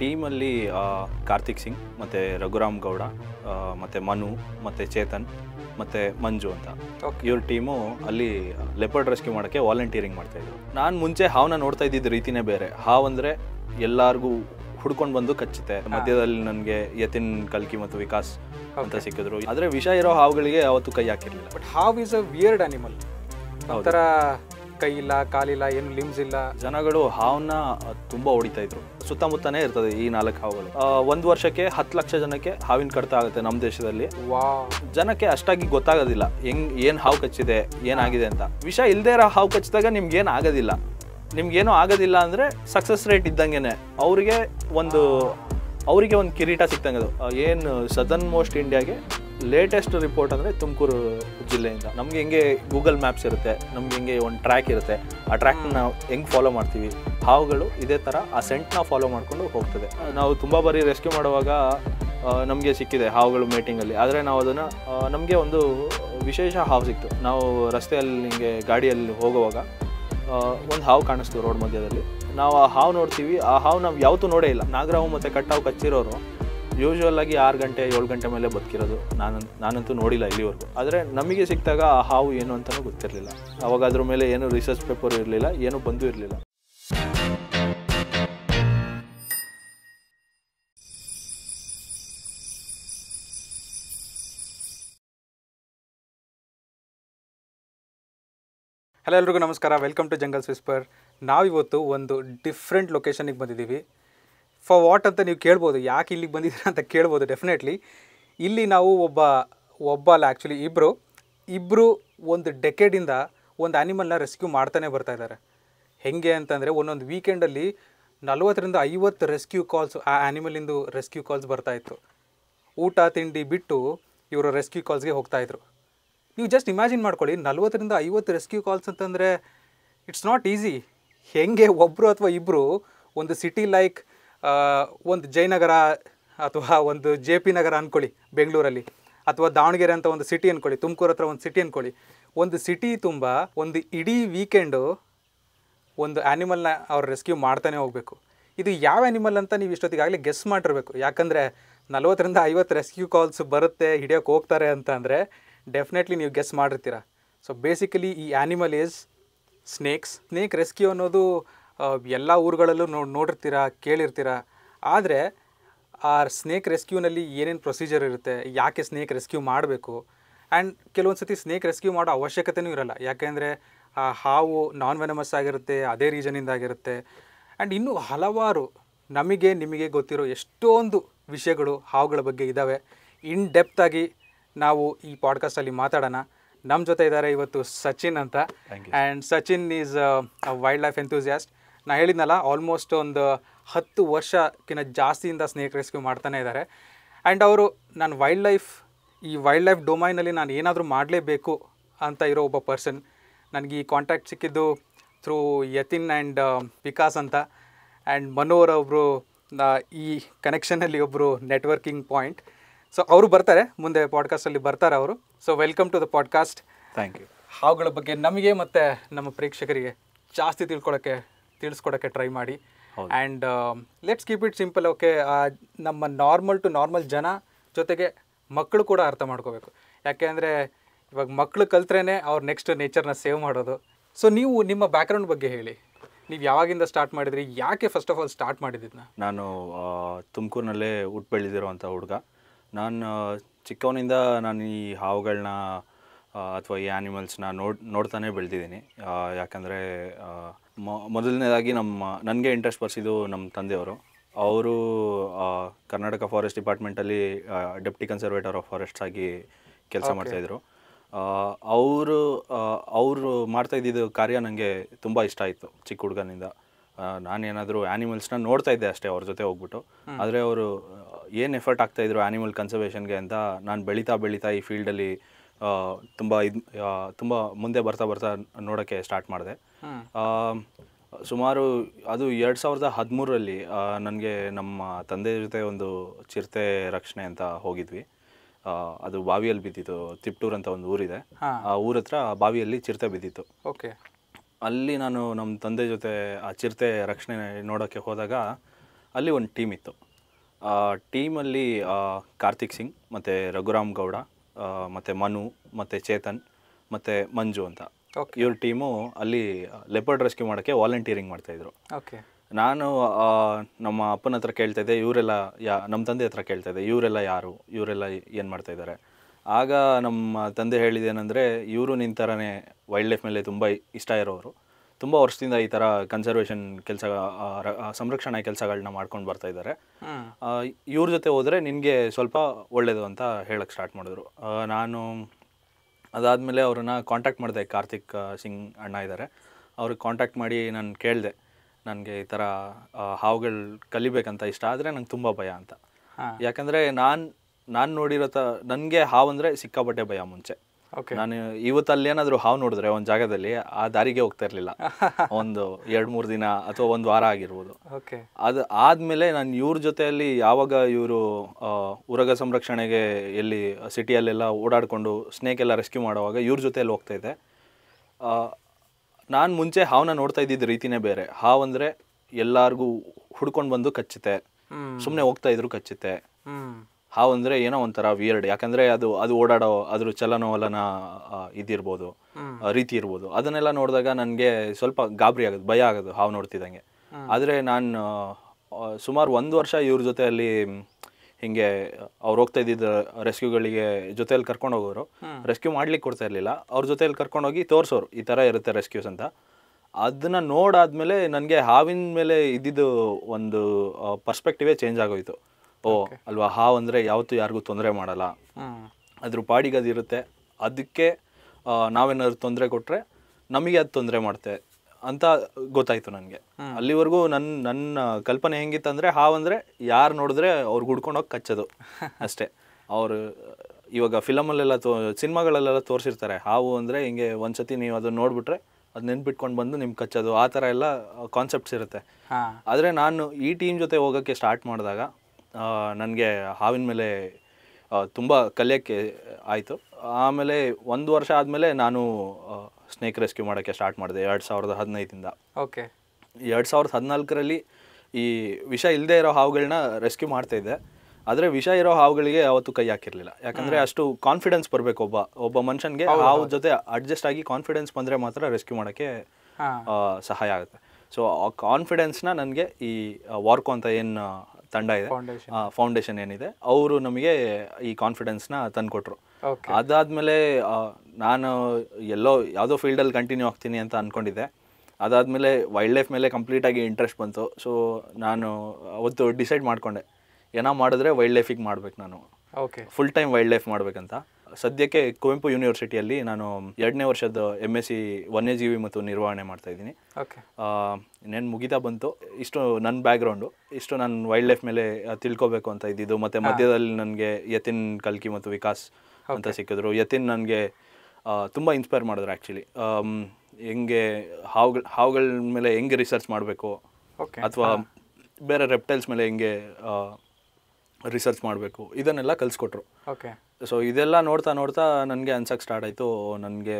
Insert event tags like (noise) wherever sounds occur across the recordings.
ಟೀಮಲ್ಲಿ ಕಾರ್ತಿಕ್ ಸಿಂಗ್ ಮತ್ತು ರಘುರಾಮ್ ಗೌಡ ಮತ್ತು ಮನು ಮತ್ತು ಚೇತನ್ ಮತ್ತು ಮಂಜು ಅಂತ. ಇವ್ರ ಟೀಮು ಅಲ್ಲಿ ಲೆಪರ್ಡ್ ರೆಸ್ಕ್ಯೂ ಮಾಡೋಕ್ಕೆ ವಾಲಂಟಿಯರಿಂಗ್ ಮಾಡ್ತಾಯಿದ್ರು ನಾನು ಮುಂಚೆ ಹಾವನ್ನ ನೋಡ್ತಾ ಇದ್ದಿದ್ದ ರೀತಿನೇ ಬೇರೆ. ಹಾವು ಅಂದರೆ ಎಲ್ಲರಿಗೂ ಹುಡ್ಕೊಂಡು ಬಂದು ಕಚ್ಚುತ್ತೆ. ಮಧ್ಯದಲ್ಲಿ ನನಗೆ ಯತಿನ್ ಕಲ್ಕಿ ಮತ್ತು ವಿಕಾಸ್ ಅಂತ ಸಿಕ್ಕಿದ್ರು. ಆದರೆ ವಿಷ ಇರೋ ಹಾವುಗಳಿಗೆ ಅವತ್ತು ಕೈ ಹಾಕಿರಲಿಲ್ಲ. ಬಟ್ ಹಾವ್ ಈಸ್ ಅ ವಿಯರ್ಡ್ ಅನಿಮಲ್ ಒಂಥರ ಕೈ ಇಲ್ಲ ಕಾಲಿಲ್ಲ ಏನು ಲಿಮ್ಸ್ ಇಲ್ಲ. ಜನಗಳು ಹಾವನ್ನ ತುಂಬ ಹೊಡಿತಾ ಇದ್ರು. ಸುತ್ತಮುತ್ತನೇ ಇರ್ತದೆ ಈ ನಾಲ್ಕು ಹಾವುಗಳು. ಒಂದ್ ವರ್ಷಕ್ಕೆ ಹತ್ತು ಲಕ್ಷ ಜನಕ್ಕೆ ಹಾವಿನ ಕಡಿತ ಆಗುತ್ತೆ ನಮ್ಮ ದೇಶದಲ್ಲಿ. ಜನಕ್ಕೆ ಅಷ್ಟಾಗಿ ಗೊತ್ತಾಗೋದಿಲ್ಲ ಹೆಂಗ್ ಏನ್ ಹಾವು ಕಚ್ಚಿದೆ ಏನಾಗಿದೆ ಅಂತ. ವಿಷ ಇಲ್ದೇ ಇರೋ ಹಾವು ಕಚ್ಚಿದಾಗ ನಿಮ್ಗೆ ಏನು ಆಗೋದಿಲ್ಲ. ನಿಮ್ಗೇನು ಆಗೋದಿಲ್ಲ ಅಂದ್ರೆ ಸಕ್ಸಸ್ ರೇಟ್ ಇದ್ದಂಗೆನೆ. ಅವರಿಗೆ ಒಂದು ಅವರಿಗೆ ಒಂದು ಕಿರೀಟ ಸಿಕ್ತಂಗೆ ಅದು. ಏನು ಸದನ್ ಮೋಸ್ಟ್ ಇಂಡಿಯಾಗೆ ಲೇಟೆಸ್ಟ್ ರಿಪೋರ್ಟ್ ಅಂದರೆ ತುಮಕೂರು ಜಿಲ್ಲೆಯಿಂದ. ನಮ್ಗೆ ಹೆಂಗೆ ಗೂಗಲ್ ಮ್ಯಾಪ್ಸ್ ಇರುತ್ತೆ ನಮ್ಗೆ ಹೆಂಗೆ ಒಂದು ಟ್ರ್ಯಾಕ್ ಇರುತ್ತೆ ಆ ಟ್ರ್ಯಾಕ್ನ ನಾವು ಹೆಂಗೆ ಫಾಲೋ ಮಾಡ್ತೀವಿ ಹಾವುಗಳು ಇದೇ ಥರ ಆ ಸೆಂಟ್ನ ಫಾಲೋ ಮಾಡಿಕೊಂಡು ಹೋಗ್ತದೆ. ನಾವು ತುಂಬ ಬಾರಿ ರೆಸ್ಕ್ಯೂ ಮಾಡುವಾಗ ನಮಗೆ ಸಿಕ್ಕಿದೆ ಹಾವುಗಳು ಮೀಟಿಂಗಲ್ಲಿ ಆದರೆ ನಾವು ಅದನ್ನು ನಮಗೆ ಒಂದು ವಿಶೇಷ ಹಾವು ಸಿಕ್ತು. ನಾವು ರಸ್ತೆಯಲ್ಲಿ ಹಿಂಗೆ ಗಾಡಿಯಲ್ಲಿ ಹೋಗುವಾಗ ಒಂದು ಹಾವು ಕಾಣಿಸ್ತು ರೋಡ್ ಮಧ್ಯದಲ್ಲಿ. ನಾವು ಆ ಹಾವು ನೋಡ್ತೀವಿ ಆ ಹಾವು ನಾವು ಯಾವತ್ತೂ ನೋಡೇ ಇಲ್ಲ. ನಾಗರಾವು ಮತ್ತು ಕಟ್ಟಾವು ಕಚ್ಚಿರೋರು ಯೂಶ್ವಲ್ ಆಗಿ ಆರು ಗಂಟೆ, ಏಳು ಗಂಟೆ ಮೇಲೆ ಬದುಕಿರೋದು ನಾನು, ನಾನಂತೂ ನೋಡಿಲ್ಲ ಇಲ್ಲಿವರೆಗೂ. ಆದರೆ ನಮಗೆ ಸಿಕ್ಕಿದಾಗ ಆ ಹಾವು ಏನು ಅಂತಲೂ ಗೊತ್ತಿರಲಿಲ್ಲ. ಅವಾಗ ಅದ್ರ ಮೇಲೆ ಏನು ರಿಸರ್ಚ್ ಪೇಪರ್ ಇರಲಿಲ್ಲ, ಏನೂ ಬಂದೂ ಇರಲಿಲ್ಲ. ಹಲೋ ಎಲ್ರಿಗೂ ನಮಸ್ಕಾರ. ವೆಲ್ಕಮ್ ಟು ಜಂಗಲ್ಸ್ ವಿಸ್ಪರ್ ನಾವಿವತ್ತು ಒಂದು ಡಿಫ್ರೆಂಟ್ ಲೊಕೇಶನಿಗೆ ಬಂದಿದ್ದೀವಿ. ಫಾರ್ ವಾಟ್ ಅಂತ ನೀವು ಕೇಳ್ಬೋದು, ಯಾಕೆ ಇಲ್ಲಿಗೆ ಬಂದಿದ್ದೀರಾ ಅಂತ ಕೇಳ್ಬೋದು ಡೆಫಿನೆಟ್ಲಿ ಇಲ್ಲಿ ನಾವು ಒಬ್ಬ ಒಬ್ಬ ಅಲ್ಲ ಆ್ಯಕ್ಚುಲಿ ಇಬ್ಬರು ಇಬ್ಬರು ಒಂದು ಡೆಕೆಡಿಂದ ಒಂದು ಆ್ಯನಿಮಲ್ನ ರೆಸ್ಕ್ಯೂ ಮಾಡ್ತಾನೆ ಬರ್ತಾ ಇದ್ದಾರೆ. ಹೆಂಗೆ ಅಂತಂದರೆ ಒಂದೊಂದು ವೀಕೆಂಡಲ್ಲಿ ನಲ್ವತ್ತರಿಂದ ಐವತ್ತು ರೆಸ್ಕ್ಯೂ ಕಾಲ್ಸ್ ಆ ಆ್ಯನಿಮಲಿಂದು ರೆಸ್ಕ್ಯೂ ಕಾಲ್ಸ್ ಬರ್ತಾಯಿತ್ತು ಊಟ, ತಿಂಡಿ ಬಿಟ್ಟು ಇವರು ರೆಸ್ಕ್ಯೂ ಕಾಲ್ಸ್ಗೆ ಹೋಗ್ತಾಯಿದ್ರು ನೀವು ಜಸ್ಟ್ ಇಮ್ಯಾಜಿನ್ ಮಾಡ್ಕೊಳ್ಳಿ, ನಲ್ವತ್ತರಿಂದ ಐವತ್ತು ರೆಸ್ಕ್ಯೂ ಕಾಲ್ಸ್ ಅಂತಂದರೆ ಇಟ್ಸ್ ನಾಟ್ ಈಸಿ ಹೆಂಗೆ ಒಬ್ಬರು ಅಥವಾ ಇಬ್ಬರು ಒಂದು ಸಿಟಿ ಲೈಕ್ ಒಂದು ಜಯನಗರ ಅಥವಾ ಒಂದು ಜೆ ಪಿ ನಗರ ಅಂದ್ಕೊಳ್ಳಿ ಬೆಂಗಳೂರಲ್ಲಿ, ಅಥವಾ ದಾವಣಗೆರೆ ಅಂತ ಒಂದು ಸಿಟಿ ಅಂದ್ಕೊಳ್ಳಿ ತುಮಕೂರು ಹತ್ರ ಒಂದು ಸಿಟಿ ಅಂದ್ಕೊಳ್ಳಿ ಒಂದು ಸಿಟಿ ತುಂಬ, ಒಂದು ಇಡೀ ವೀಕೆಂಡು ಒಂದು ಆ್ಯನಿಮಲ್ನ ಅವ್ರು ರೆಸ್ಕ್ಯೂ ಮಾಡ್ತಾನೆ ಹೋಗಬೇಕು. ಇದು ಯಾವ ಆ್ಯನಿಮಲ್ ಅಂತ ನೀವು ಇಷ್ಟೊತ್ತಿಗಾಗಲೇ ಗೆಸ್ ಮಾಡಿರಬೇಕು ಯಾಕಂದರೆ ನಲ್ವತ್ತರಿಂದ ಐವತ್ತು ರೆಸ್ಕ್ಯೂ ಕಾಲ್ಸ್ ಬರುತ್ತೆ ಹಿಡಿಯೋಕ್ಕೆ ಹೋಗ್ತಾರೆ ಅಂತ ಅಂದರೆ ಡೆಫಿನೆಟ್ಲಿ ನೀವು ಗೆಸ್ ಮಾಡಿರ್ತೀರ ಸೊ ಬೇಸಿಕಲಿ ಈ animal is snakes snake rescue ಅನ್ನೋದು ಎಲ್ಲ ಊರುಗಳಲ್ಲೂ ನೋಡಿ ನೋಡಿರ್ತೀರ ಕೇಳಿರ್ತೀರ? ಆದರೆ ಆ ಸ್ನೇಕ್ ರೆಸ್ಕ್ಯೂನಲ್ಲಿ ಏನೇನು ಪ್ರೊಸೀಜರ್ ಇರುತ್ತೆ ಯಾಕೆ ಸ್ನೇಕ್ ರೆಸ್ಕ್ಯೂ ಮಾಡಬೇಕು? ಆ್ಯಂಡ್ ಕೆಲವೊಂದು ಸತಿ ಸ್ನೇಕ್ ರೆಸ್ಕ್ಯೂ ಮಾಡೋ ಅವಶ್ಯಕತೆಯೂ ಇರಲ್ಲ. ಯಾಕೆಂದರೆ ಆ ಹಾವು ನಾನ್ ವೆನಮಸ್ ಆಗಿರುತ್ತೆ ಅದೇ ರೀಜನಿಂದ ಆಗಿರುತ್ತೆ. ಆ್ಯಂಡ್ ಇನ್ನೂ ಹಲವಾರು ನಮಗೆ ನಿಮಗೆ ಗೊತ್ತಿರೋ ಎಷ್ಟೊಂದು ವಿಷಯಗಳು ಹಾವುಗಳ ಬಗ್ಗೆ ಇದ್ದಾವೆ ಇನ್ ಡೆಪ್ತಾಗಿ ನಾವು ಈ ಪಾಡ್ಕಾಸ್ಟಲ್ಲಿ ಮಾತಾಡೋಣ. ನಮ್ಮ ಜೊತೆ ಇದ್ದಾರೆ ಇವತ್ತು ಸಚಿನ್ ಅಂತ. And Sachin is wild life enthusiast ನಾ ಹೇಳಿದ್ನಲ್ಲ ಆಲ್ಮೋಸ್ಟ್ ಒಂದು ಹತ್ತು ವರ್ಷಕ್ಕಿಂತ ಜಾಸ್ತಿಯಿಂದ ಸ್ನೇಕ್ ರೆಸ್ಕ್ಯೂ ಮಾಡ್ತಾನೆ ಇದ್ದಾರೆ ಆ್ಯಂಡ್ ಅವರು ನಾನು ವೈಲ್ಡ್ ಲೈಫ್ ಈ ವೈಲ್ಡ್ ಲೈಫ್ ಡೊಮೈನಲ್ಲಿ ನಾನು ಏನಾದರೂ ಮಾಡಲೇಬೇಕು ಅಂತ ಇರೋ ಒಬ್ಬ ಪರ್ಸನ್ ನನಗೆ ಈ ಕಾಂಟ್ಯಾಕ್ಟ್ ಸಿಕ್ಕಿದ್ದು ಥ್ರೂ ಯತಿನ್ ಆ್ಯಂಡ್ ವಿಕಾಸ್ ಅಂತ. ಆ್ಯಂಡ್ ಮನೋಹರ್ ಒಬ್ಬರು ಈ ಕನೆಕ್ಷನಲ್ಲಿ ಒಬ್ಬರು ನೆಟ್ವರ್ಕಿಂಗ್ ಪಾಯಿಂಟ್ ಸೊ ಅವರು ಬರ್ತಾರೆ ಮುಂದೆ ಪಾಡ್ಕಾಸ್ಟಲ್ಲಿ ಬರ್ತಾರೆ ಅವರು. So welcome to the podcast thank you ಹಾವುಗಳ ಬಗ್ಗೆ ನಮಗೆ ಮತ್ತು ನಮ್ಮ ಪ್ರೇಕ್ಷಕರಿಗೆ ಜಾಸ್ತಿ ತಿಳ್ಕೊಳಕ್ಕೆ ತಿಳಿಸ್ಕೊಡೋಕ್ಕೆ ಟ್ರೈ ಮಾಡಿ. And let's keep it simple okay ನಮ್ಮ ನಾರ್ಮಲ್ ಟು ನಾರ್ಮಲ್ ಜನ ಜೊತೆಗೆ ಮಕ್ಕಳು ಕೂಡ ಅರ್ಥ ಮಾಡ್ಕೋಬೇಕು. ಯಾಕೆಂದರೆ ಇವಾಗ ಮಕ್ಕಳು ಕಲ್ತ್ರೇ ಅವ್ರು ನೆಕ್ಸ್ಟ್ ನೇಚರ್ನ ಸೇವ್ ಮಾಡೋದು. ಸೊ ನೀವು ನಿಮ್ಮ ಬ್ಯಾಕ್ಗ್ರೌಂಡ್ ಬಗ್ಗೆ ಹೇಳಿ. ನೀವು ಯಾವಾಗಿಂದ ಸ್ಟಾರ್ಟ್ ಮಾಡಿದ್ರಿ? ಯಾಕೆ ಫಸ್ಟ್ ಆಫ್ ಆಲ್ ಸ್ಟಾರ್ಟ್ ಮಾಡಿದ್ದಿದ್ನ ನಾನು ತುಮಕೂರಿನಲ್ಲೇ ಹುಟ್ಟು ಬೆಳೆದಿರೋವಂಥ ಹುಡುಗ. ನಾನು ಚಿಕ್ಕವನಿಂದ ನಾನು ಈ ಹಾವುಗಳನ್ನ ಅಥವಾ ಈ ಆ್ಯನಿಮಲ್ಸ್ನ ನೋಡ್ ನೋಡ್ತಾನೆ ಬೆಳೆದಿದ್ದೀನಿ. ಯಾಕಂದರೆ ಮೊದಲನೇದಾಗಿ ನಮ್ಮ ನನಗೆ ಇಂಟ್ರೆಸ್ಟ್ ಬರ್ಸಿದ್ದು ನಮ್ಮ ತಂದೆಯವರು. ಅವರು ಕರ್ನಾಟಕ ಫಾರೆಸ್ಟ್ ಡಿಪಾರ್ಟ್ಮೆಂಟಲ್ಲಿ ಡೆಪ್ಟಿ ಕನ್ಸರ್ವೇಟರ್ ಆಫ್ ಫಾರೆಸ್ಟ್ಸ್ ಆಗಿ ಕೆಲಸ ಮಾಡ್ತಾಯಿದ್ರು. ಅವರು ಅವರು ಮಾಡ್ತಾ ಇದ್ದಿದ್ದು ಕಾರ್ಯ ನನಗೆ ತುಂಬ ಇಷ್ಟ ಆಯಿತು ಚಿಕ್ಕ ಹುಡುಗನಿಂದ. ನಾನೇನಾದರೂ ಆ್ಯನಿಮಲ್ಸ್ನ ನೋಡ್ತಾ ಇದ್ದೆ ಅಷ್ಟೇ ಅವ್ರ ಜೊತೆ ಹೋಗ್ಬಿಟ್ಟು. ಆದರೆ ಅವರು ಏನು ಎಫರ್ಟ್ ಆಗ್ತಾಯಿದ್ರು ಆ್ಯನಿಮಲ್ ಕನ್ಸರ್ವೇಷನ್ಗೆ ಅಂತ ನಾನು ಬೆಳೀತಾ ಬೆಳೀತಾ ಈ ಫೀಲ್ಡಲ್ಲಿ ತುಂಬ ಇದು ತುಂಬ ಮುಂದೆ ಬರ್ತಾ ಬರ್ತಾ ನೋಡೋಕ್ಕೆ ಸ್ಟಾರ್ಟ್ ಮಾಡಿದೆ. ಸುಮಾರು ಅದು ಎರಡು ಸಾವಿರದ ಹದಿಮೂರರಲ್ಲಿ ನನಗೆ ನಮ್ಮ ತಂದೆ ಜೊತೆ ಒಂದು ಚಿರತೆ ರಕ್ಷಣೆ ಅಂತ ಹೋಗಿದ್ವಿ. ಅದು ಬಾವಿಯಲ್ಲಿ ಬಿದ್ದಿತ್ತು ತಿಪ್ಟೂರ್ ಅಂತ ಒಂದು ಊರಿದೆ. ಆ ಊರ ಹತ್ರ ಬಾವಿಯಲ್ಲಿ ಚಿರತೆ ಬಿದ್ದಿತ್ತು. ಓಕೆ. ಅಲ್ಲಿ ನಾನು ನಮ್ಮ ತಂದೆ ಜೊತೆ ಆ ಚಿರತೆ ರಕ್ಷಣೆ ನೋಡೋಕ್ಕೆ ಹೋದಾಗ ಅಲ್ಲಿ ಒಂದು ಟೀಮ್ ಇತ್ತು. ಆ ಟೀಮಲ್ಲಿ ಕಾರ್ತಿಕ್ ಸಿಂಗ್ ಮತ್ತು ರಘುರಾಮ್ ಗೌಡ ಮತ್ತು ಮನು ಮತ್ತು ಚೇತನ್ ಮತ್ತು ಮಂಜು ಅಂತ. ಓಕೆ ಇವ್ರ ಟೀಮು ಅಲ್ಲಿ ಲೆಪರ್ಡ್ ರೆಸ್ಕ್ಯೂ ಮಾಡೋಕ್ಕೆ ವಾಲಂಟಿಯರಿಂಗ್ ಮಾಡ್ತಾಯಿದ್ರು ಓಕೆ ನಾನು ನಮ್ಮ ಅಪ್ಪನ ಹತ್ರ ಕೇಳ್ತಾ ಇದ್ದೆ ಇವರೆಲ್ಲ ಯಾ ನಮ್ಮ ತಂದೆ ಹತ್ರ ಕೇಳ್ತಾ ಇದ್ದೆ ಇವರೆಲ್ಲ ಯಾರು? ಇವರೆಲ್ಲ ಏನು ಮಾಡ್ತಾ ಇದ್ದಾರೆ ಆಗ ನಮ್ಮ ತಂದೆ ಹೇಳಿದೇನೆಂದರೆ ಇವರು ನಿನ್ನ ಥರನೇ ವೈಲ್ಡ್ ಲೈಫ್ ಮೇಲೆ ತುಂಬ ಇಷ್ಟ ಇರೋರು ತುಂಬ ವರ್ಷದಿಂದ ಈ ಥರ ಕನ್ಸರ್ವೇಷನ್ ಕೆಲಸ ಸಂರಕ್ಷಣಾ ಕೆಲಸಗಳನ್ನ ಮಾಡ್ಕೊಂಡು ಬರ್ತಾ ಇದ್ದಾರೆ. ಇವ್ರ ಜೊತೆ ಹೋದರೆ ನಿನಗೆ ಸ್ವಲ್ಪ ಒಳ್ಳೆಯದು ಅಂತ ಹೇಳಕ್ಕೆ ಸ್ಟಾರ್ಟ್ ಮಾಡಿದ್ರು. ನಾನು ಅದಾದಮೇಲೆ ಅವ್ರನ್ನ ಕಾಂಟ್ಯಾಕ್ಟ್ ಮಾಡಿದೆ. ಕಾರ್ತಿಕ್ ಸಿಂಗ್ ಅಣ್ಣ ಇದ್ದಾರೆ ಅವ್ರಿಗೆ ಕಾಂಟ್ಯಾಕ್ಟ್ ಮಾಡಿ ನಾನು ಕೇಳಿದೆ. ನನಗೆ ಈ ಥರ ಹಾವುಗಳು ಕಲಿಬೇಕಂತ ಇಷ್ಟ. ಆದರೆ ನಂಗೆ ತುಂಬ ಭಯ ಅಂತ. ಯಾಕಂದರೆ ನಾನು ನಾನು ನೋಡಿರೋ ತ ನನಗೆ ಹಾವು ಅಂದರೆ ಸಿಕ್ಕಾಪಟ್ಟೆ ಭಯ ಮುಂಚೆ. ನಾನು ಇವತ್ತು ಅಲ್ಲಿ ಏನಾದರೂ ಹಾವು ನೋಡಿದ್ರೆ ಒಂದು ಜಾಗದಲ್ಲಿ ಆ ದಾರಿಗೆ ಹೋಗ್ತಾ ಇರಲಿಲ್ಲ. (laughs) ಒಂದು ಎರಡು ಮೂರು ದಿನ ಅಥವಾ ಒಂದು ವಾರ ಆಗಿರ್ಬೋದು. ಅದು ಆದ್ಮೇಲೆ ನಾನು ಇವ್ರ ಜೊತೆಯಲ್ಲಿ ಯಾವಾಗ ಇವರು ಉರಗ ಸಂರಕ್ಷಣೆಗೆ ಎಲ್ಲಿ ಸಿಟಿಯಲ್ಲೆಲ್ಲ ಓಡಾಡಿಕೊಂಡು ಸ್ನೇಕ್ ಎಲ್ಲ ರೆಸ್ಕ್ಯೂ ಮಾಡುವಾಗ ಇವ್ರ ಜೊತೆಯಲ್ಲಿ ಹೋಗ್ತಾ ಇದ್ದೆ. ನಾನು ಮುಂಚೆ ಹಾವನ್ನ ನೋಡ್ತಾ ಇದ್ದಿದ್ದ ರೀತಿನೇ ಬೇರೆ. ಹಾವು ಅಂದ್ರೆ ಎಲ್ಲರಿಗೂ ಹುಡ್ಕೊಂಡು ಬಂದು ಕಚ್ಚುತ್ತೆ. ಸುಮ್ಮನೆ ಹೋಗ್ತಾ ಇದ್ರು ಕಚ್ಚುತ್ತೆ. ಹಾವು ಅಂದ್ರೆ ಏನೋ ಒಂಥರ ವಿಯರ್ಡ್ ಯಾಕಂದ್ರೆ ಅದು ಅದು ಓಡಾಡೋ ಅದ್ರ ಚಲನವಲನ ಇದಿರ್ಬೋದು. ರೀತಿ ಇರ್ಬೋದು. ಅದನ್ನೆಲ್ಲ ನೋಡಿದಾಗ ನನಗೆ ಸ್ವಲ್ಪ ಗಾಬರಿ ಆಗೋದು ಭಯ ಆಗೋದು ಹಾವು ನೋಡ್ತಿದ್ದಂಗೆ. ಆದರೆ ನಾನು ಸುಮಾರು ಒಂದು ವರ್ಷ ಇವ್ರ ಜೊತೆ ಅಲ್ಲಿ ಹಿಂಗೆ ಅವ್ರು ಹೋಗ್ತಾ ಇದ್ದಿದ್ದ ರೆಸ್ಕ್ಯೂಗಳಿಗೆ ಜೊತೆಯಲ್ಲಿ ಕರ್ಕೊಂಡು ಹೋಗೋರು. ರೆಸ್ಕ್ಯೂ ಮಾಡ್ಲಿಕ್ಕೆ ಕೊಡ್ತಾ ಇರಲಿಲ್ಲ. ಅವ್ರ ಜೊತೆಯಲ್ಲಿ ಕರ್ಕೊಂಡೋಗಿ ತೋರಿಸೋರು ಈ ಥರ ಇರುತ್ತೆ ರೆಸ್ಕ್ಯೂಸ್ ಅಂತ. ಅದನ್ನ ನೋಡಾದ್ಮೇಲೆ ನನಗೆ ಹಾವಿನ ಮೇಲೆ ಇದ್ದಿದ್ದು ಒಂದು ಪರ್ಸ್ಪೆಕ್ಟಿವೇ ಚೇಂಜ್ ಆಗೋಯ್ತು. ಓ ಅಲ್ವಾ? ಹಾವು ಅಂದರೆ ಯಾವತ್ತೂ ಯಾರಿಗೂ ತೊಂದರೆ ಮಾಡಲ್ಲ. ಅದ್ರ ಪಾಡಿಗೆ ಅದಿರುತ್ತೆ ಅದಕ್ಕೆ ನಾವೇನಾದ್ರು ತೊಂದರೆ ಕೊಟ್ಟರೆ ನಮಗೆ ಅದು ತೊಂದರೆ ಮಾಡುತ್ತೆ ಅಂತ ಗೊತ್ತಾಯ್ತು ನನಗೆ. ಅಲ್ಲಿವರೆಗೂ ನನ್ನ ನನ್ನ ಕಲ್ಪನೆ ಹೆಂಗಿತ್ತಂದರೆ ಹಾವಂದರೆ ಯಾರು ನೋಡಿದ್ರೆ ಅವ್ರಿಗೆ ಹುಡ್ಕೊಂಡೋಗಿ ಕಚ್ಚೋದು (laughs) ಅಷ್ಟೇ. ಅವರು ಇವಾಗ ಫಿಲಮಲ್ಲೆಲ್ಲ ತೋ ಸಿನಿಮಾಗಳಲ್ಲೆಲ್ಲ ತೋರಿಸಿರ್ತಾರೆ. ಹಾವು ಅಂದರೆ ಹಿಂಗೆ ಒಂದು ಸತಿ ನೀವು ಅದನ್ನ ನೋಡಿಬಿಟ್ರೆ ಅದು ನೆನ್ಪಿಟ್ಕೊಂಡು ಬಂದು ನಿಮ್ಗೆ ಕಚ್ಚೋದು. ಆ ಥರ ಎಲ್ಲ ಕಾನ್ಸೆಪ್ಟ್ಸ್ ಇರುತ್ತೆ. ಆದರೆ ನಾನು ಈ ಟೀಮ್ ಜೊತೆ ಹೋಗೋಕ್ಕೆ ಸ್ಟಾರ್ಟ್ ಮಾಡಿದಾಗ ನನಗೆ ಹಾವಿನ ಮೇಲೆ ತುಂಬ ಕಲಿಯೋಕ್ಕೆ ಆಯಿತು. ಆಮೇಲೆ ಒಂದು ವರ್ಷ ಆದಮೇಲೆ ನಾನು ಸ್ನೇಕ್ ರೆಸ್ಕ್ಯೂ ಮಾಡೋಕ್ಕೆ ಸ್ಟಾರ್ಟ್ ಮಾಡಿದೆ ಎರಡು ಸಾವಿರದ ಹದಿನೈದಿಂದ ಓಕೆ. ಎರಡು ಸಾವಿರದ ಹದಿನಾಲ್ಕರಲ್ಲಿ ಈ ವಿಷ ಇಲ್ಲದೆ ಇರೋ ಹಾವುಗಳನ್ನ ರೆಸ್ಕ್ಯೂ ಮಾಡ್ತಾ ಇದ್ದೆ. ಆದರೆ ವಿಷ ಇರೋ ಹಾವುಗಳಿಗೆ ಅವತ್ತು ಕೈ ಹಾಕಿರಲಿಲ್ಲ. ಯಾಕಂದರೆ ಅಷ್ಟು ಕಾನ್ಫಿಡೆನ್ಸ್ ಬರಬೇಕು ಒಬ್ಬ ಒಬ್ಬ ಮನುಷ್ಯನಿಗೆ. ಹಾವು ಜೊತೆ ಅಡ್ಜಸ್ಟ್ ಆಗಿ ಕಾನ್ಫಿಡೆನ್ಸ್ ಬಂದರೆ ಮಾತ್ರ ರೆಸ್ಕ್ಯೂ ಮಾಡೋಕ್ಕೆ ಸಹಾಯ ಆಗುತ್ತೆ. ಸೊ ಆ ಕಾನ್ಫಿಡೆನ್ಸ್ನ ನನಗೆ ಈ ವಾರ್ಕೋ ಅಂತ ಏನು ತಂಡ ಇದೆ. ಫೌಂಡೇಶನ್ ಫೌಂಡೇಶನ್ ಏನಿದೆ. ಅವರು ನಮಗೆ ಈ ಕಾನ್ಫಿಡೆನ್ಸ್ನ ತಂದುಕೊಟ್ರು. ಅದಾದಮೇಲೆ ನಾನು ಎಲ್ಲೋ ಯಾವುದೋ ಫೀಲ್ಡಲ್ಲಿ ಕಂಟಿನ್ಯೂ ಆಗ್ತೀನಿ ಅಂತ ಅಂದ್ಕೊಂಡಿದ್ದೆ ಅದಾದಮೇಲೆ ವೈಲ್ಡ್ ಲೈಫ್ ಮೇಲೆ ಕಂಪ್ಲೀಟಾಗಿ ಇಂಟ್ರೆಸ್ಟ್ ಬಂತು. ಸೊ ನಾನು ಅವತ್ತು ಡಿಸೈಡ್ ಮಾಡಿಕೊಂಡೆ. ಏನೋ ಮಾಡಿದ್ರೆ ವೈಲ್ಡ್ ಲೈಫಿಗೆ ಮಾಡ್ಬೇಕು ನಾನು. Okay full time wild life ಮಾಡಬೇಕಂತ. ಸದ್ಯಕ್ಕೆ ಕುವೆಂಪು ಯೂನಿವರ್ಸಿಟಿಯಲ್ಲಿ ನಾನು ಎರಡನೇ ವರ್ಷದ ಎಂ ಎಸ್ ಸಿ ವನ್ಯಜೀವಿ ಮತ್ತು ನಿರ್ವಹಣೆ ಮಾಡ್ತಾ ಇದ್ದೀನಿ. ಇನ್ನೇನು ಮುಗಿತಾ ಬಂತು ಇಷ್ಟು ನನ್ನ ಬ್ಯಾಕ್ಗ್ರೌಂಡು ಇಷ್ಟು ನಾನು ವೈಲ್ಡ್ ಲೈಫ್ ಮೇಲೆ ತಿಳ್ಕೊಬೇಕು ಅಂತ ಇದ್ದಿದ್ದು ಮತ್ತು ಮಧ್ಯದಲ್ಲಿ ನನಗೆ ಯತಿನ್ ಕಲ್ಕಿ ಮತ್ತು ವಿಕಾಸ್ ಅಂತ ಸಿಕ್ಕಿದ್ರು. ಯತಿನ್ ನನಗೆ ತುಂಬ ಇನ್ಸ್ಪೈರ್ ಮಾಡಿದ್ರು ಆ್ಯಕ್ಚುಲಿ ಹೆಂಗೆ ಹಾವುಗಳ ಹಾವುಗಳ ಮೇಲೆ ಹೆಂಗೆ ರಿಸರ್ಚ್ ಮಾಡಬೇಕು ಓಕೆ ಅಥವಾ ಬೇರೆ ರೆಪ್ಟೈಲ್ಸ್ ಮೇಲೆ ಹೆಂಗೆ ರಿಸರ್ಚ್ ಮಾಡಬೇಕು ಇದನ್ನೆಲ್ಲ ಕಲಿಸ್ಕೊಟ್ರು. ಓಕೆ ಸೊ ಇದೆಲ್ಲ ನೋಡ್ತಾ ನೋಡ್ತಾ ನನಗೆ ಅನ್ಸಕ್ಕೆ ಸ್ಟಾರ್ಟ್ ಆಯಿತು. ನನಗೆ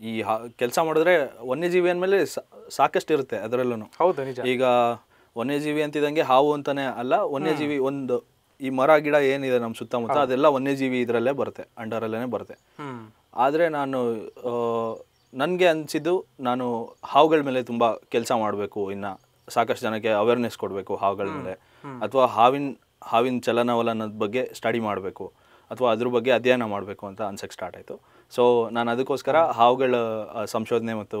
ಈ ಕೆಲಸ ಮಾಡಿದ್ರೆ ವನ್ಯಜೀವಿ ಅಂದಮೇಲೆ ಸಾಕಷ್ಟು ಇರುತ್ತೆ ಅದರಲ್ಲೂ ಹೌದು ನಿಜ. ಈಗ ವನ್ಯಜೀವಿ ಅಂತಿದ್ದಂಗೆ ಹಾವು ಅಂತಾನೆ ಅಲ್ಲ ವನ್ಯಜೀವಿ ಒಂದು ಈ ಮರ ಗಿಡ ಏನಿದೆ ನಮ್ಮ ಸುತ್ತಮುತ್ತ ಅದೆಲ್ಲ ವನ್ಯಜೀವಿ ಇದರಲ್ಲೇ ಬರುತ್ತೆ ಅಂಡರಲ್ಲೇ ಬರುತ್ತೆ. ಆದರೆ ನಾನು ನನಗೆ ಅನಿಸಿದ್ದು ನಾನು ಹಾವುಗಳ ಮೇಲೆ ತುಂಬ ಕೆಲಸ ಮಾಡಬೇಕು ಇನ್ನು ಸಾಕಷ್ಟು ಜನಕ್ಕೆ ಅವೇರ್ನೆಸ್ ಕೊಡಬೇಕು ಹಾವುಗಳ ಮೇಲೆ. ಅಥವಾ ಹಾವಿನ ಹಾವಿನ ಚಲನವಲನದ ಬಗ್ಗೆ ಸ್ಟಡಿ ಮಾಡಬೇಕು. ಅಥವಾ ಅದ್ರ ಬಗ್ಗೆ ಅಧ್ಯಯನ ಮಾಡಬೇಕು ಅಂತ ಅನ್ಸಕ್ಕೆ ಸ್ಟಾರ್ಟ್ ಆಯಿತು. ಸೊ ನಾನು ಅದಕ್ಕೋಸ್ಕರ ಹಾವುಗಳ ಸಂಶೋಧನೆ ಮತ್ತು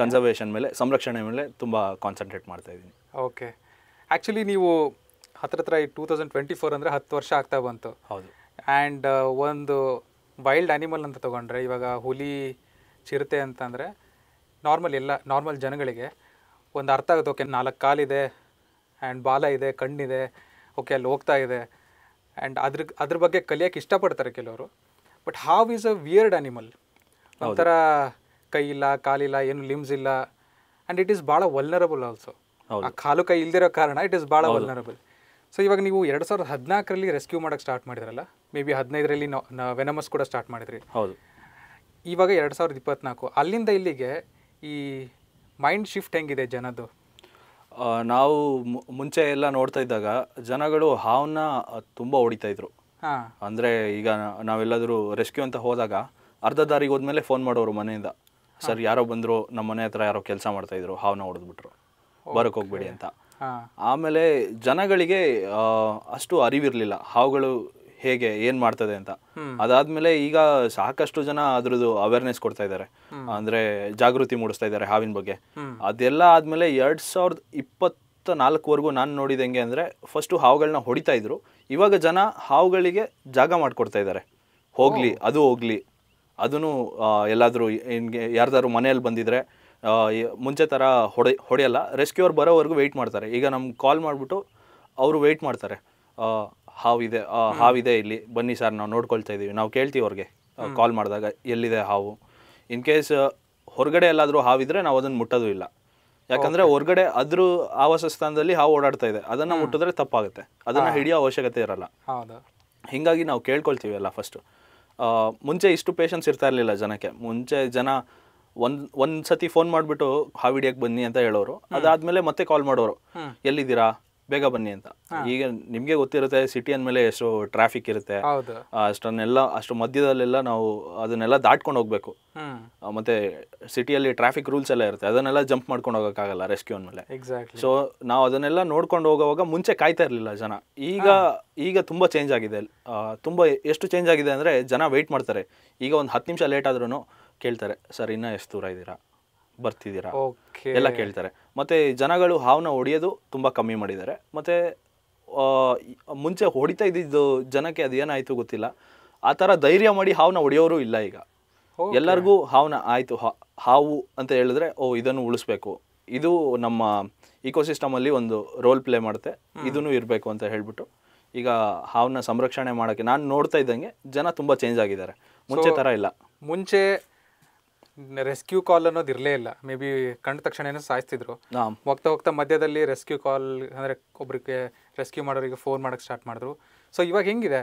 ಕನ್ಸರ್ವೇಷನ್ ಮೇಲೆ? ಸಂರಕ್ಷಣೆ ಮೇಲೆ ತುಂಬ ಕಾನ್ಸಂಟ್ರೇಟ್ ಮಾಡ್ತಾ ಇದ್ದೀನಿ. ಓಕೆ. ಆ್ಯಕ್ಚುಲಿ ನೀವು ಹತ್ರ ಹತ್ರ ಈ ಟೂ ತೌಸಂಡ್ ಟ್ವೆಂಟಿ ಫೋರ್ ಅಂದರೆ ಹತ್ತು ವರ್ಷ ಆಗ್ತಾ ಬಂತು. ಹೌದು. ಆ್ಯಂಡ್ ಒಂದು ವೈಲ್ಡ್ ಆ್ಯನಿಮಲ್ ಅಂತ ತೊಗೊಂಡ್ರೆ ಇವಾಗ ಹುಲಿ ಚಿರತೆ ಅಂತಂದರೆ ನಾರ್ಮಲ್ ಎಲ್ಲ ನಾರ್ಮಲ್ ಜನಗಳಿಗೆ ಒಂದು ಅರ್ಥ ಆಗುತ್ತೆ ಓಕೆ ನಾಲ್ಕು ಕಾಲಿದೆ ಆ್ಯಂಡ್ ಬಾಲ ಇದೆ ಕಣ್ಣಿದೆ ಓಕೆ ಅಲ್ಲಿ ಹೋಗ್ತಾ ಇದೆ. ಆ್ಯಂಡ್ ಅದ್ರ ಅದ್ರ ಬಗ್ಗೆ ಕಲಿಯೋಕೆ ಇಷ್ಟಪಡ್ತಾರೆ ಕೆಲವರು. ಬಟ್ ಹಾವ್ ಈಸ್ ಅ ವಿಯರ್ಡ್ ಆ್ಯನಿಮಲ್ ಒಂಥರ ಕೈ ಇಲ್ಲ ಕಾಲಿಲ್ಲ ಏನು ಲಿಮ್ಸ್ ಇಲ್ಲ. ಆ್ಯಂಡ್ ಇಟ್ ಈಸ್ ಭಾಳ ವಲ್ನರಬಲ್ ಆಲ್ಸೋ. ಆ ಕಾಲು ಕೈ ಇಲ್ದಿರೋ ಕಾರಣ ಇಟ್ ಈಸ್ ಭಾಳ ವಲ್ನರಬಲ್ ಸೊ ಇವಾಗ ನೀವು ಎರಡು ಸಾವಿರದ ಹದಿನಾಲ್ಕರಲ್ಲಿ ರೆಸ್ಕ್ಯೂ ಮಾಡೋಕ್ಕೆ ಸ್ಟಾರ್ಟ್ ಮಾಡಿದ್ರಲ್ಲ ಮೇ ಬಿ ಹದಿನೈದರಲ್ಲಿ ವೆನಮಸ್ ಕೂಡ ಸ್ಟಾರ್ಟ್ ಮಾಡಿದ್ರಿ. ಹೌದು. ಇವಾಗ ಎರಡು ಸಾವಿರದ ಇಪ್ಪತ್ನಾಲ್ಕು ಅಲ್ಲಿಂದ ಇಲ್ಲಿಗೆ ಈ ಮೈಂಡ್ ಶಿಫ್ಟ್ ಹೆಂಗಿದೆ ಜನದ್ದು? ನಾವು ಮುಂಚೆ ಎಲ್ಲ ನೋಡ್ತಾ ಇದ್ದಾಗ ಜನಗಳು ಹಾವನ್ನ ತುಂಬ ಹೊಡಿತಾ ಇದ್ರು. ಅಂದ್ರೆ ಈಗ ನಾವೆಲ್ಲಾದರೂ ರೆಸ್ಕ್ಯೂ ಅಂತ ಹೋದಾಗ ಅರ್ಧ ದಾರಿಗೆ ಹೋದ್ಮೇಲೆ ಫೋನ್ ಮಾಡೋರು ಮನೆಯಿಂದ. ಸರ್ ಯಾರೋ ಬಂದ್ರು ನಮ್ಮ ಮನೆ ಹತ್ರ ಯಾರೋ ಕೆಲಸ ಮಾಡ್ತಾ ಇದ್ರು ಹಾವನ್ನ ಹೊಡೆದ್ಬಿಟ್ರು. ಬರಕ್ ಹೋಗ್ಬೇಡಿ ಅಂತ. ಆಮೇಲೆ ಜನಗಳಿಗೆ ಅಷ್ಟು ಅರಿವಿರಲಿಲ್ಲ. ಹಾವುಗಳು ಹೇಗೆ ಏನು ಮಾಡ್ತದೆ ಅಂತ. ಅದಾದ್ಮೇಲೆ ಈಗ ಸಾಕಷ್ಟು ಜನ ಅದ್ರದ್ದು ಅವೇರ್ನೆಸ್ ಕೊಡ್ತಾ ಇದ್ದಾರೆ. ಅಂದ್ರೆ ಜಾಗೃತಿ ಮೂಡಿಸ್ತಾ ಇದ್ದಾರೆ ಹಾವಿನ ಬಗ್ಗೆ. ಅದೆಲ್ಲ ಆದ್ಮೇಲೆ ಎರಡ್ ಸಾವಿರದ ಇಪ್ಪತ್ತ ನಾಲ್ಕುವರೆಗೂ ನಾನು ನೋಡಿದ ಹೆಂಗೆ ಅಂದ್ರೆ ಫಸ್ಟು ಹಾವುಗಳನ್ನ ಹೊಡಿತಾ ಇದ್ರು. ಇವಾಗ ಜನ ಹಾವುಗಳಿಗೆ ಜಾಗ ಮಾಡ್ಕೊಡ್ತಾ ಇದ್ದಾರೆ. ಹೋಗ್ಲಿ ಅದು ಹೋಗ್ಲಿ. ಅದನ್ನು ಎಲ್ಲಾದರೂ ಹಿಂಗೆ ಯಾರ್ದಾದ್ರು ಮನೆಯಲ್ಲಿ ಬಂದಿದ್ರೆ ಮುಂಚೆ ಥರ ಹೊಡೆ ಹೊಡೆಯಲ್ಲ ರೆಸ್ಕ್ಯೂರ್ ಬರೋವರೆಗೂ ವೆಯ್ಟ್ ಮಾಡ್ತಾರೆ. ಈಗ ನಮ್ಗೆ ಕಾಲ್ ಮಾಡಿಬಿಟ್ಟು ಅವರು ವೆಯ್ಟ್ ಮಾಡ್ತಾರೆ. ಹಾವಿದೆ ಹಾವಿದೆ ಇಲ್ಲಿ. ಬನ್ನಿ ಸರ್ ನಾವು ನೋಡ್ಕೊಳ್ತಾ ಇದ್ದೀವಿ ನಾವು ಕೇಳ್ತೀವಿ ಅವ್ರಿಗೆ. ಕಾಲ್ ಮಾಡಿದಾಗ ಎಲ್ಲಿದೆ ಹಾವು? ಇನ್ ಕೇಸ್ ಹೊರಗಡೆ ಎಲ್ಲಾದರೂ ಹಾವಿದ್ರೆ ನಾವು ಅದನ್ನು ಮುಟ್ಟೋದು ಇಲ್ಲ. ಯಾಕಂದ್ರೆ ಹೊರಗಡೆ ಅದ್ರ ಆವಾಸ ಸ್ಥಾನದಲ್ಲಿ ಹಾವು ಓಡಾಡ್ತಾ ಇದೆ. ಅದನ್ನ ಮುಟ್ಟಿದ್ರೆ ತಪ್ಪಾಗುತ್ತೆ. ಅದನ್ನ ಹಿಡಿಯೋ ಅವಶ್ಯಕತೆ ಇರಲ್ಲ. ಹಿಂಗಾಗಿ ನಾವು ಕೇಳ್ಕೊಳ್ತೀವಿ ಎಲ್ಲ ಫಸ್ಟು ಮುಂಚೆ ಇಷ್ಟು ಪೇಷನ್ಸ್ ಇರ್ತಾ ಇರಲಿಲ್ಲ ಜನಕ್ಕೆ. ಮುಂಚೆ ಜನ ಒಂದ್ ಒಂದ್ಸತಿ ಫೋನ್ ಮಾಡಿಬಿಟ್ಟು ಹಾವಿಡಿಯಕ್ಕೆ ಬನ್ನಿ ಅಂತ ಹೇಳೋರು. ಅದಾದ್ಮೇಲೆ ಮತ್ತೆ ಕಾಲ್ ಮಾಡೋರು. ಎಲ್ಲಿದ್ದೀರಾ? ಬೇಗ ಬನ್ನಿ ಅಂತ. ಈಗ ನಿಮಗೆ ಗೊತ್ತಿರುತ್ತೆ ಸಿಟಿ ಅಂದಮೇಲೆ ಎಷ್ಟು ಟ್ರಾಫಿಕ್ ಇರುತ್ತೆ. ಅಷ್ಟನ್ನೆಲ್ಲ ಅಷ್ಟು ಮಧ್ಯದಲ್ಲೆಲ್ಲ ನಾವು ಅದನ್ನೆಲ್ಲ ದಾಟ್ಕೊಂಡು ಹೋಗ್ಬೇಕು. ಮತ್ತೆ ಸಿಟಿಯಲ್ಲಿ ಟ್ರಾಫಿಕ್ ರೂಲ್ಸ್ ಎಲ್ಲ ಇರುತ್ತೆ. ಅದನ್ನೆಲ್ಲ ಜಂಪ್ ಮಾಡ್ಕೊಂಡು ಹೋಗೋಕ್ಕಾಗಲ್ಲ ರೆಸ್ಕ್ಯೂ ಅಂದಮೇಲೆ. ಸೊ ನಾವು ಅದನ್ನೆಲ್ಲ ನೋಡ್ಕೊಂಡು ಹೋಗುವಾಗ ಮುಂಚೆ ಕಾಯ್ತಾ ಇರಲಿಲ್ಲ ಜನ. ಈಗ ಈಗ ತುಂಬಾ ಚೇಂಜ್ ಆಗಿದೆ. ತುಂಬಾ ತುಂಬ ಎಷ್ಟು ಚೇಂಜ್ ಆಗಿದೆ ಅಂದ್ರೆ ಜನ ವೆಯ್ಟ್ ಮಾಡ್ತಾರೆ. ಈಗ ಒಂದು ಹತ್ತು ನಿಮಿಷ ಲೇಟ್ ಆದ್ರೂ ಕೇಳ್ತಾರೆ ಸರ್ ಇನ್ನೂ ಎಷ್ಟು ದೂರ ಇದ್ದೀರಾ? ಬರ್ತಿದ್ದೀರಾ? ಎಲ್ಲ ಕೇಳ್ತಾರೆ. ಮತ್ತೆ ಜನಗಳು ಹಾವನ್ನ ಹೊಡೆಯೋದು ತುಂಬಾ ಕಮ್ಮಿ ಮಾಡಿದ್ದಾರೆ. ಮತ್ತೆ ಮುಂಚೆ ಹೊಡಿತಾ ಇದ್ದಿದ್ದು ಜನಕ್ಕೆ ಅದೇನಾಯ್ತು ಗೊತ್ತಿಲ್ಲ. ಆ ಥರ ಧೈರ್ಯ ಮಾಡಿ ಹಾವನ್ನ ಹೊಡೆಯೋರು ಇಲ್ಲ ಈಗ. ಎಲ್ಲರಿಗೂ ಹಾವನ್ನ ಆಯ್ತು ಹಾವು ಅಂತ ಹೇಳಿದ್ರೆ ಓ ಇದನ್ನು ಉಳಿಸ್ಬೇಕು. ಇದು ನಮ್ಮ ಇಕೋಸಿಸ್ಟಮ್ ಅಲ್ಲಿ ಒಂದು ರೋಲ್ ಪ್ಲೇ ಮಾಡುತ್ತೆ. ಇದನ್ನು ಇರಬೇಕು ಅಂತ ಹೇಳ್ಬಿಟ್ಟು. ಈಗ ಹಾವನ್ನ ಸಂರಕ್ಷಣೆ ಮಾಡೋಕ್ಕೆ ನಾನು ನೋಡ್ತಾ ಇದ್ದಂಗೆ ಜನ ತುಂಬ ಚೇಂಜ್ ಆಗಿದ್ದಾರೆ. ಮುಂಚೆ ತರ ಇಲ್ಲ. ಮುಂಚೆ ರೆಸ್ಕ್ಯೂ ಕಾಲ್ ಅನ್ನೋದು ಇರಲೇ ಇಲ್ಲ. ಮೇ ಬಿ ಕಂಡ ತಕ್ಷಣ ಏನೋ ಸಾಯಿಸ್ತಿದ್ರು. ಹೋಗ್ತಾ ಹೋಗ್ತಾ ಮಧ್ಯದಲ್ಲಿ ರೆಸ್ಕ್ಯೂ ಕಾಲ್ ಅಂದರೆ ಒಬ್ರಿಗೆ ರೆಸ್ಕ್ಯೂ ಮಾಡೋರಿಗೆ ಫೋನ್ ಮಾಡೋಕ್ಕೆ ಸ್ಟಾರ್ಟ್ ಮಾಡಿದ್ರು. ಸೊ ಇವಾಗ ಹೆಂಗಿದೆ?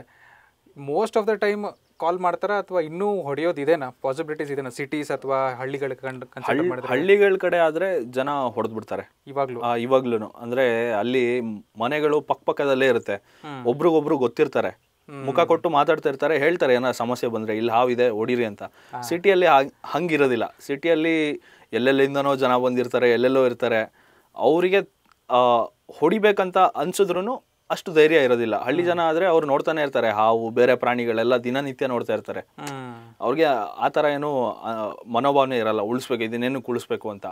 Most of the time call ಮಾಡ್ತಾರಾ ಅಥವಾ ಇನ್ನೂ ಹೊಡೆಯೋದು ಇದೇನಾ? ಪಾಸಿಬಿಲಿಟೀಸ್ ಇದೇನಾ? ಸಿಟೀಸ್ ಅಥವಾ ಹಳ್ಳಿಗಳ ಕಂಡು ಕನ್ಸಿಡರ್ ಮಾಡಿದ್ರೆ? ಹಳ್ಳಿಗಳ ಕಡೆ ಆದ್ರೆ ಜನ ಹೊಡೆದ್ಬಿಡ್ತಾರೆ. ಇವಾಗಲೂ? ಇವಾಗ್ಲೂ ಅಂದ್ರೆ ಅಲ್ಲಿ ಮನೆಗಳು ಪಕ್ಕಪಕ್ಕದಲ್ಲೇ ಇರುತ್ತೆ. ಒಬ್ರಿಗೊಬ್ರು ಗೊತ್ತಿರ್ತಾರೆ. ಮುಖ ಕೊಟ್ಟು ಮಾತಾಡ್ತಾ ಇರ್ತಾರೆ ಹೇಳ್ತಾರೆ ಏನೋ ಸಮಸ್ಯೆ ಬಂದ್ರೆ ಇಲ್ಲಿ ಹಾವಿದೆ ಹೊಡೀರಿ ಅಂತ. ಸಿಟಿಯಲ್ಲಿ ಹಂಗಿರೋದಿಲ್ಲ. ಸಿಟಿಯಲ್ಲಿ ಎಲ್ಲೆಲ್ಲಿಂದನೋ ಜನ ಬಂದಿರ್ತಾರೆ ಎಲ್ಲೆಲ್ಲೋ ಇರ್ತಾರೆ. ಅವರಿಗೆ ಹೊಡಿಬೇಕಂತ ಅನ್ಸಿದ್ರು ಅಷ್ಟು ಧೈರ್ಯ ಇರೋದಿಲ್ಲ. ಹಳ್ಳಿ ಜನ ಆದ್ರೆ ಅವ್ರು ನೋಡ್ತಾನೆ ಇರ್ತಾರೆ ಹಾವು ಬೇರೆ ಪ್ರಾಣಿಗಳೆಲ್ಲ ದಿನನಿತ್ಯ ನೋಡ್ತಾ ಇರ್ತಾರೆ. ಅವ್ರಿಗೆ ಆ ಥರ ಏನು ಮನೋಭಾವನೆ ಇರಲ್ಲ ಉಳಿಸ್ಬೇಕು ಇದನ್ನೇನು ಉಳಿಸ್ಬೇಕು ಅಂತ.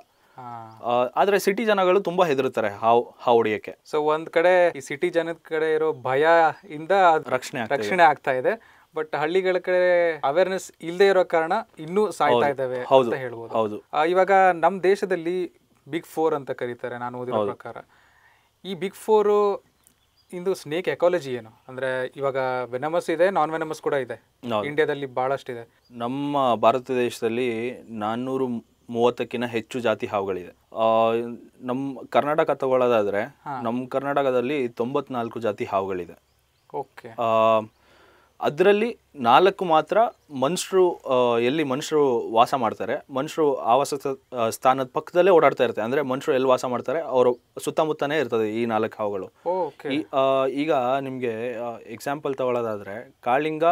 ಆದ್ರೆ ಸಿಟಿ ಜನಗಳು ತುಂಬಾ ಹೆದರುತ್ತಾರೆ ಹಾವು ಹಾವು ಹೊಡಿಯಕ್ಕೆ. ಸೊ ಒಂದ್ ಕಡೆ ಈ ಸಿಟಿ ಜನದ ಕಡೆ ಇರೋ ಭಯ ಇಂದ ರಕ್ಷಣೆ ರಕ್ಷಣೆ ಆಗ್ತಾ ಇದೆ. ಬಟ್ ಹಳ್ಳಿಗಳ ಕಡೆ ಅವೇರ್ನೆಸ್ ಇಲ್ಲದೆ ಇರೋ ಕಾರಣ ಇನ್ನೂ ಸಾಯ್ತಾ ಇದಾವೆ ಅಂತ ಹೇಳ್ಬೋದು. ಹೌದು. ಇವಾಗ ನಮ್ಮ ದೇಶದಲ್ಲಿ ಬಿಗ್ ಫೋರ್ ಅಂತ ಕರೀತಾರೆ ನಾನು ಓದಿರೋ ಪ್ರಕಾರ. ಈ ಬಿಗ್ ಫೋರ್ ಇಂದು ಸ್ನೇಕ್ ಎಕಾಲಜಿ ಏನು? ಅಂದ್ರೆ ಇವಾಗ ವೆನಮಸ್ ಇದೆ ನಾನ್ ವೆನಮಸ್ ಕೂಡ ಇದೆ. ಇಂಡಿಯಾದಲ್ಲಿ ಬಹಳಷ್ಟಿದೆ ನಮ್ಮ ಭಾರತ ದೇಶದಲ್ಲಿ ನಾನ್ನೂರು ಮೂವತ್ತಕ್ಕಿಂತ ಹೆಚ್ಚು ಜಾತಿ ಹಾವುಗಳಿದೆ. ನಮ್ಮ ಕರ್ನಾಟಕ ತಗೊಳ್ಳೋದಾದ್ರೆ ನಮ್ಮ ಕರ್ನಾಟಕದಲ್ಲಿ ತೊಂಬತ್ನಾಲ್ಕು ಜಾತಿ ಹಾವುಗಳಿದೆ. ಓಕೆ. ಅದರಲ್ಲಿ ನಾಲ್ಕು ಮಾತ್ರ ಮನುಷ್ಯರು ಎಲ್ಲಿ ಮನುಷ್ಯರು ವಾಸ ಮಾಡ್ತಾರೆ. ಮನುಷ್ಯರು ಆವಾಸ ಸ್ಥಾನದ ಪಕ್ಕದಲ್ಲೇ ಓಡಾಡ್ತಾ ಇರ್ತಾರೆ. ಅಂದರೆ ಮನುಷ್ಯರು ಎಲ್ಲಿ ವಾಸ ಮಾಡ್ತಾರೆ ಅವರು ಸುತ್ತಮುತ್ತನೇ ಇರ್ತದೆ ಈ ನಾಲ್ಕು ಹಾವುಗಳು. ಈಗ ನಿಮಗೆ ಎಕ್ಸಾಂಪಲ್ ತಗೊಳ್ಳೋದಾದರೆ ಕಾಳಿಂಗ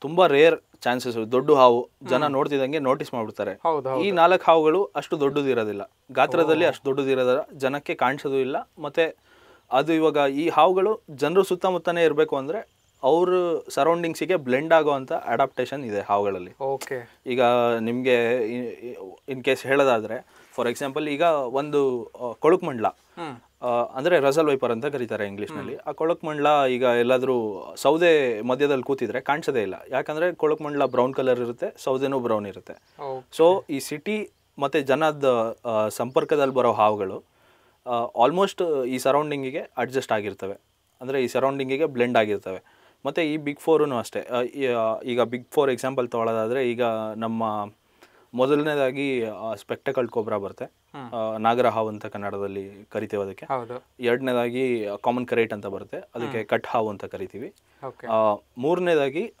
ತುಂಬ ರೇರ್ ಚಾನ್ಸಸ್ ದೊಡ್ಡ ಹಾವು ಜನ ನೋಡ್ತಿದಂಗೆ ನೋಟಿಸ್ ಮಾಡ್ಬಿಡ್ತಾರೆ. ಈ ನಾಲ್ಕು ಹಾವುಗಳು ಅಷ್ಟು ದೊಡ್ಡದಿರೋದಿಲ್ಲ. ಗಾತ್ರದಲ್ಲಿ ಅಷ್ಟು ದೊಡ್ಡದಿರೋದ ಜನಕ್ಕೆ ಕಾಣಿಸೋದು ಇಲ್ಲ. ಮತ್ತೆ ಅದು ಇವಾಗ ಈ ಹಾವುಗಳು ಜನರು ಸುತ್ತಮುತ್ತನೇ ಇರಬೇಕು ಅಂದ್ರೆ ಅವ್ರ ಸರೌಂಡಿಂಗ್ಸಿಗೆ ಬ್ಲೆಂಡ್ ಆಗೋವಂಥ ಅಡಾಪ್ಟೇಷನ್ ಇದೆ ಹಾವುಗಳಲ್ಲಿ. ಓಕೆ. ಈಗ ನಿಮಗೆ ಇನ್ ಕೇಸ್ ಹೇಳೋದಾದ್ರೆ ಫಾರ್ ಎಕ್ಸಾಂಪಲ್ ಈಗ ಒಂದು ಕೊಳುಕ್ ಮಂಡ್ಲ. ಅಂದ್ರೆ ರಸಲ್ ವೈಪರ್ ಅಂತ ಕರೀತಾರೆ ಇಂಗ್ಲೀಷ್ನಲ್ಲಿ. ಆ ಕೊಳಕ್ ಮಂಡ್ಲ ಈಗ ಎಲ್ಲಾದ್ರೂ ಸೌದೆ ಮಧ್ಯದಲ್ಲಿ ಕೂತಿದ್ರೆ ಕಾಣಿಸೋದೇ ಇಲ್ಲ. ಯಾಕಂದ್ರೆ ಕೊಳಕ್ ಮಂಡ್ಲ ಬ್ರೌನ್ ಕಲರ್ ಇರುತ್ತೆ ಸೌದೆನೂ ಬ್ರೌನ್ ಇರುತ್ತೆ. ಸೊ ಈ ಸಿಟಿ ಮತ್ತೆ ಜನದ ಸಂಪರ್ಕದಲ್ಲಿ ಬರೋ ಹಾವುಗಳು ಆಲ್ಮೋಸ್ಟ್ ಈ ಸರೌಂಡಿಂಗಿಗೆ ಅಡ್ಜಸ್ಟ್ ಆಗಿರ್ತವೆ. ಅಂದರೆ ಈ ಸರೌಂಡಿಂಗಿಗೆ ಬ್ಲೆಂಡ್ ಆಗಿರ್ತವೆ. ಮತ್ತು ಈ ಬಿಗ್ ಫೋರೂ ಅಷ್ಟೇ. ಈಗ ಬಿಗ್ ಫೋರ್ ಎಕ್ಸಾಂಪಲ್ ತೊಗೊಳೋದಾದರೆ ಈಗ ನಮ್ಮ ಮೊದಲನೇದಾಗಿ ಸ್ಪೆಕ್ಟಕಲ್ ಕೋಬ್ರಾ ಬರುತ್ತೆ. ಆ, ನಾಗರ ಹಾವು ಅಂತ ಕನ್ನಡದಲ್ಲಿ ಕರಿತೇವೆ ಅದಕ್ಕೆ. ಎರಡನೇದಾಗಿ ಕಾಮನ್ ಕರೇಟ್ ಅಂತ ಬರುತ್ತೆ. ಅದಕ್ಕೆ ಕಟ್ ಹಾವು ಅಂತ ಕರಿತೀವಿ. ಮೂರನೇದಾಗಿ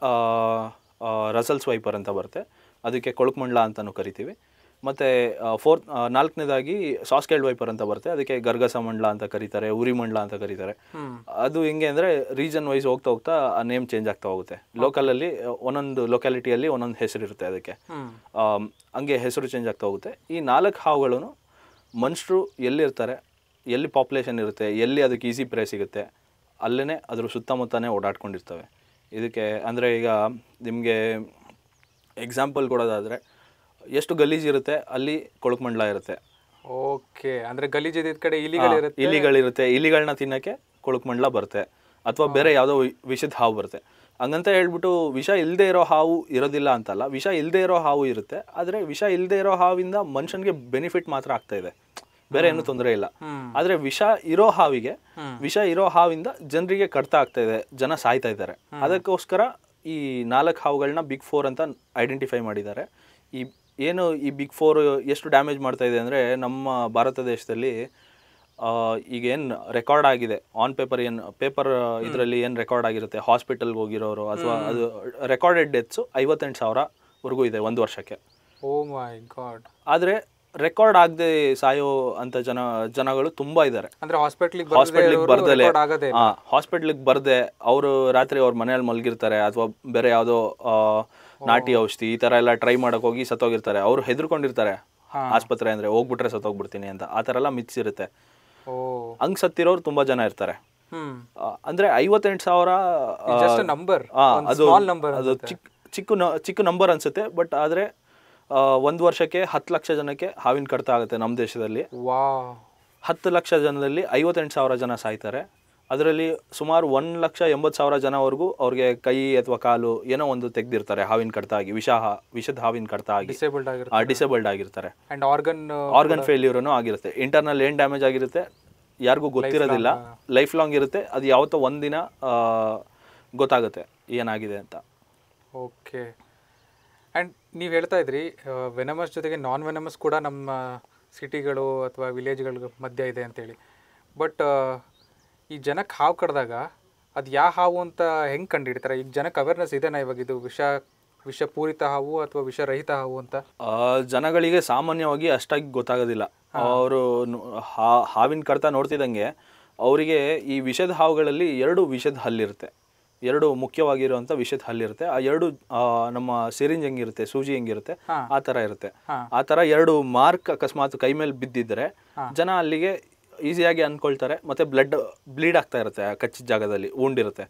ರಸಲ್ ಸ್ವೈಪರ್ ಅಂತ ಬರುತ್ತೆ. ಅದಕ್ಕೆ ಕೊಳಕ್ಮಂಡ್ಲ ಅಂತಾನು ಕರಿತೀವಿ. ಮತ್ತು ಫೋರ್ತ್ ನಾಲ್ಕನೇದಾಗಿ ಸಾಸ್ಕೇಲ್ಡ್ ವೈಪರ್ ಅಂತ ಬರುತ್ತೆ. ಅದಕ್ಕೆ ಗರ್ಗಸ ಮಂಡಲ ಅಂತ ಕರೀತಾರೆ ಉರಿ ಮಂಡಲ ಅಂತ ಕರೀತಾರೆ. ಅದು ಹೆಂಗೆ ಅಂದರೆ ರೀಜನ್ ವೈಸ್ ಹೋಗ್ತಾ ಹೋಗ್ತಾ ಆ ನೇಮ್ ಚೇಂಜ್ ಆಗ್ತಾ ಹೋಗುತ್ತೆ. ಲೋಕಲಲ್ಲಿ ಒಂದೊಂದು ಲೊಕ್ಯಾಲಿಟಿಯಲ್ಲಿ ಒಂದೊಂದು ಹೆಸರು ಇರುತ್ತೆ ಅದಕ್ಕೆ. ಹಂಗೆ ಹೆಸರು ಚೇಂಜ್ ಆಗ್ತಾ ಹೋಗುತ್ತೆ. ಈ ನಾಲ್ಕು ಹಾವುಗಳು ಮನುಷ್ಯರು ಎಲ್ಲಿರ್ತಾರೆ ಎಲ್ಲಿ ಪಾಪ್ಯುಲೇಷನ್ ಇರುತ್ತೆ ಎಲ್ಲಿ ಅದಕ್ಕೆ ಈಸಿ ಪ್ರೇ ಸಿಗುತ್ತೆ ಅಲ್ಲೇ ಅದ್ರ ಸುತ್ತಮುತ್ತನೇ ಓಡಾಡ್ಕೊಂಡಿರ್ತವೆ. ಇದಕ್ಕೆ ಅಂದರೆ ಈಗ ನಿಮಗೆ ಎಕ್ಸಾಂಪಲ್ ಕೊಡೋದಾದರೆ ಎಷ್ಟು ಗಲೀಜಿರುತ್ತೆ ಅಲ್ಲಿ ಕೊಳಕುಮಂಡಲ ಇರುತ್ತೆ. ಓಕೆ ಅಂದ್ರೆ ಗಲೀಜ್ ಇದ್ದಿದ್ ಕಡೆ ಇಲಿಗಳಿರುತ್ತೆ ಇಲಿಗಳಿರುತ್ತೆ. ಇಲಿಗಳನ್ನ ತಿನ್ನಕ್ಕೆ ಕೊಳಕುಮಂಡಲ ಬರುತ್ತೆ. ಅಥವಾ ಬೇರೆ ಯಾವುದೋ ವಿಷದ ಹಾವು ಬರುತ್ತೆ. ಹಂಗಂತ ಹೇಳ್ಬಿಟ್ಟು ವಿಷ ಇಲ್ಲದೆ ಇರೋ ಹಾವು ಇರೋದಿಲ್ಲ ಅಂತಲ್ಲ ವಿಷ ಇಲ್ಲದೆ ಇರೋ ಹಾವು ಇರುತ್ತೆ. ಆದರೆ ವಿಷ ಇಲ್ಲದೆ ಇರೋ ಹಾವಿಂದ ಮನುಷ್ಯನಿಗೆ ಬೆನಿಫಿಟ್ ಮಾತ್ರ ಆಗ್ತಾ ಇದೆ. ಬೇರೆ ಏನು ತೊಂದರೆ ಇಲ್ಲ. ಆದರೆ ವಿಷ ಇರೋ ಹಾವಿಗೆ ವಿಷ ಇರೋ ಹಾವಿಂದ ಜನರಿಗೆ ಕಡ್ತ ಆಗ್ತಾ ಇದೆ ಜನ ಸಾಯ್ತಾ ಇದ್ದಾರೆ. ಅದಕ್ಕೋಸ್ಕರ ಈ ನಾಲ್ಕು ಹಾವುಗಳನ್ನ ಬಿಗ್ ಫೋರ್ ಅಂತ ಐಡೆಂಟಿಫೈ ಮಾಡಿದ್ದಾರೆ. ಈ ಏನು ಈ ಬಿಗ್ ಫೋರ್ ಎಷ್ಟು ಡ್ಯಾಮೇಜ್ ಮಾಡ್ತಾ ಇದೆ ಅಂದರೆ ನಮ್ಮ ಭಾರತ ದೇಶದಲ್ಲಿ ಆ, ಈಗ ಏನು ರೆಕಾರ್ಡ್ ಆಗಿದೆ. ಆನ್ ಪೇಪರ್ ಏನು ಪೇಪರ್ ಇದರಲ್ಲಿ ಏನು ರೆಕಾರ್ಡ್ ಆಗಿರುತ್ತೆ? ಹಾಸ್ಪಿಟಲ್ಗೆ ಹೋಗಿರೋರು ಅಥವಾ ಅದು ರೆಕಾರ್ಡೆಡ್ ಡೆತ್ಸು ಐವತ್ತೆಂಟು ಸಾವಿರವರೆಗೂ ಇದೆ ಒಂದು ವರ್ಷಕ್ಕೆ. ಓ ಮೈ ಗಾಡ್. ಆದರೆ ರೆಕಾರ್ಡ್ ಆಗದೆ ಸಾಯೋ ಅಂತ ಜನ ಜನಗಳು ತುಂಬ ಇದ್ದಾರೆ. ಅಂದ್ರೆ ಹಾಸ್ಪಿಟ್ಲಿಗೆ ಹಾಸ್ಪಿಟ್ಲಿಗೆ ಬರ್ದಲೆ ಹಾಸ್ಪಿಟ್ಲಿಗೆ ಬರ್ದೆ ಅವರು ರಾತ್ರಿ ಅವ್ರ ಮನೆಯಲ್ಲಿ ಮಲಗಿರ್ತಾರೆ ಅಥವಾ ಬೇರೆ ಯಾವುದೋ ಆ, ನಾಟಿ ಔಷಧಿ ಈ ತರ ಎಲ್ಲ ಟ್ರೈ ಮಾಡಕ್ ಹೋಗಿ ಸತ್ತೋಗಿರ್ತಾರೆ. ಅವ್ರು ಹೆದರ್ಕೊಂಡಿರ್ತಾರೆ. ಆಸ್ಪತ್ರೆ ಅಂದ್ರೆ ಹೋಗ್ಬಿಟ್ರೆ ಸತ್ತೋಗ್ಬಿಡ್ತೀನಿ ಅಂತ. ಆ ಥರ ಎಲ್ಲ ಮಿತ್ಸ್ ಇರುತ್ತೆ. ಹಂಗ್ ಸತ್ತಿರೋರು ತುಂಬಾ ಜನ ಇರ್ತಾರೆ. ಅಂದ್ರೆ ಐವತ್ತೆಂಟು ಸಾವಿರ ನಂಬರ್ ಅದು ಅದು ಚಿಕ್ಕ ಚಿಕ್ಕ ಚಿಕ್ಕ ನಂಬರ್ ಅನ್ಸುತ್ತೆ. ಬಟ್ ಆದ್ರೆ ಒಂದ್ ವರ್ಷಕ್ಕೆ ಹತ್ತು ಲಕ್ಷ ಜನಕ್ಕೆ ಹಾವಿನ ಕಡಿತ ಆಗುತ್ತೆ ನಮ್ಮ ದೇಶದಲ್ಲಿ. ಹತ್ತು ಲಕ್ಷ ಜನದಲ್ಲಿ ಐವತ್ತೆಂಟು ಸಾವಿರ ಜನ ಸಾಯ್ತಾರೆ. ಅದರಲ್ಲಿ ಸುಮಾರು ಒಂದು ಲಕ್ಷ ಎಂಬತ್ತು ಸಾವಿರ ಜನವರೆಗೂ ಅವ್ರಿಗೆ ಕೈ ಅಥವಾ ಕಾಲು ಏನೋ ಒಂದು ತೆಗೆದಿರ್ತಾರೆ ಹಾವಿನ ಕಡತ ಆಗಿ ವಿಷ ವಿಷದ ಹಾವಿನ ಕಡತ ಆಗಿ ಡಿಸೇಬಲ್ಡ್ ಆಗಿರ್ತಾರೆ ಡಿಸೇಬಲ್ಡ್ ಆಗಿರ್ತಾರೆ. ಆ್ಯಂಡ್ ಆರ್ಗನ್ ಆರ್ಗನ್ ಫೇಲ್ಯೂರನು ಆಗಿರುತ್ತೆ. ಇಂಟರ್ನಲ್ ಏನು ಡ್ಯಾಮೇಜ್ ಆಗಿರುತ್ತೆ? ಯಾರಿಗೂ ಗೊತ್ತಿರೋದಿಲ್ಲ. ಲೈಫ್ ಲಾಂಗ್ ಇರುತ್ತೆ. ಅದು ಯಾವತ್ತೋ ಒಂದಿನ ಗೊತ್ತಾಗುತ್ತೆ ಏನಾಗಿದೆ ಅಂತ. ಓಕೆ. ಆ್ಯಂಡ್ ನೀವು ಹೇಳ್ತಾ ಇದ್ರಿ ವೆನಮಸ್ ಜೊತೆಗೆ ನಾನ್ ವೆನಮಸ್ ಕೂಡ ನಮ್ಮ ಸಿಟಿಗಳು ಅಥವಾ ವಿಲೇಜ್ಗಳ ಮಧ್ಯ ಇದೆ ಅಂತೇಳಿ. ಬಟ್ ಈ ಜನಕ್ಕೆ ಹಾವು ಕಡ್ದಾಗ ಅದು ಯಾವ ಹಾವು ಅಂತ ಹೆಂಗೆ ಕಂಡುಹಿಡಿತಾರೆ ಈಗ ಜನಕ್ಕೆ ಅವೇರ್ನೆಸ್ ಇದೆನಾ ಇವಾಗ ಇದು ವಿಷ ವಿಷಪೂರಿತ ಹಾವು ಅಥವಾ ವಿಷರಹಿತ ಹಾವು ಅಂತ? ಆ, ಜನಗಳಿಗೆ ಸಾಮಾನ್ಯವಾಗಿ ಅಷ್ಟಾಗಿ ಗೊತ್ತಾಗೋದಿಲ್ಲ. ಅವರು ಹಾವಿನ ಕಡ್ತ ನೋಡ್ತಿದ್ದಂಗೆ ಅವರಿಗೆ ಈ ವಿಷದ ಹಾವುಗಳಲ್ಲಿ ಎರಡು ವಿಷದ ಹಲ್ಲಿರುತ್ತೆ ಎರಡು ಮುಖ್ಯವಾಗಿರುವಂಥ ವಿಷದ ಹಲ್ಲಿರುತ್ತೆ ಆ ಎರಡು ನಮ್ಮ ಸಿರಿಂಜ್ ಹೆಂಗಿರುತ್ತೆ ಸೂಜಿ ಹೆಂಗಿರುತ್ತೆ ಆ ಥರ ಇರುತ್ತೆ. ಆ ಥರ ಎರಡು ಮಾರ್ಕ್ ಅಕಸ್ಮಾತ್ ಕೈ ಮೇಲೆ ಬಿದ್ದಿದ್ರೆ ಜನ ಅಲ್ಲಿಗೆ ಈಸಿಯಾಗಿ ಅನ್ಕೊಳ್ತಾರೆ ಮತ್ತೆ ಬ್ಲಡ್ ಬ್ಲೀಡ್ ಆಗ್ತಾ ಇರುತ್ತೆ ಆ ಕಚ್ಚಿದ ಜಾಗದಲ್ಲಿ ಉಂಡಿರುತ್ತೆ ಇರುತ್ತೆ.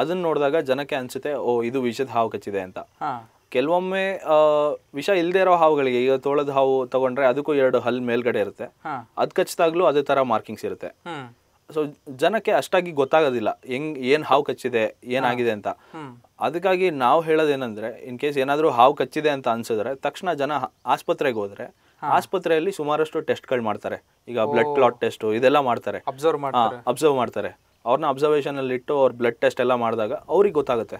ಅದನ್ನ ನೋಡಿದಾಗ ಜನಕ್ಕೆ ಅನ್ಸುತ್ತೆ ಓ ಇದು ವಿಷದ ಹಾವು ಕಚ್ಚಿದೆ ಅಂತ. ಕೆಲವೊಮ್ಮೆ ವಿಷ ಇಲ್ಲದೆ ಇರೋ ಹಾವುಗಳಿಗೆ ಈಗ ತೋಳದ ಹಾವು ತಗೊಂಡ್ರೆ ಅದಕ್ಕೂ ಎರಡು ಹಲ್ ಮೇಲ್ಗಡೆ ಇರುತ್ತೆ. ಅದ್ ಕಚ್ಚಿದಾಗ್ಲೂ ಅದೇ ತರ ಮಾರ್ಕಿಂಗ್ಸ್ ಇರುತ್ತೆ. ಸೊ ಜನಕ್ಕೆ ಅಷ್ಟಾಗಿ ಗೊತ್ತಾಗೋದಿಲ್ಲ ಹೆಂಗ್ ಏನ್ ಹಾವು ಕಚ್ಚಿದೆ ಏನಾಗಿದೆ ಅಂತ. ಅದಕ್ಕಾಗಿ ನಾವು ಹೇಳೋದೇನಂದ್ರೆ ಇನ್ ಕೇಸ್ ಏನಾದರೂ ಹಾವು ಕಚ್ಚಿದೆ ಅಂತ ಅನ್ಸಿದ್ರೆ ತಕ್ಷಣ ಜನ ಆಸ್ಪತ್ರೆಗೆ ಹೋದ್ರೆ ಆಸ್ಪತ್ರೆಯಲ್ಲಿ ಸುಮಾರಷ್ಟು ಟೆಸ್ಟ್ಗಳು ಮಾಡ್ತಾರೆ. ಈಗ ಬ್ಲಡ್ ಕ್ಲಾಟ್ ಟೆಸ್ಟ್ ಇದೆಲ್ಲ ಮಾಡ್ತಾರೆ. ಅಬ್ಸರ್ವ್ ಮಾಡ್ತಾರೆ. ಅಬ್ಸರ್ವ್ ಮಾಡ್ತಾರೆ. ಅವ್ರನ್ನ ಅಬ್ಸರ್ವೇಷನ್ ಅಲ್ಲಿ ಇಟ್ಟು ಅವ್ರ ಬ್ಲಡ್ ಟೆಸ್ಟ್ ಎಲ್ಲ ಮಾಡಿದಾಗ ಅವ್ರಿಗೆ ಗೊತ್ತಾಗುತ್ತೆ.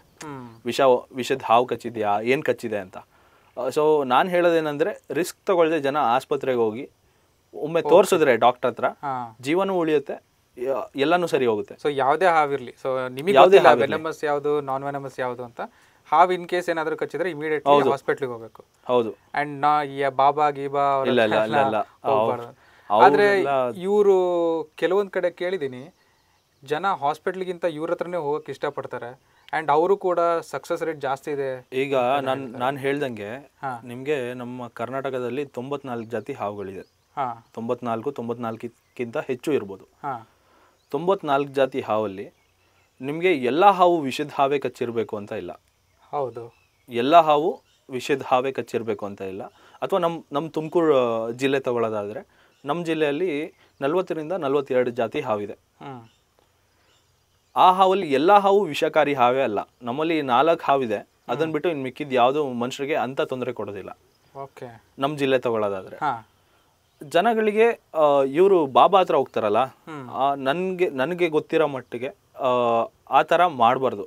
ವಿಷ ವಿಷದ ಹಾವು ಕಚ್ಚಿದ್ಯಾ ಏನು ಕಚ್ಚಿದೆ ಅಂತ. ಸೊ ನಾನು ಹೇಳೋದೇನೆಂದರೆ ರಿಸ್ಕ್ ತಗೊಳ್ಳದೆ ಜನ ಆಸ್ಪತ್ರೆಗೆ ಹೋಗಿ ಒಮ್ಮೆ ತೋರಿಸಿದ್ರೆ ಡಾಕ್ಟರ್ ಹತ್ರ ಜೀವನೂ ಉಳಿಯುತ್ತೆ ಎಲ್ಲಾನು ಸರಿ ಹೋಗುತ್ತೆ. ಸೊ ಯಾವುದೇ ಹಾವಿರ್ಲಿ ಸೊ ನಿಮಗೆ ಯಾವುದೇ ಯಾವ್ದು ವೆನಮಸ್ ಯಾವುದು ನಾನ್ ವೆನಮಸ್ ಯಾವುದು ಅಂತ. ಹಾವು ಇನ್ ಕೇಸ್ ಏನಾದರೂ ಕಚ್ಚಿದ್ರೆ ಇಮಿಡಿಯೇಟ್ ಹಾಸ್ಪಿಟ್ಲಿಗೆ ಹೋಗ್ಬೇಕು. ಹೌದು. ಅಂಡ್ ನಾ ಈ ಬಾಬಾ ಗೀಬಾ ಆದ್ರೆ ಇವರು ಕೆಲವೊಂದ್ ಕಡೆ ಕೇಳಿದೀನಿ ಜನ ಹಾಸ್ಪಿಟ್ಲ್ಗಿಂತ ಇವ್ರ ಹತ್ರನೇ ಹೋಗಕ್ಕೆ ಇಷ್ಟಪಡ್ತಾರೆ. ಅಂಡ್ ಅವರು ಕೂಡ ಸಕ್ಸಸ್ ರೇಟ್ ಜಾಸ್ತಿ ಇದೆ ಈಗ ನಾನು ನಾನ್ ಹೇಳ್ದಂಗೆ. ನಿಮಗೆ ನಮ್ಮ ಕರ್ನಾಟಕದಲ್ಲಿ ತೊಂಬತ್ನಾಲ್ಕು ಜಾತಿ ಹಾವುಗಳಿದೆ. ತೊಂಬತ್ನಾಲ್ಕು ತೊಂಬತ್ನಾಲ್ಕಿಂತ ಹೆಚ್ಚು ಇರ್ಬೋದು. ತೊಂಬತ್ನಾಲ್ಕು ಜಾತಿ ಹಾವಲ್ಲಿ ನಿಮಗೆ ಎಲ್ಲ ಹಾವು ವಿಷದ ಹಾವೇ ಕಚ್ಚಿರಬೇಕು ಅಂತ ಇಲ್ಲ. ಹೌದು. ಎಲ್ಲ ಹಾವು ವಿಷದ ಹಾವೇ ಕಚ್ಚಿರಬೇಕು ಅಂತ ಇಲ್ಲ. ಅಥವಾ ನಮ್ಮ ನಮ್ಮ ತುಮಕೂರು ಜಿಲ್ಲೆ ತಗೊಳ್ಳೋದಾದರೆ ನಮ್ಮ ಜಿಲ್ಲೆಯಲ್ಲಿ ನಲವತ್ತರಿಂದ ನಲವತ್ತೆರಡು ಜಾತಿ ಹಾವಿದೆ. ಆ ಹಾವಲ್ಲಿ ಎಲ್ಲ ಹಾವು ವಿಷಕಾರಿ ಹಾವೇ ಅಲ್ಲ. ನಮ್ಮಲ್ಲಿ ನಾಲ್ಕು ಹಾವಿದೆ. ಅದನ್ನು ಬಿಟ್ಟು ಇನ್ನು ಮಿಕ್ಕಿದ್ದು ಯಾವುದೂ ಮನುಷ್ಯರಿಗೆ ಅಂಥ ತೊಂದರೆ ಕೊಡೋದಿಲ್ಲ. ಓಕೆ. ನಮ್ಮ ಜಿಲ್ಲೆ ತಗೊಳ್ಳೋದಾದರೆ ಜನಗಳಿಗೆ ಇವರು ಬಾಬಾ ಹತ್ರ ಹೋಗ್ತಾರಲ್ಲ. ನನಗೆ ನನಗೆ ಗೊತ್ತಿರೋ ಮಟ್ಟಿಗೆ ಆ ಥರ ಮಾಡಬಾರ್ದು.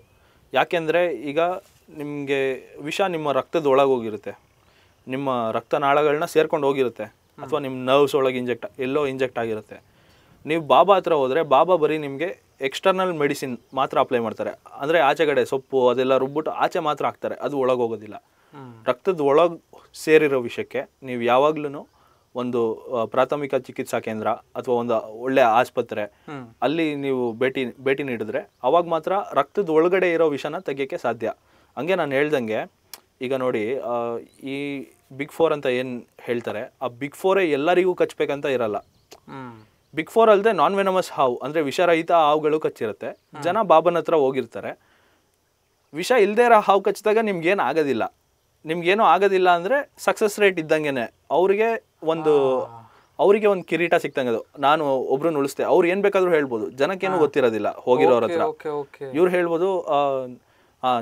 ಯಾಕೆಂದರೆ ಈಗ ನಿಮಗೆ ವಿಷ ನಿಮ್ಮ ರಕ್ತದ ಒಳಗೆ ಹೋಗಿರುತ್ತೆ. ನಿಮ್ಮ ರಕ್ತನಾಳಗಳನ್ನ ಸೇರ್ಕೊಂಡು ಹೋಗಿರುತ್ತೆ. ಅಥವಾ ನಿಮ್ಮ ನರ್ವ್ಸ್ ಒಳಗೆ ಇಂಜೆಕ್ಟ್ ಎಲ್ಲೋ ಇಂಜೆಕ್ಟ್ ಆಗಿರುತ್ತೆ. ನೀವು ಬಾಬಾ ಹತ್ರ ಹೋದರೆ ಬಾಬಾ ಬರೀ ನಿಮಗೆ ಎಕ್ಸ್ಟರ್ನಲ್ ಮೆಡಿಸಿನ್ ಮಾತ್ರ ಅಪ್ಲೈ ಮಾಡ್ತಾರೆ. ಅಂದರೆ ಆಚೆಗಡೆ ಸೊಪ್ಪು ಅದೆಲ್ಲ ರುಬ್ಬಿಟ್ಟು ಆಚೆ ಮಾತ್ರ ಹಾಕ್ತಾರೆ. ಅದು ಒಳಗೆ ಹೋಗೋದಿಲ್ಲ. ರಕ್ತದ ಒಳಗೆ ಸೇರಿರೋ ವಿಷಯಕ್ಕೆ ನೀವು ಯಾವಾಗ್ಲೂ ಒಂದು ಪ್ರಾಥಮಿಕ ಚಿಕಿತ್ಸಾ ಕೇಂದ್ರ ಅಥವಾ ಒಂದು ಒಳ್ಳೆ ಆಸ್ಪತ್ರೆ ಅಲ್ಲಿ ನೀವು ಭೇಟಿ ಭೇಟಿ ನೀಡಿದ್ರೆ ಅವಾಗ ಮಾತ್ರ ರಕ್ತದ ಒಳಗಡೆ ಇರೋ ವಿಷನ ತೆಗಿಯೋಕ್ಕೆ ಸಾಧ್ಯ. ಹಂಗೆ ನಾನು ಹೇಳ್ದಂಗೆ ಈಗ ನೋಡಿ ಈ ಬಿಗ್ ಫೋರ್ ಅಂತ ಏನು ಹೇಳ್ತಾರೆ ಆ ಬಿಗ್ ಫೋರೇ ಎಲ್ಲರಿಗೂ ಕಚ್ಚಬೇಕಂತ ಇರಲ್ಲ. ಬಿಗ್ ಫೋರ್ ಅಲ್ಲದೆ ನಾನ್ ವೆನಮಸ್ ಹಾವು ಅಂದರೆ ವಿಷರಹಿತ ಹಾವುಗಳು ಕಚ್ಚಿರುತ್ತೆ. ಜನ ಬಾಬನ ಹತ್ರ ಹೋಗಿರ್ತಾರೆ. ವಿಷ ಇಲ್ಲದೆ ಇರೋ ಹಾವು ಕಚ್ಚಿದಾಗ ನಿಮ್ಗೇನು ಆಗೋದಿಲ್ಲ. ನಿಮ್ಗೇನು ಆಗೋದಿಲ್ಲ ಅಂದರೆ ಸಕ್ಸಸ್ ರೇಟ್ ಇದ್ದಂಗೆನೆ. ಅವರಿಗೆ ಒಂದು ಅವರಿಗೆ ಒಂದು ಕಿರೀಟ ಸಿಕ್ತಂಗದು ಅದು. ನಾನು ಒಬ್ರನ್ನ ಉಳಿಸ್ತೆ ಅವ್ರು ಏನು ಬೇಕಾದ್ರೂ ಹೇಳ್ಬೋದು. ಜನಕ್ಕೇನು ಗೊತ್ತಿರೋದಿಲ್ಲ. ಹೋಗಿರೋರ ಹತ್ರ. ಇವ್ರು ಹೇಳ್ಬೋದು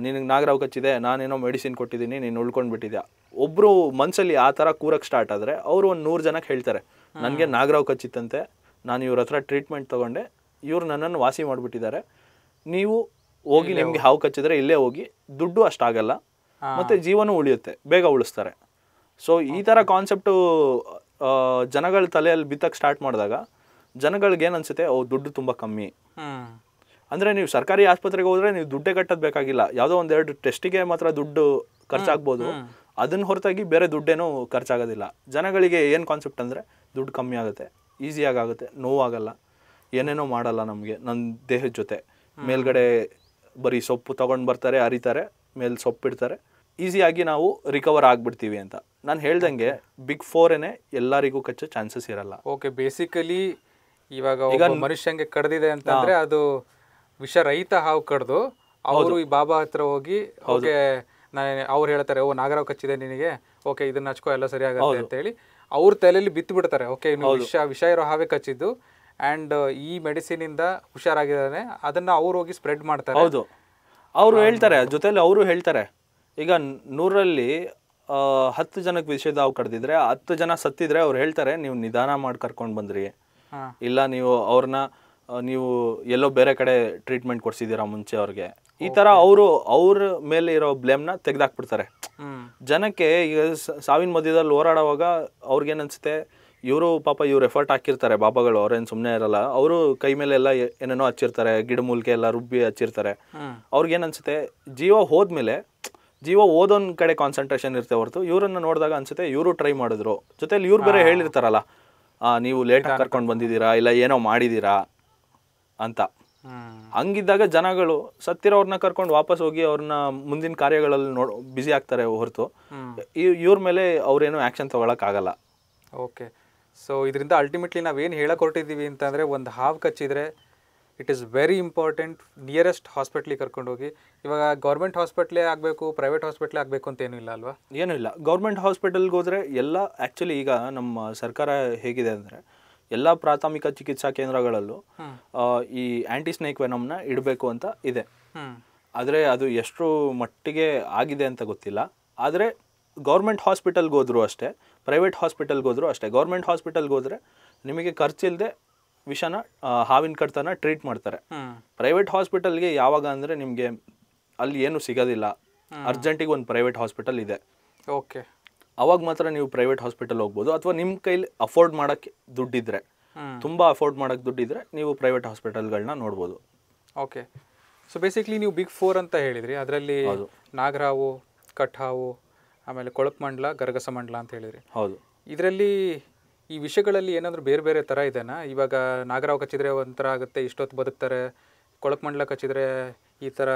ನಿನಗೆ ನಾಗರಾವ್ ಕಚ್ಚಿದೆ ನಾನೇನೋ ಮೆಡಿಸಿನ್ ಕೊಟ್ಟಿದ್ದೀನಿ ನೀನು ಉಳ್ಕೊಂಡು ಬಿಟ್ಟಿದ್ಯಾ ಒಬ್ಬರು ಮನಸ್ಸಲ್ಲಿ ಆ ಥರ ಕೂರಕ್ಕೆ ಸ್ಟಾರ್ಟ್ ಆದರೆ ಅವರು ಒಂದು ನೂರು ಜನಕ್ಕೆ ಹೇಳ್ತಾರೆ ನನಗೆ ನಾಗರಾವ್ ಕಚ್ಚಿತ್ತಂತೆ ನಾನು ಇವ್ರ ಹತ್ರ ಟ್ರೀಟ್ಮೆಂಟ್ ತೊಗೊಂಡೆ ಇವ್ರು ನನ್ನನ್ನು ವಾಸಿ ಮಾಡಿಬಿಟ್ಟಿದ್ದಾರೆ ನೀವು ಹೋಗಿ ನಿಮಗೆ ಹಾವು ಕಚ್ಚಿದ್ರೆ ಇಲ್ಲೇ ಹೋಗಿ ದುಡ್ಡು ಅಷ್ಟಾಗಲ್ಲ ಮತ್ತು ಜೀವನೂ ಉಳಿಯುತ್ತೆ ಬೇಗ ಉಳಿಸ್ತಾರೆ. ಸೊ ಈ ಥರ ಕಾನ್ಸೆಪ್ಟು ಜನಗಳ ತಲೆಯಲ್ಲಿ ಬಿತ್ತಕ್ಕೆ ಸ್ಟಾರ್ಟ್ ಮಾಡಿದಾಗ ಜನಗಳಿಗೆ ಏನು ಅನಿಸುತ್ತೆ ಓ ದುಡ್ಡು ತುಂಬ ಕಮ್ಮಿ. ಅಂದ್ರೆ ನೀವು ಸರ್ಕಾರಿ ಆಸ್ಪತ್ರೆಗೆ ಹೋದ್ರೆ ನೀವು ದುಡ್ಡೇ ಕಟ್ಟೋದು ಬೇಕಾಗಿಲ್ಲ. ಯಾವುದೋ ಒಂದೆರಡು ಟೆಸ್ಟಿಗೆ ಮಾತ್ರ ದುಡ್ಡು ಖರ್ಚಾಗ್ಬೋದು. ಅದನ್ನ ಹೊರತಾಗಿ ಬೇರೆ ದುಡ್ಡೇನೂ ಖರ್ಚಾಗೋದಿಲ್ಲ. ಜನಗಳಿಗೆ ಏನು ಕಾನ್ಸೆಪ್ಟ್ ಅಂದರೆ ದುಡ್ಡು ಕಮ್ಮಿ ಆಗುತ್ತೆ ಈಸಿಯಾಗಿ ಆಗುತ್ತೆ ನೋವಾಗಲ್ಲ ಏನೇನೋ ಮಾಡಲ್ಲ ನಮಗೆ ನನ್ನ ದೇಹದ ಜೊತೆ. ಮೇಲ್ಗಡೆ ಬರೀ ಸೊಪ್ಪು ತೊಗೊಂಡು ಬರ್ತಾರೆ ಅರಿತಾರೆ ಮೇಲೆ ಸೊಪ್ಪಿಡ್ತಾರೆ ಈಸಿಯಾಗಿ ನಾವು ರಿಕವರ್ ಆಗಿಬಿಡ್ತೀವಿ ಅಂತ. ನಾನು ಹೇಳ್ದಂಗೆ ಬಿಗ್ ಫೋರ್ ಫೋರೇನೆ ಎಲ್ಲರಿಗೂ ಕಚ್ಚೋ ಚಾನ್ಸಸ್ ಇರಲ್ಲ. ಓಕೆ ಬೇಸಿಕಲಿ ಇವಾಗ ಈಗ ಮನುಷ್ಯಂಗೆ ಕಡ್ದಿದೆ ಅಂತಂದ್ರೆ ಅದು ವಿಷರಹಿತ ಹಾವು ಕಡ್ದು ಅವರು ಈ ಬಾಬಾ ಹತ್ರ ಹೋಗಿ ಓಕೆ ನಾನು ಅವ್ರು ಹೇಳ್ತಾರೆ ಓ ನಾಗರಾವ್ ಕಚ್ಚಿದೆ ನಿನಗೆ ಓಕೆ ಇದನ್ನ ಹಚ್ಕೋ ಎಲ್ಲ ಸರಿ ಆಗುತ್ತೆ ಅಂತ ಹೇಳಿ ಅವ್ರ ತಲೆಯಲ್ಲಿ ಬಿತ್ತು ಬಿಡ್ತಾರೆ ಓಕೆ ಇನ್ನು ವಿಷ ವಿಷ ಇರೋ ಹಾವೇ ಕಚ್ಚಿದ್ದು ಅಂಡ್ ಈ ಮೆಡಿಸಿನ್ ಇಂದ ಹುಷಾರಾಗಿದ್ದಾನೆ ಅದನ್ನ ಅವ್ರು ಹೋಗಿ ಸ್ಪ್ರೆಡ್ ಮಾಡ್ತಾರೆ. ಹೌದು. ಅವರು ಹೇಳ್ತಾರೆ ಜೊತೆಲಿ ಅವರು ಹೇಳ್ತಾರೆ ಈಗ ನೂರಲ್ಲಿ ಹತ್ತು ಜನಕ್ಕೆ ವಿಷಯದ ಹಾವು ಕಡ್ದಿದ್ರೆ ಹತ್ತು ಜನ ಸತ್ತಿದ್ರೆ ಅವ್ರು ಹೇಳ್ತಾರೆ ನೀವು ನಿಧಾನ ಮಾಡಿ ಕರ್ಕೊಂಡು ಬಂದ್ರಿ. ಇಲ್ಲ ನೀವು ಅವ್ರನ್ನ ನೀವು ಎಲ್ಲೋ ಬೇರೆ ಕಡೆ ಟ್ರೀಟ್ಮೆಂಟ್ ಕೊಡ್ಸಿದ್ದೀರಾ ಮುಂಚೆ ಅವ್ರಿಗೆ. ಈ ಥರ ಅವರು ಅವ್ರ ಮೇಲೆ ಇರೋ ಬ್ಲೇಮ್ನ ತೆಗೆದಾಕ್ಬಿಡ್ತಾರೆ. ಜನಕ್ಕೆ ಈಗ ಸಾವಿನ ಮಧ್ಯದಲ್ಲಿ ಹೋರಾಡುವಾಗ ಅವ್ರಿಗೇನು ಅನ್ಸುತ್ತೆ ಇವರು ಪಾಪ ಇವ್ರು ಎಫರ್ಟ್ ಹಾಕಿರ್ತಾರೆ ಬಾಬಾಗಳು ಅವ್ರೇನು ಸುಮ್ಮನೆ ಇರಲ್ಲ. ಅವರು ಕೈ ಮೇಲೆ ಎಲ್ಲ ಏನೇನೋ ಹಚ್ಚಿರ್ತಾರೆ ಗಿಡಮೂಲಿಕೆ ಎಲ್ಲ ರುಬ್ಬಿ ಹಚ್ಚಿರ್ತಾರೆ. ಹ್ಮ್. ಅವ್ರಿಗೇನು ಅನ್ಸುತ್ತೆ ಜೀವ ಹೋದ್ಮೇಲೆ ಜೀವ ಓದೋನ್ ಕಡೆ ಕಾನ್ಸಂಟ್ರೇಷನ್ ಇರುತ್ತೆ ಹೊರತು ಇವರನ್ನ ನೋಡಿದಾಗ ಅನ್ಸುತ್ತೆ ಇವರು ಟ್ರೈ ಮಾಡಿದ್ರು. ಜೊತೆಲಿ ಇವ್ರು ಬೇರೆ ಹೇಳಿರ್ತಾರಲ್ಲ ಆ, ನೀವು ಲೇಟಾಗಿ ಕರ್ಕೊಂಡು ಬಂದಿದ್ದೀರಾ ಇಲ್ಲ ಏನೋ ಮಾಡಿದ್ದೀರಾ? ಅಂತ. ಹಂಗಿದ್ದಾಗ ಜನಗಳು ಸತ್ತಿರೋರ್ನ ಕರ್ಕೊಂಡು ವಾಪಸ್ ಹೋಗಿ ಅವ್ರನ್ನ ಮುಂದಿನ ಕಾರ್ಯಗಳಲ್ಲಿ ನೋಡ್ ಬ್ಯುಸಿ ಆಗ್ತಾರೆ ಹೊರತು. ಇವ್ರ ಮೇಲೆ ಅವ್ರೇನು ಆ್ಯಕ್ಷನ್ ಆಗಲ್ಲ ಓಕೆ. ಸೊ ಇದರಿಂದ ಅಲ್ಟಿಮೇಟ್ಲಿ ನಾವೇನು ಹೇಳಕ್ ಹೊರಟಿದ್ದೀವಿ ಅಂತಂದರೆ ಒಂದು ಹಾವು ಕಚ್ಚಿದ್ರೆ it is very important nearest ಹಾಸ್ಪಿಟ್ಲಿಗೆ ಕರ್ಕೊಂಡು ಹೋಗಿ ಇವಾಗ ಗೌರ್ಮೆಂಟ್ ಹಾಸ್ಪಿಟ್ಲೇ ಆಗಬೇಕು ಪ್ರೈವೇಟ್ ಹಾಸ್ಪಿಟ್ಲೇ ಆಗಬೇಕು ಅಂತ ಏನೂ ಇಲ್ಲ ಅಲ್ವಾ? ಏನೂ ಇಲ್ಲ. ಗೌರ್ಮೆಂಟ್ ಹಾಸ್ಪಿಟಲ್ಗೆ ಹೋದರೆ ಎಲ್ಲ ಆ್ಯಕ್ಚುಲಿ ಈಗ ನಮ್ಮ ಸರ್ಕಾರ ಹೇಗಿದೆ ಅಂದರೆ ಎಲ್ಲ ಪ್ರಾಥಮಿಕ ಚಿಕಿತ್ಸಾ ಕೇಂದ್ರಗಳಲ್ಲೂ ಈ ಆ್ಯಂಟಿ ಸ್ನೇಕ್ ವೆನಮ್ನ ಇಡಬೇಕು ಅಂತ ಇದೆ. ಆದರೆ ಅದು ಎಷ್ಟು ಮಟ್ಟಿಗೆ ಆಗಿದೆ ಅಂತ ಗೊತ್ತಿಲ್ಲ. ಆದರೆ ಗೌರ್ಮೆಂಟ್ ಹಾಸ್ಪಿಟಲ್ಗೆ ಹೋದರೂ ಅಷ್ಟೇ ಪ್ರೈವೇಟ್ ಹಾಸ್ಪಿಟಲ್ಗೆ ಹೋದರೂ ಅಷ್ಟೇ. ಗೌರ್ಮೆಂಟ್ ಹಾಸ್ಪಿಟಲ್ಗೆ ಹೋದರೆ ನಿಮಗೆ ಖರ್ಚಿಲ್ಲದೆ ವಿಷನ ಹಾವಿನ ಕಡ್ತನ ಟ್ರೀಟ್ ಮಾಡ್ತಾರೆ. ಪ್ರೈವೇಟ್ ಹಾಸ್ಪಿಟಲ್ಗೆ ಯಾವಾಗ ಅಂದರೆ ನಿಮಗೆ ಅಲ್ಲಿ ಏನು ಸಿಗೋದಿಲ್ಲ. ಅರ್ಜೆಂಟಿಗೆ ಒಂದು ಪ್ರೈವೇಟ್ ಹಾಸ್ಪಿಟಲ್ ಇದೆ. ಓಕೆ. ಅವಾಗ ಮಾತ್ರ ನೀವು ಪ್ರೈವೇಟ್ ಹಾಸ್ಪಿಟಲ್ ಹೋಗ್ಬೋದು. ಅಥವಾ ನಿಮ್ಮ ಕೈಲಿ ಅಫೋರ್ಡ್ ಮಾಡೋಕ್ಕೆ ದುಡ್ಡಿದ್ರೆ. ತುಂಬ ಅಫೋರ್ಡ್ ಮಾಡೋಕ್ಕೆ ದುಡ್ಡಿದ್ರೆ ನೀವು ಪ್ರೈವೇಟ್ ಹಾಸ್ಪಿಟಲ್ಗಳನ್ನ ನೋಡ್ಬೋದು. ಓಕೆ ಸೊ ಬೇಸಿಕ್ಲಿ ನೀವು ಬಿಗ್ ಫೋರ್ ಅಂತ ಹೇಳಿದ್ರಿ. ಅದರಲ್ಲಿ ನಾಗರಾವು ಕಟ್ಹಾವು ಆಮೇಲೆ ಕೊಳಪಮಂಡ್ಲ ಗರಗಸ ಮಂಡಲ ಅಂತ ಹೇಳಿದ್ರಿ. ಹೌದು. ಇದರಲ್ಲಿ ಈ ವಿಷಯಗಳಲ್ಲಿ ಏನಾದರೂ ಬೇರೆ ಬೇರೆ ಥರ ಇದೆಯಾ ಇವಾಗ ನಾಗರಾವ್ ಕಚ್ಚಿದ್ರೆ ಒಂಥರ ಆಗುತ್ತೆ ಇಷ್ಟೊತ್ತು ಬದುಕ್ತಾರೆ ಕೊಳಕ್ಮಂಡ್ಲ ಕಚ್ಚಿದ್ರೆ ಈ ಥರ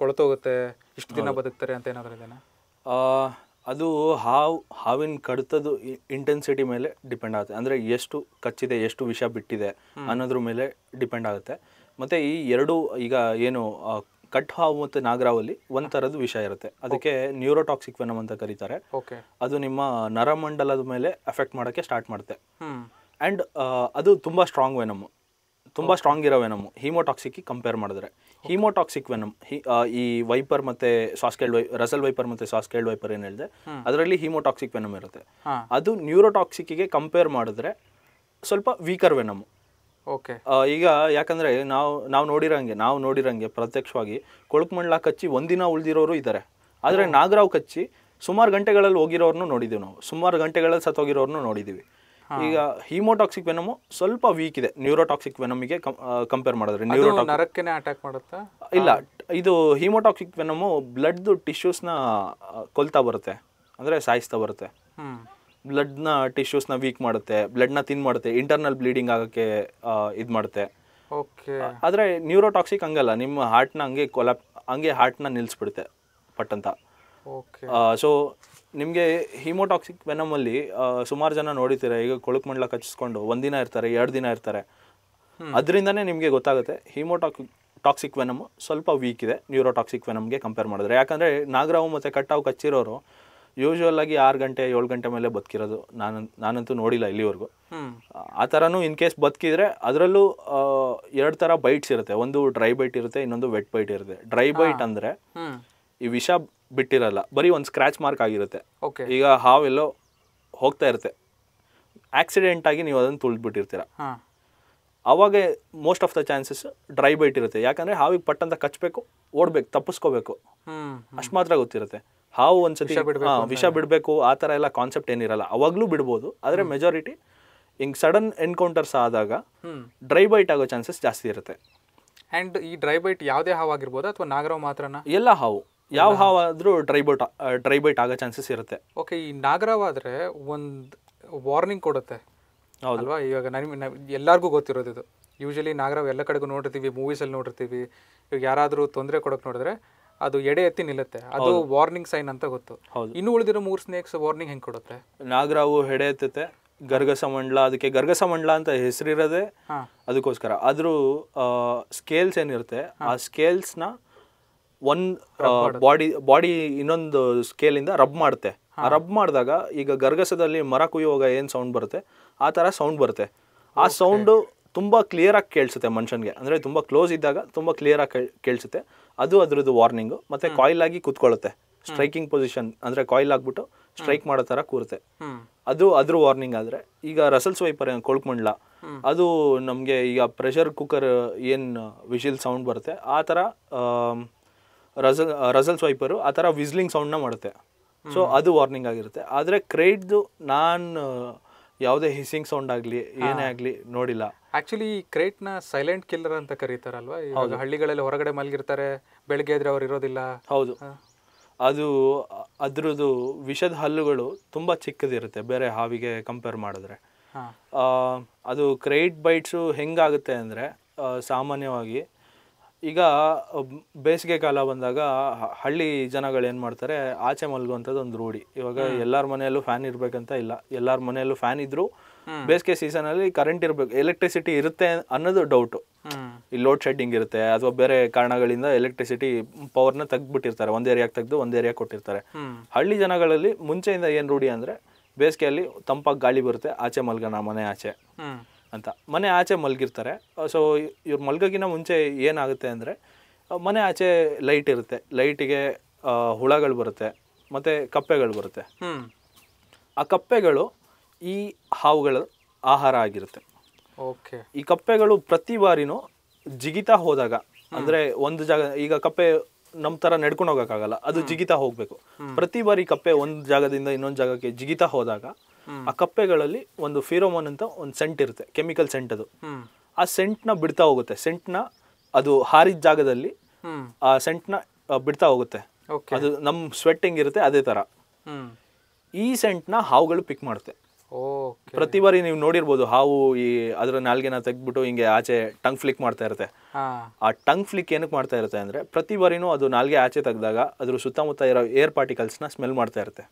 ಕೊಳತೋಗುತ್ತೆ ಇಷ್ಟು ದಿನ ಬದುಕ್ತಾರೆ ಅಂತ ಏನಾದರೂ ಇದೆಯಾ ಅದು ಹಾವು ಹಾವಿನ ಕಡಿತದ ಇಂಟೆನ್ಸಿಟಿ ಮೇಲೆ ಡಿಪೆಂಡ್ ಆಗುತ್ತೆ. ಅಂದರೆ ಎಷ್ಟು ಕಚ್ಚಿದೆ ಎಷ್ಟು ವಿಷ ಬಿಟ್ಟಿದೆ ಅನ್ನೋದ್ರ ಮೇಲೆ ಡಿಪೆಂಡ್ ಆಗುತ್ತೆ. ಮತ್ತು ಈ ಎರಡು ಈಗ ಏನು ಕಟ್ ಹಾವು ಮತ್ತು ನಾಗರಾವಲ್ಲಿ ಒಂದು ಥರದ ವಿಷ ಇರುತ್ತೆ. ಅದಕ್ಕೆ ನ್ಯೂರೋಟಾಕ್ಸಿಕ್ ವೆನಮ್ ಅಂತ ಕರೀತಾರೆ. ಓಕೆ. ಅದು ನಿಮ್ಮ ನರಮಂಡಲದ ಮೇಲೆ ಎಫೆಕ್ಟ್ ಮಾಡೋಕ್ಕೆ ಸ್ಟಾರ್ಟ್ ಮಾಡುತ್ತೆ. ಆ್ಯಂಡ್ ಅದು ತುಂಬ ಸ್ಟ್ರಾಂಗ್ ವೆನಮ್ಮು ತುಂಬ ಸ್ಟ್ರಾಂಗ್ ಇರೋ ವೆನಮ್. ಹೀಮೋಟಾಕ್ಸಿಕ್ಗೆ ಕಂಪೇರ್ ಮಾಡಿದ್ರೆ. ಹೀಮೋಟಾಕ್ಸಿಕ್ ವೆನಮ್ ಈ ವೈಪರ್ ಮತ್ತೆ ಸಾಸ್ಕೇಲ್ಡ್ ವೈ ರಸಲ್ ವೈಪರ್ ಮತ್ತೆ ಸಾಸ್ಕೇಲ್ಡ್ ವೈಪರ್ ಏನು ಹೇಳಿದೆ ಅದರಲ್ಲಿ ಹೀಮೋಟಾಕ್ಸಿಕ್ ವೆನಮ್ ಇರುತ್ತೆ. ಅದು ನ್ಯೂರೋಟಾಕ್ಸಿಕ್ಗೆ ಕಂಪೇರ್ ಮಾಡಿದ್ರೆ ಸ್ವಲ್ಪ ವೀಕರ್ ವೆನಮ್. ಓಕೆ ಈಗ ಯಾಕಂದ್ರೆ ನಾವು ನಾವು ನೋಡಿರಂಗೆ ನಾವು ನೋಡಿರಂಗೆ ಪ್ರತ್ಯಕ್ಷವಾಗಿ ಕೊಳಕ್ಮಂಡ್ಲ ಕಚ್ಚಿ ಒಂದಿನ ಉಳಿದಿರೋರು ಇದ್ದಾರೆ ಆದರೆ ನಾಗರಾವ್ ಕಚ್ಚಿ ಸುಮಾರು ಗಂಟೆಗಳಲ್ಲಿ ಹೋಗಿರೋರ್ನು ನೋಡಿದ್ದೀವಿ ನಾವು. ಸುಮಾರು ಗಂಟೆಗಳಲ್ಲಿ ಸತ್ತೋಗಿರೋರ್ನು ನೋಡಿದ್ದೀವಿ ಈಗ ಹಿಮೋಟಾಕ್ಸಿಕ್ ವೆನಮು ಸ್ವಲ್ಪ ವೀಕ್ ಇದೆ. ನ್ಯೂರೋಟಾಕ್ಸಿಕ್ ವೆನಮಿಗೆ ಕಂಪೇರ್ ಮಾಡಿದ್ರೆ ನರಕ್ಕೆನೆ ಅಟ್ಯಾಕ್ ಮಾಡುತ್ತಾ? ಇಲ್ಲ ಇದು ಹಿಮೋಟಾಕ್ಸಿಕ್ ವೆನಮು ಟಿಶ್ಯೂಸ್ ಟಿಶ್ಯೂಸ್ನ ಕೊಲ್ತಾ ಬರುತ್ತೆ. ಅಂದ್ರೆ ಸಾಯಿಸ್ತಾ ಬರುತ್ತೆ. ಹ್ಮ್. ಬ್ಲಡ್ನ ಟಿಶ್ಯೂಸ್ನ ವೀಕ್ ಮಾಡುತ್ತೆ. ಬ್ಲಡ್ನ ತಿನ್ ಮಾಡುತ್ತೆ. ಇಂಟರ್ನಲ್ ಬ್ಲೀಡಿಂಗ್ ಆಗಕ್ಕೆ ಇದು ಮಾಡುತ್ತೆ. ಓಕೆ. ಆದರೆ ನ್ಯೂರೋಟಾಕ್ಸಿಕ್ ಹಂಗಲ್ಲ. ನಿಮ್ಮ ಹಾರ್ಟ್ನ ಹಂಗೆ ಕೊಲಾಪ್ ಹಂಗೆ ಹಾರ್ಟ್ನ ನಿಲ್ಲಿಸ್ಬಿಡುತ್ತೆ ಪಟ್ಟಂತ. ಓಕೆ. ಸೊ ನಿಮಗೆ ಹಿಮೋಟಾಕ್ಸಿಕ್ ವೆನಮಲ್ಲಿ ಸುಮಾರು ಜನ ನೋಡಿತೀರ ಈಗ ಕೊಳಕು ಮಂಡಲ ಕಚ್ಚಿಸ್ಕೊಂಡು ಒಂದಿನ ಇರ್ತಾರೆ ಎರಡು ದಿನ ಇರ್ತಾರೆ. ಅದರಿಂದನೇ ನಿಮಗೆ ಗೊತ್ತಾಗುತ್ತೆ ಹಿಮೋಟಾಕ್ ಟಾಕ್ಸಿಕ್ ವೆನಮ್ ಸ್ವಲ್ಪ ವೀಕ್ ಇದೆ ನ್ಯೂರೋಟಾಕ್ಸಿಕ್ ವೆನಮ್ಗೆ ಕಂಪೇರ್ ಮಾಡಿದ್ರೆ. ಯಾಕಂದರೆ ನಾಗರಾವು ಮತ್ತು ಕಟ್ಟಾವು ಕಚ್ಚಿರೋರು ಯೂಶುವಲ್ ಆಗಿ ಆರು ಗಂಟೆ ಏಳು ಗಂಟೆ ಮೇಲೆ ಬದುಕಿರೋದು. ನಾನು ನಾನಂತೂ ನೋಡಿಲ್ಲ ಇಲ್ಲಿವರೆಗೂ. ಆ ಥರನೂ ಇನ್ ಕೇಸ್ ಬದುಕಿದ್ರೆ ಅದರಲ್ಲೂ ಎರಡು ಥರ ಬೈಟ್ಸ್ ಇರುತ್ತೆ. ಒಂದು ಡ್ರೈ ಬೈಟ್ ಇರುತ್ತೆ ಇನ್ನೊಂದು ವೆಟ್ ಬೈಟ್ ಇರುತ್ತೆ. ಡ್ರೈ ಬೈಟ್ ಅಂದರೆ ಈ ವಿಷ ಬಿಟ್ಟಿರಲ್ಲ. ಬರೀ ಒಂದು ಸ್ಕ್ರ್ಯಾಚ್ ಮಾರ್ಕ್ ಆಗಿರುತ್ತೆ. ಓಕೆ ಈಗ ಹಾವೆಲ್ಲೋ ಹೋಗ್ತಾ ಇರುತ್ತೆ. ಆಕ್ಸಿಡೆಂಟ್ ಆಗಿ ನೀವು ಅದನ್ನು ತುಳಿದ್ಬಿಟ್ಟಿರ್ತೀರ. ಅವಾಗ most of the chances dry bite ಇರುತ್ತೆ. ಯಾಕಂದರೆ ಹಾವಿಗೆ ಪಟ್ಟಂತ ಕಚ್ಚಬೇಕು ಓಡ್ಬೇಕು ತಪ್ಪಿಸ್ಕೋಬೇಕು. ಅಷ್ಟು ಮಾತ್ರ ಗೊತ್ತಿರುತ್ತೆ. ಹಾವು ಒಂದ್ಸತಿ ಸತಿ ವಿಷ ಬಿಡಬೇಕು ಆ ಥರ ಎಲ್ಲ ಕಾನ್ಸೆಪ್ಟ್ ಏನಿರಲ್ಲ. ಅವಾಗಲೂ ಬಿಡ್ಬೋದು ಆದರೆ ಮೆಜಾರಿಟಿ ಹಿಂಗೆ ಸಡನ್ ಎನ್ಕೌಂಟರ್ಸ್ ಆದಾಗ ಡ್ರೈ ಬೈಟ್ ಆಗೋ ಚಾನ್ಸಸ್ ಜಾಸ್ತಿ ಇರುತ್ತೆ. ಆ್ಯಂಡ್ ಈ ಡ್ರೈ ಬೈಟ್ ಯಾವುದೇ ಹಾವು ಆಗಿರ್ಬೋದು ಅಥವಾ ನಾಗರಾವ್ ಮಾತ್ರನ? ಎಲ್ಲ ಹಾವು. ಯಾವ ಹಾವು ಆದರೂ ಡ್ರೈ ಬೈಟ್ ಡ್ರೈ ಬೈಟ್ ಆಗೋ ಚಾನ್ಸಸ್ ಇರುತ್ತೆ. ಓಕೆ ಈ ನಾಗರಾವ್ ಆದರೆ ಒಂದು ವಾರ್ನಿಂಗ್ ಕೊಡುತ್ತೆ. ಹೌದಲ್ವಾ ಇವಾಗ ನನಗೆ ಎಲ್ಲರಿಗೂ ಗೊತ್ತಿರೋದು ಇದು. ಯೂಶಲಿ ನಾಗರಾವ್ ಎಲ್ಲ ಕಡೆಗೂ ನೋಡಿರ್ತೀವಿ ಮೂವೀಸಲ್ಲಿ ನೋಡಿರ್ತೀವಿ. ಇವಾಗ ಯಾರಾದರೂ ತೊಂದರೆ ಕೊಡೋಕೆ ನೋಡಿದ್ರೆ ಅದು ಎಡೆ ಎತ್ತಿ ನಿಲ್ಲುತ್ತೆ. ಅದು ವಾರ್ನಿಂಗ್ ಸೈನ್ ಅಂತ ಗೊತ್ತು. ಹೌದು. ಇನ್ನು ಉಳಿದಿರೋ ಮೂರು ಸ್ನೇಕ್ಸ್ ವಾರ್ನಿಂಗ್ ಹೆಂಗೆ ಕೊಡುತ್ತೆ? ನಾಗರಾವು ಹೆಡೆ ಎತ್ತುತ್ತೆ ಗರ್ಗಸ ಮಂಡಲ ಅದಕ್ಕೆ ಗರ್ಗಸ ಮಂಡಲ ಅಂತ ಹೆಸರಿರೋದೇ ಅದಕ್ಕೋಸ್ಕರ. ಆದರೂ ಸ್ಕೇಲ್ಸ್ ಏನಿರುತ್ತೆ ಆ ಸ್ಕೇಲ್ಸ್ನ ಒಂದು ಬಾಡಿ ಬಾಡಿ ಇನ್ನೊಂದು ಸ್ಕೇಲಿಂದ ರಬ್ ಮಾಡುತ್ತೆ. ಆ ರಬ್ ಮಾಡಿದಾಗ ಈಗ ಗರ್ಗಸದಲ್ಲಿ ಮರ ಕುಯ್ಯುವಾಗ ಏನು ಸೌಂಡ್ ಬರುತ್ತೆ? ಆ ಥರ ಸೌಂಡ್ ಬರುತ್ತೆ. ಆ ಸೌಂಡು ತುಂಬ ಕ್ಲಿಯರಾಗಿ ಕೇಳಿಸುತ್ತೆ ಮನುಷ್ಯನಿಗೆ. ಅಂದರೆ ತುಂಬ ಕ್ಲೋಸ್ ಇದ್ದಾಗ ತುಂಬ ಕ್ಲಿಯರಾಗಿ ಕೇಳಿಸುತ್ತೆ. ಅದು ಅದ್ರದ್ದು ವಾರ್ನಿಂಗು ಮತ್ತು ಕಾಯಿಲ್ ಆಗಿ ಕೂತ್ಕೊಳ್ಳುತ್ತೆ. ಸ್ಟ್ರೈಕಿಂಗ್ ಪೊಸಿಷನ್ ಅಂದರೆ ಕಾಯಿಲ್ ಆಗಿಬಿಟ್ಟು ಸ್ಟ್ರೈಕ್ ಮಾಡೋ ಥರ ಕೂರುತ್ತೆ. ಅದು ಅದ್ರ ವಾರ್ನಿಂಗ್ ಆದರೆ ಈಗ ರಸಲ್ಸ್ ವೈಪರ್ ಕೊಳ್ಕೊಂಡ್ಲ ಅದು ನಮಗೆ ಈಗ ಪ್ರೆಷರ್ ಕುಕ್ಕರ್ ಏನು ವಿಶಿಲ್ ಸೌಂಡ್ ಬರುತ್ತೆ. ಆ ಥರ ರಸಲ್ ರಸಲ್ ಸ್ವೈಪರು ಆ ಥರ ವಿಸ್ಲಿಂಗ್ ಸೌಂಡ್ನ ಮಾಡುತ್ತೆ. ಸೊ ಅದು ವಾರ್ನಿಂಗ್ ಆಗಿರುತ್ತೆ. ಆದರೆ ಕ್ರೈಡ್ದು ನಾನು ಯಾವುದೇ ಹಿಸಿಂಗ್ ಸೌಂಡ್ ಆಗಲಿ ಏನೇ ಆಗಲಿ ನೋಡಿಲ್ಲ. ಆ್ಯಕ್ಚುಲಿ ಈ ಕ್ರೇಟ್ನ ಸೈಲೆಂಟ್ ಕಿಲ್ಲರ್ ಅಂತ ಕರೀತಾರಲ್ವಾ? ಇವಾಗ ಹಳ್ಳಿಗಳಲ್ಲಿ ಹೊರಗಡೆ ಮಲಗಿರ್ತಾರೆ ಬೆಳಗ್ಗೆ ಎದ್ರೆ ಅವ್ರು ಇರೋದಿಲ್ಲ. ಹೌದು. ಅದು ಅದ್ರದ್ದು ವಿಷದ ಹಲ್ಲುಗಳು ತುಂಬ ಚಿಕ್ಕದಿರುತ್ತೆ ಬೇರೆ ಹಾವಿಗೆ ಕಂಪೇರ್ ಮಾಡಿದ್ರೆ. ಆ, ಅದು ಕ್ರೈಟ್ ಬೈಟ್ಸು ಹೆಂಗಾಗುತ್ತೆ ಅಂದರೆ ಸಾಮಾನ್ಯವಾಗಿ ಈಗ ಬೇಸಿಗೆ ಕಾಲ ಬಂದಾಗ ಹಳ್ಳಿ ಜನಗಳು ಏನು ಮಾಡ್ತಾರೆ ಆಚೆ ಮಲ್ಗುವಂಥದ್ದು ಒಂದು ರೂಢಿ. ಇವಾಗ ಎಲ್ಲರ ಮನೆಯಲ್ಲೂ ಫ್ಯಾನ್ ಇರಬೇಕಂತ ಇಲ್ಲ. ಎಲ್ಲರ ಮನೆಯಲ್ಲೂ ಫ್ಯಾನ್ ಇದ್ದರೂ ಬೇಸಿಗೆ ಸೀಸನಲ್ಲಿ ಕರೆಂಟ್ ಇರಬೇಕು. ಎಲೆಕ್ಟ್ರಿಸಿಟಿ ಇರುತ್ತೆ ಅನ್ನೋದು ಡೌಟು ಇಲ್ಲಿ ಈ ಲೋಡ್ ಶೆಡ್ಡಿಂಗ್ ಇರುತ್ತೆ ಅಥವಾ ಬೇರೆ ಕಾರಣಗಳಿಂದ ಎಲೆಕ್ಟ್ರಿಸಿಟಿ ಪವರ್ನ ತೆಗ್ದುಬಿಟ್ಟಿರ್ತಾರೆ. ಒಂದು ಏರಿಯಾಗೆ ತೆಗೆದು ಒಂದು ಏರಿಯಾ ಕೊಟ್ಟಿರ್ತಾರೆ. ಹಳ್ಳಿ ಜನಗಳಲ್ಲಿ ಮುಂಚೆಯಿಂದ ಏನು ರೂಢಿ ಅಂದರೆ ಬೇಸಿಗೆಯಲ್ಲಿ ತಂಪಾಗಿ ಗಾಳಿ ಬರುತ್ತೆ ಆಚೆ ಮಲ್ಗೋಣ ಮನೆ ಆಚೆ. ಅಂತ. ಮನೆ ಆಚೆ ಮಲಗಿರ್ತಾರೆ. ಸೊ ಇವ್ರು ಮಲ್ಗೋಗಿನ ಮುಂಚೆ ಏನಾಗುತ್ತೆ ಅಂದರೆ ಮನೆ ಆಚೆ ಲೈಟ್ ಇರುತ್ತೆ. ಲೈಟಿಗೆ ಹುಳಗಳು ಬರುತ್ತೆ. ಮತ್ತು ಕಪ್ಪೆಗಳು ಬರುತ್ತೆ. ಆ ಕಪ್ಪೆಗಳು ಈ ಹಾವುಗಳ ಆಹಾರ ಆಗಿರುತ್ತೆ. ಓಕೆ. ಈ ಕಪ್ಪೆಗಳು ಪ್ರತಿ ಬಾರಿನೂ ಜಿಗಿತಾ ಹೋದಾಗ ಅಂದರೆ ಒಂದು ಜಾಗ ಈಗ ಕಪ್ಪೆ ನಮ್ಮ ಥರ ನಡ್ಕೊಂಡು ಹೋಗೋಕ್ಕಾಗಲ್ಲ. ಅದು ಜಿಗಿತಾ ಹೋಗಬೇಕು. ಪ್ರತಿ ಬಾರಿ ಕಪ್ಪೆ ಒಂದು ಜಾಗದಿಂದ ಇನ್ನೊಂದು ಜಾಗಕ್ಕೆ ಜಿಗಿತಾ ಹೋದಾಗ ಆ ಕಪ್ಪೆಗಳಲ್ಲಿ ಒಂದು ಫಿರೋಮೋನ್ ಅಂತ ಒಂದು ಸೆಂಟ್ ಇರುತ್ತೆ ಕೆಮಿಕಲ್ ಸೆಂಟ್ ಅದು. ಆ ಸೆಂಟ್ನ ಬಿಡ್ತಾ ಹೋಗುತ್ತೆ ಸೆಂಟ್ನ ಅದು ಹಾರಿದ ಜಾಗದಲ್ಲಿ ಆ ಸೆಂಟ್ನ ಬಿಡ್ತಾ ಹೋಗುತ್ತೆ. ಅದು ನಮ್ಮ ಸ್ವೆಟ್ಟಿಂಗ್ ಇರುತ್ತೆ ಅದೇ ಥರ ಹ್ಞೂ ಈ ಸೆಂಟ್ನ ಹಾವುಗಳು ಪಿಕ್ ಮಾಡುತ್ತೆ. ಪ್ರತಿ ಬಾರಿ ನೀವು ನೋಡಿರ್ಬೋದು ಹಾವು ಈ ಅದರ ನಾಲ್ಗೆನ ತೆಗ್ದ್ಬಿಟ್ಟು ಹಿಂಗೆ ಆಚೆ ಟಂಗ್ ಫ್ಲಿಕ್ ಮಾಡ್ತಾ ಇರುತ್ತೆ. ಆ ಟಂಗ್ ಫ್ಲಿಕ್ ಏನಕ್ಕೆ ಮಾಡ್ತಾ ಇರುತ್ತೆ ಅಂದ್ರೆ ಪ್ರತಿ ಬಾರಿನೂ ಅದು ನಾಲ್ಗೆ ಆಚೆ ತೆಗೆದಾಗ ಅದ್ರ ಸುತ್ತಮುತ್ತ ಇರೋ ಏರ್ ಪಾರ್ಟಿಕಲ್ಸ್ನ ಸ್ಮೆಲ್ ಮಾಡ್ತಾ ಇರುತ್ತೆ.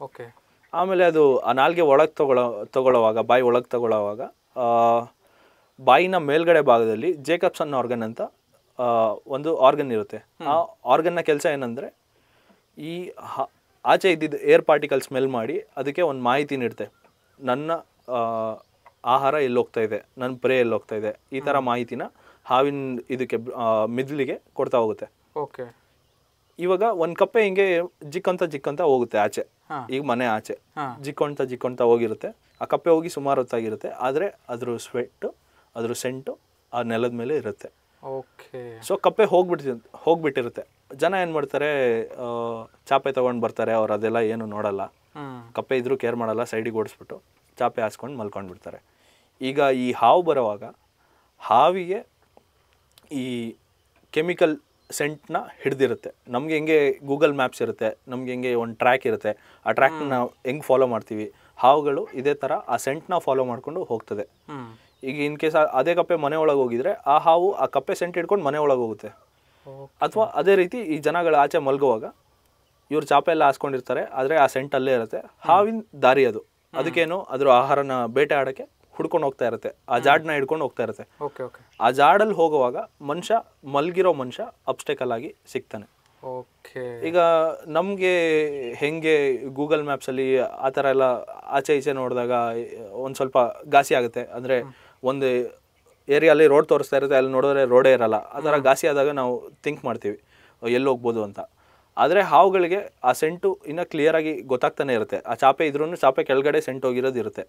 ಓಕೆ ಆಮೇಲೆ ಅದು ಆ ನಾಲ್ಗೆ ಒಳಗೆ ತಗೊಳ್ಳೋ ತಗೊಳ್ಳೋವಾಗ ಬಾಯಿ ಒಳಗೆ ತಗೊಳ್ಳೋವಾಗ ಬಾಯಿನ ಮೇಲ್ಗಡೆ ಭಾಗದಲ್ಲಿ ಜೇಕಬ್ಸನ್ ಆರ್ಗನ್ ಅಂತ ಒಂದು ಆರ್ಗನ್ ಇರುತ್ತೆ. ಆ ಆರ್ಗನ್ನ ಕೆಲಸ ಏನಂದರೆ ಈ ಆಚೆ ಇದ್ದಿದ್ದು ಏರ್ ಪಾರ್ಟಿಕಲ್ ಸ್ಮೆಲ್ ಮಾಡಿ ಅದಕ್ಕೆ ಒಂದು ಮಾಹಿತಿ ನೀಡುತ್ತೆ. ನನ್ನ ಆಹಾರ ಎಲ್ಲಿ ಹೋಗ್ತಾ ಇದೆ ನನ್ನ ಪ್ರೇ ಎಲ್ಲಿ ಹೋಗ್ತಾ ಇದೆ ಈ ಥರ ಮಾಹಿತಿನ ಹಾವಿನ ಇದಕ್ಕೆ ಮಿದ್ಲಿಗೆ ಕೊಡ್ತಾ ಹೋಗುತ್ತೆ. ಓಕೆ. ಇವಾಗ ಒಂದು ಕಪ್ಪೆ ಹಿಂಗೆ ಜಿಕ್ಕಂತ ಜಿಕ್ಕಂತ ಹೋಗುತ್ತೆ ಆಚೆ. ಈಗ ಮನೆ ಆಚೆ. ಜಿಕ್ಕೊಂತ ಜಿಕ್ಕೊಂತ ಹೋಗಿರುತ್ತೆ. ಆ ಕಪ್ಪೆ ಹೋಗಿ ಸುಮಾರು ಹೊತ್ತಾಗಿರುತ್ತೆ. ಆದ್ರೆ ಅದ್ರ ಸ್ವೆಟ್ಟು ಅದ್ರ ಸೆಂಟು ಆ ನೆಲದ ಮೇಲೆ ಇರುತ್ತೆ. ಓಕೆ. ಸೊ ಕಪ್ಪೆ ಹೋಗ್ಬಿಡ್ತಿ ಹೋಗ್ಬಿಟ್ಟಿರುತ್ತೆ. ಜನ ಏನು ಮಾಡ್ತಾರೆ ಚಾಪೆ ತಗೊಂಡ್ ಬರ್ತಾರೆ. ಅವ್ರು ಅದೆಲ್ಲ ಏನು ನೋಡಲ್ಲ. ಕಪ್ಪೆ ಇದ್ರೂ ಕೇರ್ ಮಾಡಲ್ಲ. ಸೈಡಿಗೆ ಓಡಿಸ್ಬಿಟ್ಟು ಚಾಪೆ ಹಾಸ್ಕೊಂಡು ಮಲ್ಕೊಂಡು ಬಿಡ್ತಾರೆ. ಈಗ ಈ ಹಾವು ಬರೋವಾಗ ಹಾವಿಗೆ ಈ ಕೆಮಿಕಲ್ ಸೆಂಟ್ನ ಹಿಡ್ದಿರುತ್ತೆ. ನಮ್ಗೆ ಹೆಂಗೆ ಗೂಗಲ್ ಮ್ಯಾಪ್ಸ್ ಇರುತ್ತೆ ನಮ್ಗೆ ಹೆಂಗೆ ಒಂದು ಟ್ರ್ಯಾಕ್ ಇರುತ್ತೆ ಆ ಟ್ರ್ಯಾಕ್ನ ನಾವು ಹೆಂಗೆ ಫಾಲೋ ಮಾಡ್ತೀವಿ ಹಾವುಗಳು ಇದೇ ಥರ ಆ ಸೆಂಟ್ನ ಫಾಲೋ ಮಾಡ್ಕೊಂಡು ಹೋಗ್ತದೆ. ಈಗ ಇನ್ ಕೇಸ್ ಅದೇ ಕಪ್ಪೆ ಮನೆ ಒಳಗೆ ಹೋಗಿದ್ರೆ ಆ ಹಾವು ಆ ಕಪ್ಪೆ ಸೆಂಟ್ ಹಿಡ್ಕೊಂಡು ಮನೆ ಒಳಗೆ ಹೋಗುತ್ತೆ. ಅಥವಾ ಅದೇ ರೀತಿ ಈ ಜನಗಳ ಆಚೆ ಮಲಗುವಾಗ ಇವ್ರು ಚಾಪೆ ಎಲ್ಲ ಹಾಸ್ಕೊಂಡಿರ್ತಾರೆ ಆದರೆ ಆ ಸೆಂಟ್ ಅಲ್ಲೇ ಇರುತ್ತೆ. ಹಾವಿನ ದಾರಿ ಅದು. ಅದಕ್ಕೇನು ಅದ್ರ ಆಹಾರನ ಬೇಟೆ ಆಡೋಕ್ಕೆ ಹುಡ್ಕೊಂಡು ಹೋಗ್ತಾ ಇರುತ್ತೆ. ಆ ಜಾಡ್ನ ಹಿಡ್ಕೊಂಡು ಹೋಗ್ತಾ ಇರುತ್ತೆ. ಆ ಜಾಡಲ್ಲಿ ಹೋಗುವಾಗ ಮನುಷ್ಯ ಮಲ್ಗಿರೋ ಮನುಷ್ಯ ಅಬ್ಸ್ಟೆಕಲ್ ಆಗಿ ಸಿಗ್ತಾನೆ. ಓಕೆ ಈಗ ನಮಗೆ ಹೆಂಗೆ ಗೂಗಲ್ ಮ್ಯಾಪ್ಸಲ್ಲಿ ಆ ಥರ ಎಲ್ಲ ಆಚೆ ಈಚೆ ನೋಡಿದಾಗ ಒಂದ್ ಸ್ವಲ್ಪ ಘಾಸಿ ಆಗುತ್ತೆ. ಅಂದ್ರೆ ಒಂದು ಏರಿಯಲ್ಲಿ ರೋಡ್ ತೋರಿಸ್ತಾ ಇರುತ್ತೆ ಅಲ್ಲಿ ನೋಡಿದ್ರೆ ರೋಡೇ ಇರಲ್ಲ. ಆ ಥರ ಘಾಸಿ ಆದಾಗ ನಾವು ಥಿಂಕ್ ಮಾಡ್ತೀವಿ ಎಲ್ಲಿ ಹೋಗ್ಬೋದು ಅಂತ. ಆದರೆ ಹಾವುಗಳಿಗೆ ಆ ಸೆಂಟು ಇನ್ನೂ ಕ್ಲಿಯರಾಗಿ ಗೊತ್ತಾಗ್ತಾನೆ ಇರುತ್ತೆ. ಆ ಚಾಪೆ ಇದ್ರೂ ಚಾಪೆ ಕೆಳಗಡೆ ಸೆಂಟ್ ಹೋಗಿರೋದು ಇರುತ್ತೆ.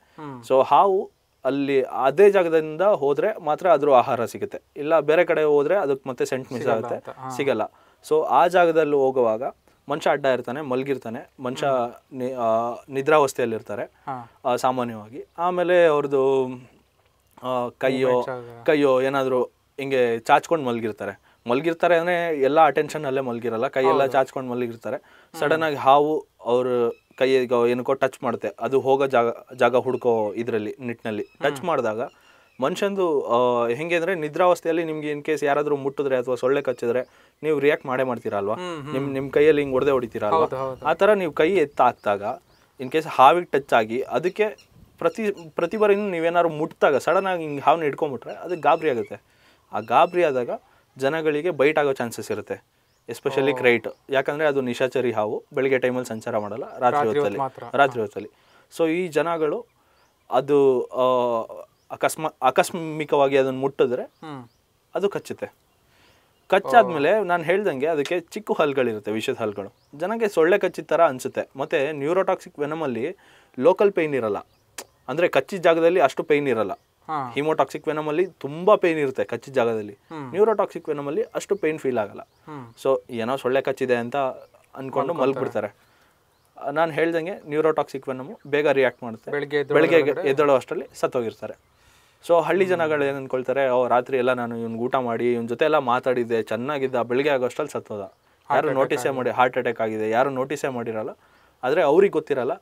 ಸೊ ಹಾವು ಅಲ್ಲಿ ಅದೇ ಜಾಗದಿಂದ ಹೋದ್ರೆ ಮಾತ್ರ ಅದ್ರ ಆಹಾರ ಸಿಗುತ್ತೆ. ಇಲ್ಲ ಬೇರೆ ಕಡೆ ಹೋದ್ರೆ ಅದಕ್ಕೆ ಮತ್ತೆ ಸೆಂಟ್ ಮಿಸ್ ಆಗುತ್ತೆ. ಸಿಗಲ್ಲ. ಸೊ ಆ ಜಾಗದಲ್ಲಿ ಹೋಗುವಾಗ ಮನುಷ್ಯ ಅಡ್ಡ ಇರ್ತಾನೆ ಮಲಗಿರ್ತಾನೆ. ಮನುಷ್ಯ ನಿದ್ರಾವಸ್ಥೆಯಲ್ಲಿ ಇರ್ತಾರೆ ನಿದ್ರಾವಸ್ಥೆಯಲ್ಲಿರ್ತಾರೆ ಸಾಮಾನ್ಯವಾಗಿ. ಆಮೇಲೆ ಅವ್ರದ್ದು ಕೈಯೋ. ಕೈಯೋ ಏನಾದರೂ ಹಿಂಗೆ ಚಾಚ್ಕೊಂಡು ಮಲಗಿರ್ತಾರೆ. ಮಲಗಿರ್ತಾರೆ ಅಂದರೆ ಎಲ್ಲ ಅಟೆನ್ಷನ್ ಅಲ್ಲೇ ಮಲಗಿರಲ್ಲ ಕೈಯೆಲ್ಲ ಚಾಚ್ಕೊಂಡು ಮಲಗಿರ್ತಾರೆ. ಸಡನ್ ಆಗಿ ಹಾವು ಅವ್ರ ಕೈಗೆ ಏನಕ್ಕೋ ಟಚ್ ಮಾಡುತ್ತೆ ಅದು ಹೋಗೋ ಜಾಗ ಜಾಗ ಹುಡ್ಕೋ ಇದರಲ್ಲಿ ನಿಟ್ಟಿನಲ್ಲಿ ಟಚ್ ಮಾಡಿದಾಗ ಮನುಷ್ಯಂದು ಹೆಂಗೆ ಅಂದರೆ ನಿದ್ರಾವಸ್ಥೆಯಲ್ಲಿ ನಿಮ್ಗೆ ಇನ್ ಕೇಸ್ ಯಾರಾದರೂ ಮುಟ್ಟಿದ್ರೆ ಅಥವಾ ಸೊಳ್ಳೆ ಕಚ್ಚಿದ್ರೆ ನೀವು ರಿಯಾಕ್ಟ್ ಮಾಡೇ ಮಾಡ್ತೀರಾ ಅಲ್ವಾ? ನಿಮ್ಮ ನಿಮ್ಮ ಕೈಯಲ್ಲಿ ಹಿಂಗೆ ಹೊಡೆದೇ ಹೊಡಿತೀರಾ ಅಲ್ವಾ? ಆ ಥರ ನೀವು ಕೈ ಎತ್ತಾಕ್ದಾಗ ಇನ್ ಕೇಸ್ ಹಾವಿಗೆ ಟಚ್ ಆಗಿ ಅದಕ್ಕೆ ಪ್ರತಿ ಪ್ರತಿ ಬಾರಿನೂ ನೀವೇನಾದ್ರು ಮುಟ್ಟಿದಾಗ ಸಡನ್ ಆಗಿ ಹಿಂಗೆ ಹಾವನ್ನ ಹಿಡ್ಕೊಂಬಿಟ್ರೆ ಅದಕ್ಕೆ ಗಾಬರಿ ಆಗುತ್ತೆ. ಆ ಗಾಬರಿ ಆದಾಗ ಜನಗಳಿಗೆ ಬೈಟ್ ಆಗೋ ಚಾನ್ಸಸ್ ಇರುತ್ತೆ. ಎಸ್ಪೆಷಲಿ ಕ್ರೈಟ್ ಯಾಕಂದ್ರೆ ಅದು ನಿಶಾಚರಿ ಹಾವು. ಬೆಳಿಗ್ಗೆ ಟೈಮಲ್ಲಿ ಸಂಚಾರ ಮಾಡಲ್ಲ ರಾತ್ರಿ ಹೊತ್ತಲ್ಲಿ. ರಾತ್ರಿ ಹೊತ್ತಲ್ಲಿ. ಸೊ ಈ ಜನಗಳು ಅದು ಅಕಸ್ಮ ಅಕಸ್ಮಾ ಆಕಸ್ಮಿಕವಾಗಿ ಅದನ್ನು ಮುಟ್ಟಿದ್ರೆ ಅದು ಕಚ್ಚುತ್ತೆ. ಕಚ್ಚಾದ್ಮೇಲೆ ನಾನು ಹೇಳ್ದಂಗೆ ಅದಕ್ಕೆ ಚಿಕ್ಕ ಹಲ್ಗಳಿರುತ್ತೆ ವಿಷದ ಹಲ್ಗಳು. ಜನಕ್ಕೆ ಸೊಳ್ಳೆ ಕಚ್ಚಿದ ಥರ ಅನ್ಸುತ್ತೆ. ಮತ್ತೆ ನ್ಯೂರೋಟಾಕ್ಸಿಕ್ ವೆನಮಲ್ಲಿ ಲೋಕಲ್ ಪೇಯ್ನ್ ಇರಲ್ಲ. ಅಂದ್ರೆ ಕಚ್ಚಿದ ಜಾಗದಲ್ಲಿ ಅಷ್ಟು ಪೇಯ್ನ್ ಇರಲ್ಲ. ಹಾ. ವೆನಮ್ ಅಲ್ಲಿ ತುಂಬಾ ಪೇನ್ ಇರುತ್ತೆ ಕಚ್ಚಿದ ಜಾಗದಲ್ಲಿ. ನ್ಯೂರೋಟಾಕ್ಸಿಕ್ ವೆನಮ್ ಅಲ್ಲಿ ಅಷ್ಟು ಪೇನ್ ಫೀಲ್ ಆಗಲ್ಲ. ಸೊ ಏನೋ ಸೊಳ್ಳೆ ಕಚ್ಚಿದೆ ಅಂತ ಅನ್ಕೊಂಡು ಮಲ್ಬಿಡ್ತಾರೆ. ನಾನು ಹೇಳ್ದಂಗೆ ನ್ಯೂರೋಟಾಕ್ಸಿಕ್ ವೆನಮ್ ಬೇಗ ರಿಯಾಕ್ಟ್ ಮಾಡುತ್ತೆ. ಬೆಳಿಗ್ಗೆ ಎದ್ದು ಬೆಳಿಗ್ಗೆ ಎದ್ದೇಳೋ ಅಷ್ಟರಲ್ಲಿ ಸತ್ತೋಗಿರ್ತಾರೆ. ಸೊ ಹಳ್ಳಿ ಜನಗಳು ಏನು ಅನ್ಕೊಳ್ತಾರೆ ಓ ರಾತ್ರಿ ಎಲ್ಲ ನಾನು ಇವ್ನ ಊಟ ಮಾಡಿ ಇವ್ನ ಜೊತೆ ಎಲ್ಲ ಮಾತಾಡಿದ್ದೆ ಚೆನ್ನಾಗಿದ್ದ ಬೆಳಿಗ್ಗೆ ಆಗೋಷ್ಟರಲ್ಲಿ ಸತ್ತೋದ. ಯಾರು ನೋಟಿಸೇ ಮಾಡಿ ಹಾರ್ಟ್ ಅಟ್ಯಾಕ್ ಆಗಿದೆ ಯಾರು ನೋಟಿಸೇ ಮಾಡಿರಲ್ಲ. ಆದರೆ ಅವ್ರಿಗೆ ಗೊತ್ತಿರಲ್ಲ.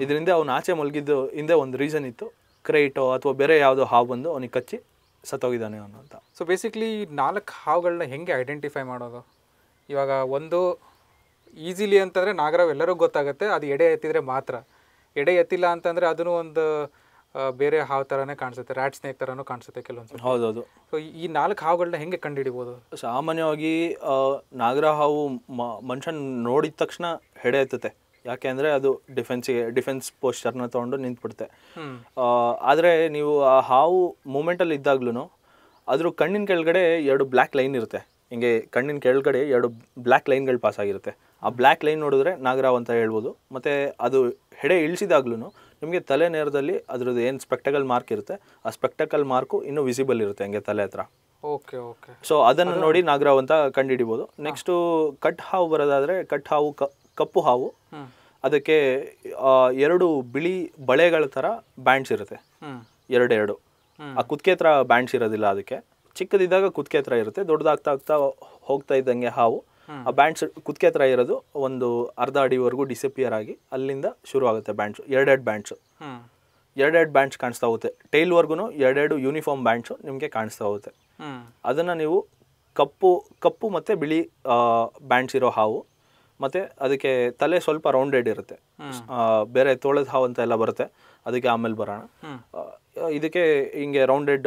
ಇದರಿಂದ ಅವ್ನು ಆಚೆ ಮಲಗಿದ್ದು ಹಿಂದೆ ಒಂದು ರೀಸನ್ ಇತ್ತು. ಕ್ರೈಟೋ ಅಥವಾ ಬೇರೆ ಯಾವುದೋ ಹಾವು ಬಂದು ಅವನಿಗೆ ಕಚ್ಚಿ ಸತ್ತೋಗಿದ್ದಾನೆ ಅವನು ಅಂತ ಸೊ ಬೇಸಿಕ್ಲಿ ನಾಲ್ಕು ಹಾವುಗಳನ್ನ ಹೆಂಗೆ ಐಡೆಂಟಿಫೈ ಮಾಡೋದು? ಇವಾಗ ಒಂದು ಈಸಿಲಿ ಅಂತಂದರೆ ನಾಗರಾವ್ ಎಲ್ಲರಿಗೂ ಗೊತ್ತಾಗುತ್ತೆ ಅದು ಎಡೆ ಎತ್ತಿದ್ರೆ ಮಾತ್ರ. ಎಡೆ ಎತ್ತಿಲ್ಲ ಅಂತಂದರೆ ಅದನ್ನು ಒಂದು ಬೇರೆ ಹಾವು ಥರನೇ ಕಾಣಿಸುತ್ತೆ ರ್ಯಾಟ್ ಸ್ನೇಕ್ ಥರನೂ ಕಾಣಿಸುತ್ತೆ ಕೆಲವೊಂದು ಹೌದೌದು. ಸೊ ಈ ನಾಲ್ಕು ಹಾವುಗಳನ್ನ ಹೆಂಗೆ ಕಂಡುಹಿಡಿಬೋದು? ಸಾಮಾನ್ಯವಾಗಿ ನಾಗರ ಹಾವು ಮನುಷ್ಯನ ಮನುಷ್ಯನ್ ನೋಡಿದ ತಕ್ಷಣ ಹೆಡೆ ಎತ್ತುತ್ತೆ. ಯಾಕೆ ಅಂದರೆ ಅದು ಡಿಫೆನ್ಸಿಗೆ ಡಿಫೆನ್ಸ್ ಪೋಸ್ಚರ್ನ ತೊಗೊಂಡು ನಿಂತ್ಬಿಡುತ್ತೆ. ಆದ್ರೆ ಆದರೆ ನೀವು ಆ ಹಾವು ಮೂಮೆಂಟಲ್ಲಿ ಇದ್ದಾಗ್ಲೂ ಅದ್ರ ಕಣ್ಣಿನ ಕೆಳಗಡೆ ಎರಡು ಬ್ಲ್ಯಾಕ್ ಲೈನ್ ಇರುತ್ತೆ. ಹಿಂಗೆ ಕಣ್ಣಿನ ಕೆಳಗಡೆ ಎರಡು ಬ್ಲ್ಯಾಕ್ ಲೈನ್ಗಳು ಪಾಸ್ ಆಗಿರುತ್ತೆ. ಆ ಬ್ಲ್ಯಾಕ್ ಲೈನ್ ನೋಡಿದ್ರೆ ನಾಗರಾವ್ ಅಂತ ಹೇಳ್ಬೋದು. ಮತ್ತು ಅದು ಹೆಡೆ ಇಳಿಸಿದಾಗ್ಲೂ ನಿಮಗೆ ತಲೆ ನೇರದಲ್ಲಿ ಅದ್ರದ್ದು ಏನು ಸ್ಪೆಕ್ಟಕಲ್ ಮಾರ್ಕ್ ಇರುತ್ತೆ ಆ ಸ್ಪೆಕ್ಟಕಲ್ ಮಾರ್ಕು ಇನ್ನೂ ವಿಸಿಬಲ್ ಇರುತ್ತೆ ಹಂಗೆ ತಲೆ ಹತ್ರ. ಓಕೆ ಓಕೆ ಸೊ ಅದನ್ನು ನೋಡಿ ನಾಗರಾವ್ ಅಂತ ಕಂಡುಹಿಡಿಬೋದು ನೆಕ್ಸ್ಟು ಕಟ್ ಹಾವು ಬರೋದಾದರೆ ಕಟ್ ಹಾವು ಕಪ್ಪು ಹಾವು. ಅದಕ್ಕೆ ಎರಡು ಬಿಳಿ ಬಳೆಗಳ ಥರ ಬ್ಯಾಂಡ್ಸ್ ಇರುತ್ತೆ. ಎರಡೆರಡು. ಆ ಕುತ್ತಿಗೆ ಹತ್ರ ಬ್ಯಾಂಡ್ಸ್ ಇರೋದಿಲ್ಲ ಅದಕ್ಕೆ. ಚಿಕ್ಕದಿದ್ದಾಗ ಕುತ್ತಿಗೆ ಹತ್ರ ಇರುತ್ತೆ ದೊಡ್ಡದಾಗ್ತಾ ಆಗ್ತಾ ಹೋಗ್ತಾ ಇದ್ದಂಗೆ ಹಾವು. ಆ ಬ್ಯಾಂಡ್ಸ್ ಕುತ್ತಿಗೆ ಹತ್ರ ಇರೋದು ಒಂದು ಅರ್ಧ ಅಡಿವರೆಗೂ ಡಿಸಪಿಯರ್ ಆಗಿ ಅಲ್ಲಿಂದ ಶುರು ಆಗುತ್ತೆ ಬ್ಯಾಂಡ್ಸ್ ಎರಡೆರಡು ಬ್ಯಾಂಡ್ಸ್. ಎರಡೆರಡು ಬ್ಯಾಂಡ್ಸ್ ಕಾಣಿಸ್ತಾ ಹೋಗುತ್ತೆ. ಟೈಲ್ವರೆಗೂ ಎರಡೆರಡು ಯೂನಿಫಾರ್ಮ್ ಬ್ಯಾಂಡ್ಸು ನಿಮಗೆ ಕಾಣಿಸ್ತಾ ಹೋಗುತ್ತೆ. ಅದನ್ನು ನೀವು ಕಪ್ಪು ಕಪ್ಪು ಮತ್ತು ಬಿಳಿ ಬ್ಯಾಂಡ್ಸ್ ಇರೋ ಹಾವು ಮತ್ತು ಅದಕ್ಕೆ ತಲೆ ಸ್ವಲ್ಪ ರೌಂಡೆಡ್ ಇರುತ್ತೆ. ಬೇರೆ ತೋಳದ ಹಾವು ಅಂತ ಎಲ್ಲ ಬರುತ್ತೆ. ಅದಕ್ಕೆ ಆಮೇಲೆ ಬರೋಣ. ಇದಕ್ಕೆ ಹಿಂಗೆ ರೌಂಡೆಡ್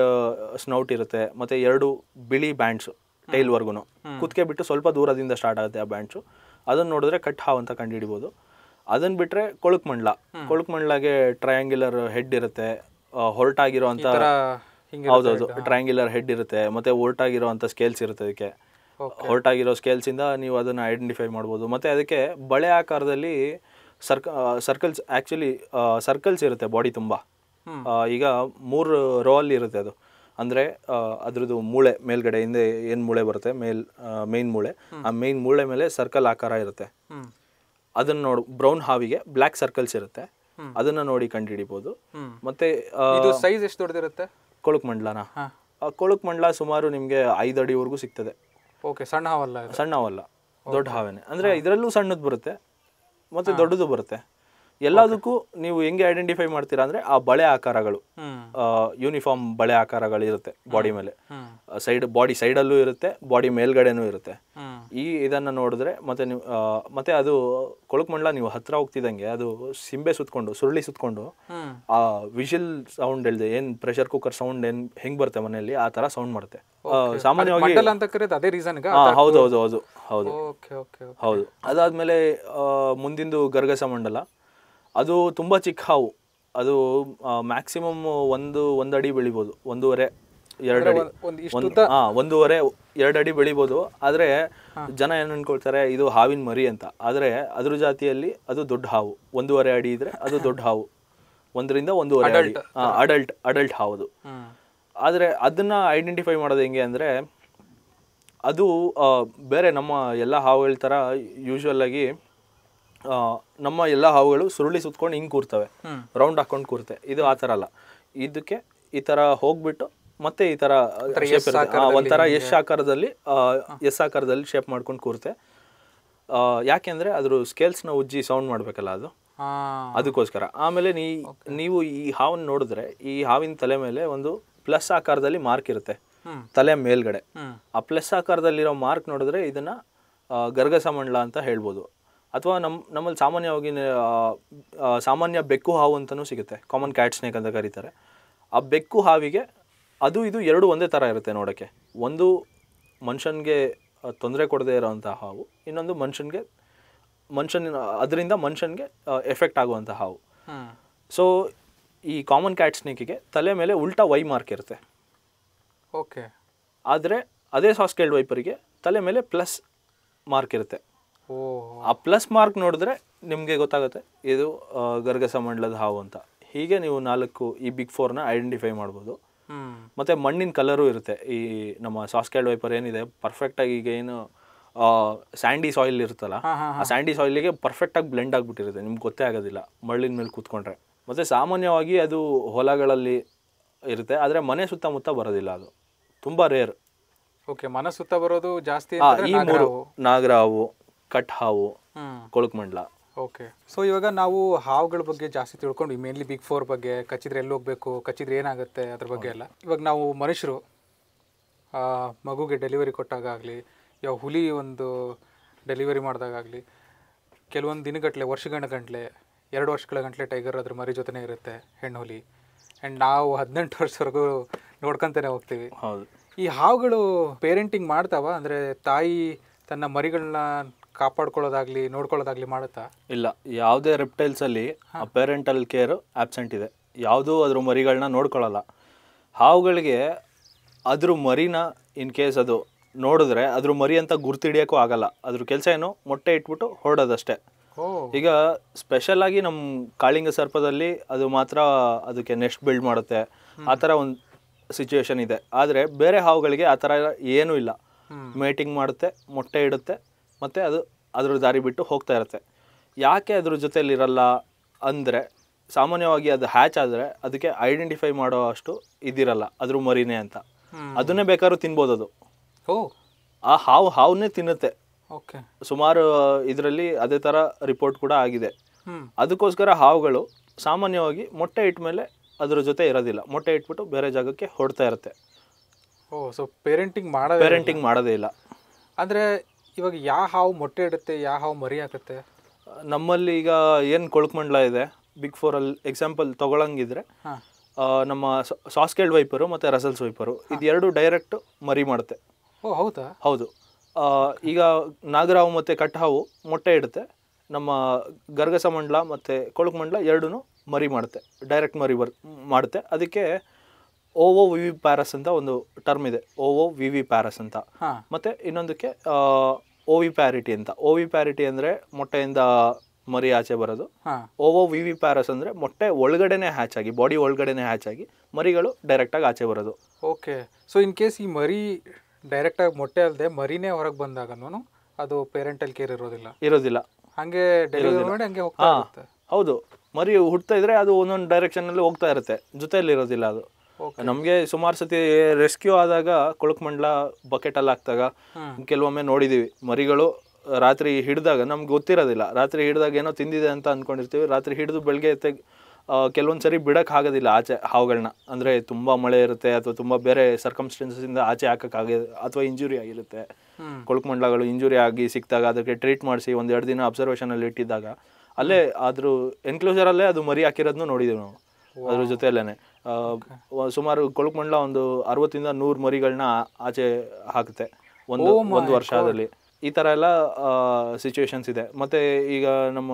ಸ್ನೌಟ್ ಇರುತ್ತೆ. ಮತ್ತು ಎರಡು ಬಿಳಿ ಬ್ಯಾಂಡ್ಸು ಟೈಲ್ವರೆಗೂ ಕುತ್ತಿಗೆ ಬಿಟ್ಟು ಸ್ವಲ್ಪ ದೂರದಿಂದ ಸ್ಟಾರ್ಟ್ ಆಗುತ್ತೆ ಆ ಬ್ಯಾಂಡ್ಸು ಅದನ್ನು ನೋಡಿದ್ರೆ ಕಟ್ ಹಾವು ಅಂತ ಕಂಡುಹಿಡಿಬೋದು. ಅದನ್ನು ಬಿಟ್ಟರೆ ಕೊಳುಕ್ ಮಂಡ್ಲ. ಕೊಳಕ್ ಮಂಡ್ಲಾಗೆ ಟ್ರಯಾಂಗ್ಯುಲರ್ ಹೆಡ್ ಇರುತ್ತೆ. ಹೊರಟಾಗಿರೋ ಅಂತ ಹೌದೌದು. ಟ್ರಯಾಂಗ್ಯುಲರ್ ಹೆಡ್ ಇರುತ್ತೆ. ಮತ್ತೆ ಅಂತ ಸ್ಕೇಲ್ಸ್ ಇರುತ್ತೆ ಅದಕ್ಕೆ ಹೊರಟಾಗಿರೋ ಸ್ಕೇಲ್ಸ್ ಇಂದ ನೀವು ಅದನ್ನ ಐಡೆಂಟಿಫೈ ಮಾಡ್ಬೋದು. ಮತ್ತೆ ಅದಕ್ಕೆ ಬಳೆ ಆಕಾರದಲ್ಲಿ ಸರ್ಕ ಸರ್ಕಲ್ಸ್ ಆಕ್ಚುಲಿ ಸರ್ಕಲ್ಸ್ ಇರುತ್ತೆ ಬಾಡಿ ತುಂಬ. ಈಗ ಮೂರು ರೋ ಅಲ್ಲಿ ಇರುತ್ತೆ ಅದು. ಅಂದ್ರೆ ಅದ್ರದ್ದು ಮೂಳೆ ಮೇಲ್ಗಡೆ ಹಿಂದೆ ಏನು ಮೂಳೆ ಬರುತ್ತೆ? ಮೇಲ್ ಮೇನ್ ಮೂಳೆ. ಆ ಮೇನ್ ಮೂಳೆ ಮೇಲೆ ಸರ್ಕಲ್ ಆಕಾರ ಇರುತ್ತೆ. ಅದನ್ನ ನೋಡು ಬ್ರೌನ್ ಹಾವಿಗೆ ಬ್ಲ್ಯಾಕ್ ಸರ್ಕಲ್ಸ್ ಇರುತ್ತೆ. ಅದನ್ನ ನೋಡಿ ಕಂಡುಹಿಡಿಬೋದು. ಹ್ಮ್. ಮತ್ತೆ ಸೈಜ್ ಎಷ್ಟು ದೊಡ್ಡದಿರುತ್ತೆ ಕೊಳಕ್ ಮಂಡಲನ? ಕೊಳಕ್ ಮಂಡ್ಲ ಸುಮಾರು ನಿಮಗೆ ಐದು ಅಡಿವರೆಗೂ ಸಿಗ್ತದೆ. ಓಕೆ ಸಣ್ಣ ಹಾವಲ್ಲ ಸಣ್ಣ ಸಣ್ಣವಲ್ಲ ದೊಡ್ಡ ಹಾವೇನೆ. ಅಂದ್ರೆ ಇದರಲ್ಲೂ ಸಣ್ಣದು ಬರುತ್ತೆ ಮತ್ತೆ ದೊಡ್ಡದು ಬರುತ್ತೆ. ಎಲ್ಲದಕ್ಕೂ ನೀವು ಹೆಂಗೆ ಐಡೆಂಟಿಫೈ ಮಾಡ್ತೀರಾ ಅಂದ್ರೆ ಆ ಬಳೆ ಆಕಾರಗಳು. ಯೂನಿಫಾರ್ಮ್ ಬಳೆ ಆಕಾರಗಳು ಇರುತ್ತೆ ಬಾಡಿ ಮೇಲೆ. ಸೈಡ್ ಬಾಡಿ ಸೈಡಲ್ಲೂ ಇರುತ್ತೆ ಬಾಡಿ ಮೇಲ್ಗಡೆನೂ ಇರುತ್ತೆ. ಈ ಇದನ್ನ ನೋಡಿದ್ರೆ ಮತ್ತೆ ನೀವು ಮತ್ತೆ ಅದು ಕೊಳಕ್ಮಂಡ್ಲ ನೀವು ಹತ್ರ ಹೋಗ್ತಿದ್ದಂಗೆ ಅದು ಸಿಂಬೆ ಸುತ್ಕೊಂಡು ಸುರುಳಿ ಸುತ್ಕೊಂಡು ಆ ವಿಷಲ್ ಸೌಂಡ್ ಹೇಳಿದೆ ಏನ್ ಪ್ರೆಷರ್ ಕುಕ್ಕರ್ ಸೌಂಡ್ ಏನ್ ಹೆಂಗ್ ಬರುತ್ತೆ ಮನೆಯಲ್ಲಿ ಆ ತರ ಸೌಂಡ್ ಮಾಡುತ್ತೆ. ಸಾಮಾನ್ಯವಾಗಿ ಮಂಡಲ ಅಂತ ಕರೆಯೋದು ಅದೇ ರೀಸನ್ ಹಾ, ಹೌದು ಹೌದು ಹೌದು ಹೌದು. ಹೌದು. ಅದಾದ್ಮೇಲೆ ಮುಂದಿಂದು ಗರ್ಗಸ ಮಂಡಲ. ಅದು ತುಂಬಾ ಚಿಕ್ಕ ಹಾವು. ಅದು ಮ್ಯಾಕ್ಸಿಮಮ್ ಒಂದು ಒಂದು ಅಡಿ ಬೆಳಿಬೋದು. ಒಂದೂವರೆ ಎರಡು ಅಡಿ. ಒಂದು ಹಾ ಒಂದೂವರೆ ಎರಡು ಅಡಿ ಬೆಳಿಬೋದು. ಆದರೆ ಜನ ಏನು ಅನ್ಕೊಳ್ತಾರೆ ಇದು ಹಾವಿನ ಮರಿ ಅಂತ. ಆದರೆ ಅದ್ರ ಜಾತಿಯಲ್ಲಿ ಅದು ದೊಡ್ಡ ಹಾವು. ಒಂದೂವರೆ ಅಡಿ ಇದ್ರೆ ಅದು ದೊಡ್ಡ (laughs) ಹಾವು. ಒಂದರಿಂದ ಒಂದೂವರೆ ಅಡಿ. ಅಡಲ್ಟ್ ಅಡಲ್ಟ್ ಹಾವು ಅದು. ಆದರೆ ಅದನ್ನ ಐಡೆಂಟಿಫೈ ಮಾಡೋದು ಹೆಂಗೆ ಅಂದರೆ ಅದು ಬೇರೆ ನಮ್ಮ ಎಲ್ಲ ಹಾವುಗಳ ಥರ ಯೂಶ್ವಲ್ ಆಗಿ ನಮ್ಮ ಎಲ್ಲ ಹಾವುಗಳು ಸುರುಳಿ ಸುತ್ಕೊಂಡು ಹಿಂಗೆ ಕೂರ್ತವೆ. ರೌಂಡ್ ಹಾಕೊಂಡು ಕೂರ್ತೆ. ಇದು ಆ ಥರ ಅಲ್ಲ. ಇದಕ್ಕೆ ಈ ಥರ ಹೋಗ್ಬಿಟ್ಟು ಮತ್ತೆ ಈ ಥರ ಒಂಥರ ಎಸ್ ಆಕಾರದಲ್ಲಿ ಎಸ್ ಆಕಾರದಲ್ಲಿ ಶೇಪ್ ಮಾಡ್ಕೊಂಡು ಕೂರ್ತೆ. ಯಾಕೆಂದರೆ ಅದ್ರ ಸ್ಕೇಲ್ಸ್ನ ಉಜ್ಜಿ ಸೌಂಡ್ ಮಾಡಬೇಕಲ್ಲ ಅದು. ಅದಕ್ಕೋಸ್ಕರ. ಆಮೇಲೆ ನೀ ನೀವು ಈ ಹಾವನ್ನು ನೋಡಿದ್ರೆ ಈ ಹಾವಿನ ತಲೆ ಮೇಲೆ ಒಂದು ಪ್ಲಸ್ ಆಕಾರದಲ್ಲಿ ಮಾರ್ಕ್ ಇರುತ್ತೆ. ತಲೆ ಮೇಲ್ಗಡೆ. ಆ ಪ್ಲಸ್ ಆಕಾರದಲ್ಲಿರೋ ಮಾರ್ಕ್ ನೋಡಿದ್ರೆ ಇದನ್ನ ಗರ್ಗಸ ಮಂಡಲ ಅಂತ ಹೇಳ್ಬೋದು. ಅಥವಾ ನಮ್ಮ ನಮ್ಮಲ್ಲಿ ಸಾಮಾನ್ಯವಾಗಿ ಸಾಮಾನ್ಯ ಬೆಕ್ಕು ಹಾವು ಅಂತಲೂ ಸಿಗುತ್ತೆ. ಕಾಮನ್ ಕ್ಯಾಟ್ ಸ್ನೇಕ್ ಅಂತ ಕರೀತಾರೆ. ಆ ಬೆಕ್ಕು ಹಾವಿಗೆ ಅದು ಇದು ಎರಡು ಒಂದೇ ಥರ ಇರುತ್ತೆ ನೋಡೋಕ್ಕೆ. ಒಂದು ಮನುಷ್ಯನಿಗೆ ತೊಂದರೆ ಕೊಡದೇ ಇರೋವಂಥ ಹಾವು ಇನ್ನೊಂದು ಮನುಷ್ಯನಿಗೆ ಮನುಷ್ಯನ ಅದರಿಂದ ಮನುಷ್ಯನಿಗೆ ಎಫೆಕ್ಟ್ ಆಗುವಂಥ ಹಾವು. ಸೊ ಈ ಕಾಮನ್ ಕ್ಯಾಟ್ ಸ್ನೇಕಿಗೆ ತಲೆ ಮೇಲೆ ಉಲ್ಟಾ ವೈ ಮಾರ್ಕ್ ಇರುತ್ತೆ. ಓಕೆ. ಆದರೆ ಅದೇ ಸಾಸ್ಕೇಲ್ಡ್ ವೈಪರಿಗೆ ತಲೆ ಮೇಲೆ ಪ್ಲಸ್ ಮಾರ್ಕ್ ಇರುತ್ತೆ. ಆ ಪ್ಲಸ್ ಮಾರ್ಕ್ ನೋಡಿದ್ರೆ ನಿಮಗೆ ಗೊತ್ತಾಗುತ್ತೆ ಇದು ಗರ್ಗಸ ಮಂಡಲದ ಹಾವು ಅಂತ. ಹೀಗೆ ನೀವು ನಾಲ್ಕು ಈ ಬಿಗ್ ಫೋರ್ನ ಐಡೆಂಟಿಫೈ ಮಾಡ್ಬೋದು. ಮತ್ತೆ ಮಣ್ಣಿನ ಕಲರು ಇರುತ್ತೆ. ಈ ನಮ್ಮ ಸಾಸ್ಕ್ಯಾಲ್ಡ್ ವೈಪರ್ ಏನಿದೆ ಪರ್ಫೆಕ್ಟಾಗಿ ಈಗ ಏನು ಸ್ಯಾಂಡಿ ಸಾಯಿಲ್ ಇರುತ್ತಲ್ಲ ಆ ಸ್ಯಾಂಡಿ ಸಾಯಿಲಿಗೆ ಪರ್ಫೆಕ್ಟಾಗಿ ಬ್ಲೆಂಡ್ ಆಗಿಬಿಟ್ಟಿರುತ್ತೆ. ನಿಮ್ಗೆ ಗೊತ್ತೇ ಆಗೋದಿಲ್ಲ ಮರಳಿನ ಮೇಲೆ ಕೂತ್ಕೊಂಡ್ರೆ. ಮತ್ತು ಸಾಮಾನ್ಯವಾಗಿ ಅದು ಹೊಲಗಳಲ್ಲಿ ಇರುತ್ತೆ ಆದರೆ ಮನೆ ಸುತ್ತಮುತ್ತ ಬರೋದಿಲ್ಲ ಅದು. ತುಂಬ ರೇರ್ ಓಕೆ ಮನೆ ಸುತ್ತ ಬರೋದು ಜಾಸ್ತಿ ಈ ಮೂರು ನಾಗರಾವು. ಕಟ್ ಹಾವು ಕೊಳಕ್ ಕೊಳಕ್ಮಂಡ್ಲ ಓಕೆ. ಸೊ ಇವಾಗ ನಾವು ಹಾವುಗಳ ಬಗ್ಗೆ ಜಾಸ್ತಿ ತಿಳ್ಕೊಂಡು ಮೇನ್ಲಿ ಬಿಗ್ ಫೋರ್ ಬಗ್ಗೆ ಕಚ್ಚಿದ್ರೆ ಎಲ್ಲಿ ಹೋಗ್ಬೇಕು ಕಚ್ಚಿದ್ರೆ ಏನಾಗುತ್ತೆ ಅದ್ರ ಬಗ್ಗೆ ಎಲ್ಲ. ಇವಾಗ ನಾವು ಮನುಷ್ಯರು ಮಗುಗೆ ಡೆಲಿವರಿ ಕೊಟ್ಟಾಗ ಆಗಲಿ ಯಾವ ಹುಲಿ ಒಂದು ಡೆಲಿವರಿ ಮಾಡಿದಾಗಲಿ ಕೆಲವೊಂದು ದಿನಗಟ್ಟಲೆ ವರ್ಷಗಳ ಗಂಟ್ಲೆ ಎರಡು ವರ್ಷಗಳ ಗಂಟ್ಲೆ ಟೈಗರ್ ಅದ್ರ ಮರಿ ಜೊತೆನೇ ಇರುತ್ತೆ ಹೆಣ್ಣು ಹುಲಿ. ಆ್ಯಂಡ್ ನಾವು ಹದಿನೆಂಟು ವರ್ಷವರೆಗೂ ನೋಡ್ಕೊಂತಾನೆ ಹೋಗ್ತೀವಿ. ಹೌದು. ಈ ಹಾವುಗಳು ಪೇರೆಂಟಿಂಗ್ ಮಾಡ್ತಾವ ಅಂದರೆ ತಾಯಿ ತನ್ನ ಮರಿಗಳನ್ನ ಕಾಪಾಡ್ಕೊಳ್ಳೋದಾಗ್ಲಿ ನೋಡ್ಕೊಳ್ಳೋದಾಗ್ಲಿ ಮಾಡುತ್ತಾ? ಇಲ್ಲ ಯಾವುದೇ ರೆಪ್ಟೈಲ್ಸಲ್ಲಿ ಪೇರೆಂಟಲ್ ಕೇರ್ ಆಬ್ಸೆಂಟ್ ಇದೆ. ಯಾವುದೂ ಅದ್ರ ಮರಿಗಳನ್ನ ನೋಡ್ಕೊಳ್ಳಲ್ಲ. ಹಾವುಗಳಿಗೆ ಅದ್ರ ಮರಿನ ಇನ್ ಕೇಸ್ ಅದು ನೋಡಿದ್ರೆ ಅದ್ರ ಮರಿ ಅಂತ ಗುರ್ತಿಡಿಯೋಕ್ಕೂ ಆಗಲ್ಲ. ಅದ್ರ ಕೆಲಸ ಏನು? ಮೊಟ್ಟೆ ಇಟ್ಬಿಟ್ಟು ಹೊರಡೋದಷ್ಟೇ. ಈಗ ಸ್ಪೆಷಲ್ ಆಗಿ ನಮ್ಮ ಕಾಳಿಂಗ ಸರ್ಪದಲ್ಲಿ ಅದು ಮಾತ್ರ ಅದಕ್ಕೆ ನೆಸ್ಟ್ ಬಿಲ್ಡ್ ಮಾಡುತ್ತೆ. ಆ ಥರ ಒಂದು ಸಿಚುವೇಶನ್ ಇದೆ. ಆದರೆ ಬೇರೆ ಹಾವುಗಳಿಗೆ ಆ ಥರ ಏನೂ ಇಲ್ಲ. ಮೇಟಿಂಗ್ ಮಾಡುತ್ತೆ ಮೊಟ್ಟೆ ಇಡುತ್ತೆ ಮತ್ತು ಅದು ಅದ್ರ ದಾರಿ ಬಿಟ್ಟು ಹೋಗ್ತಾ ಇರುತ್ತೆ. ಯಾಕೆ ಅದ್ರ ಜೊತೆಯಲ್ಲಿರಲ್ಲ ಇರಲ್ಲ ಅಂದರೆ ಸಾಮಾನ್ಯವಾಗಿ ಅದು ಹ್ಯಾಚ್ ಆದರೆ ಅದಕ್ಕೆ ಐಡೆಂಟಿಫೈ ಮಾಡೋ ಅಷ್ಟು ಇದಿರಲ್ಲ ಅದ್ರ ಮರಿನೇ ಅಂತ. ಅದನ್ನೇ ಬೇಕಾದ್ರೂ ತಿನ್ಬೋದು ಅದು. ಓ. ಆ ಹಾವು ಹಾವನ್ನೇ ತಿನ್ನುತ್ತೆ. ಓಕೆ. ಸುಮಾರು ಇದರಲ್ಲಿ ಅದೇ ಥರ ರಿಪೋರ್ಟ್ ಕೂಡ ಆಗಿದೆ. ಅದಕ್ಕೋಸ್ಕರ ಹಾವುಗಳು ಸಾಮಾನ್ಯವಾಗಿ ಮೊಟ್ಟೆ ಇಟ್ಟ ಮೇಲೆ ಅದ್ರ ಜೊತೆ ಇರೋದಿಲ್ಲ. ಮೊಟ್ಟೆ ಇಟ್ಬಿಟ್ಟು ಬೇರೆ ಜಾಗಕ್ಕೆ ಹೊಡ್ತಾ ಇರುತ್ತೆ. ಓ ಸೊ ಪೇರೆಂಟಿಂಗ್ ಮಾಡೋ ಪೇರೆಂಟಿಂಗ್ ಮಾಡೋದೇ ಇಲ್ಲ. ಅಂದರೆ ಇವಾಗ ಯಾವ ಹಾವು ಮೊಟ್ಟೆ ಇಡುತ್ತೆ ಯಾವ ಹಾವು ಮರಿ ಹಾಕುತ್ತೆ? ನಮ್ಮಲ್ಲಿ ಈಗ ಏನು ಕೊಳಕ್ಮಂಡ್ಲ ಇದೆ ಬಿಗ್ ಫೋರಲ್ಲಿ ಎಕ್ಸಾಂಪಲ್ ತಗೊಳಂಗಿದ್ರೆ ನಮ್ಮ ಸಾಸ್ಕೇಲ್ಡ್ ವೈಪರು ಮತ್ತು ರಸಲ್ಸ್ ವೈಪರು ಇದೆರಡು ಡೈರೆಕ್ಟ್ ಮರಿ ಮಾಡುತ್ತೆ. ಓ ಹೌದಾ? ಹೌದು. ಈಗ ನಾಗರಾವು ಮತ್ತು ಕಟ್ಟಾವು ಮೊಟ್ಟೆ ಇಡುತ್ತೆ ನಮ್ಮ ಗರ್ಗಸ ಮಂಡಲ ಮತ್ತು ಕೊಳಕ್ಮಂಡಲ ಎರಡೂ ಮರಿ ಮಾಡುತ್ತೆ ಡೈರೆಕ್ಟ್ ಮರಿ ಬರ್ ಮಾಡುತ್ತೆ. ಅದಕ್ಕೆ ಓವೋ ವಿ ವಿ ಪ್ಯಾರಸ್ ಅಂತ ಒಂದು ಟರ್ಮ್ ಇದೆ ಓವೋ ವಿ ವಿ ಪ್ಯಾರಸ್ ಅಂತ. ಮತ್ತು ಇನ್ನೊಂದಕ್ಕೆ ಓ ವಿ ಪ್ಯಾರಿಟಿ ಅಂತ. ಓ ವಿ ಪ್ಯಾರಿಟಿ ಅಂದರೆ ಮೊಟ್ಟೆಯಿಂದ ಮರಿ ಆಚೆ ಬರೋದು. ಹಾಂ. ಓವೋ ವಿ ವಿ ಪ್ಯಾರಸ್ ಅಂದರೆ ಮೊಟ್ಟೆ ಒಳಗಡೆನೆ ಹ್ಯಾಚ್ ಆಗಿ ಬಾಡಿ ಒಳಗಡೆನೆ ಹ್ಯಾಚ್ ಆಗಿ ಮರಿಗಳು ಡೈರೆಕ್ಟಾಗಿ ಆಚೆ ಬರೋದು. ಓಕೆ. ಸೊ ಇನ್ ಕೇಸ್ ಈ ಮರಿ ಡೈರೆಕ್ಟಾಗಿ ಮೊಟ್ಟೆ ಅಲ್ಲದೆ ಮರಿನೇ ಹೊರಗೆ ಬಂದಾಗನೂ ಅದು ಪೇರೆಂಟಲ್ ಕೇರ್ ಇರೋದಿಲ್ಲ. ಇರೋದಿಲ್ಲ. ಹಂಗೆ ಡೆಲಿವರಿ ಮಾಡಿ ಹಂಗೆ ಹೋಗ್ತಾ ಹೌದು. ಮರಿ ಹುಟ್ತಾ ಇದ್ರೆ ಅದು ಒಂದೊಂದು ಡೈರೆಕ್ಷನಲ್ಲಿ ಹೋಗ್ತಾ ಇರುತ್ತೆ. ಜೊತೆಯಲ್ಲಿ ಇರೋದಿಲ್ಲ ಅದು. ನಮಗೆ ಸುಮಾರು ಸತಿ ರೆಸ್ಕ್ಯೂ ಆದಾಗ ಕೊಳಕ್ಮಂಡ್ಲ ಬಕೆಟ್ ಅಲ್ಲಿ ಹಾಕ್ದಾಗ ಕೆಲವೊಮ್ಮೆ ನೋಡಿದೀವಿ. ಮರಿಗಳು ರಾತ್ರಿ ಹಿಡಿದಾಗ ನಮ್ಗೆ ಗೊತ್ತಿರೋದಿಲ್ಲ. ರಾತ್ರಿ ಹಿಡಿದಾಗ ಏನೋ ತಿಂದಿದೆ ಅಂತ ಅನ್ಕೊಂಡಿರ್ತೀವಿ. ರಾತ್ರಿ ಹಿಡಿದು ಬೆಳಗ್ಗೆ ತೆಗ್ ಕೆಲವೊಂದು ಸರಿ ಬಿಡಕ್ಕೆ ಆಗೋದಿಲ್ಲ ಆಚೆ ಹಾವುಗಳನ್ನ ಅಂದರೆ ತುಂಬ ಮಳೆ ಇರುತ್ತೆ ಅಥವಾ ತುಂಬ ಬೇರೆ ಸರ್ಕಮ್ಸ್ಟೆನ್ಸಸ್ ಇಂದ ಆಚೆ ಹಾಕೋಕ್ಕಾಗ ಅಥವಾ ಇಂಜುರಿ ಆಗಿರುತ್ತೆ. ಕೊಳಕುಮಂಡ್ಲಗಳು ಇಂಜುರಿ ಆಗಿ ಸಿಕ್ಕಿದಾಗ ಅದಕ್ಕೆ ಟ್ರೀಟ್ ಮಾಡಿಸಿ ಒಂದು ಎರಡು ದಿನ ಅಬ್ಸರ್ವೇಷನಲ್ಲಿ ಇಟ್ಟಿದ್ದಾಗ ಅಲ್ಲೇ ಅದ್ರ ಎನ್ಕ್ಲೋಸರಲ್ಲೇ ಅದು ಮರಿ ಹಾಕಿರೋದನ್ನು ನೋಡಿದ್ದೀವಿ ನಾವು. ಅದ್ರ ವ- ಸುಮಾರು ಕೊಳಕುಮಂಡ್ಲ ಒಂದು ಅರವತ್ತಿಂದ ನೂರು ಮರಿಗಳನ್ನ ಆಚೆ ಹಾಕುತ್ತೆ. ಒಂದು ಒಂದು ವರ್ಷದಲ್ಲಿ. ಈ ಥರ ಎಲ್ಲ ಸಿಚುವೇಶನ್ಸ್ ಇದೆ. ಮತ್ತೆ ಈಗ ನಮ್ಮ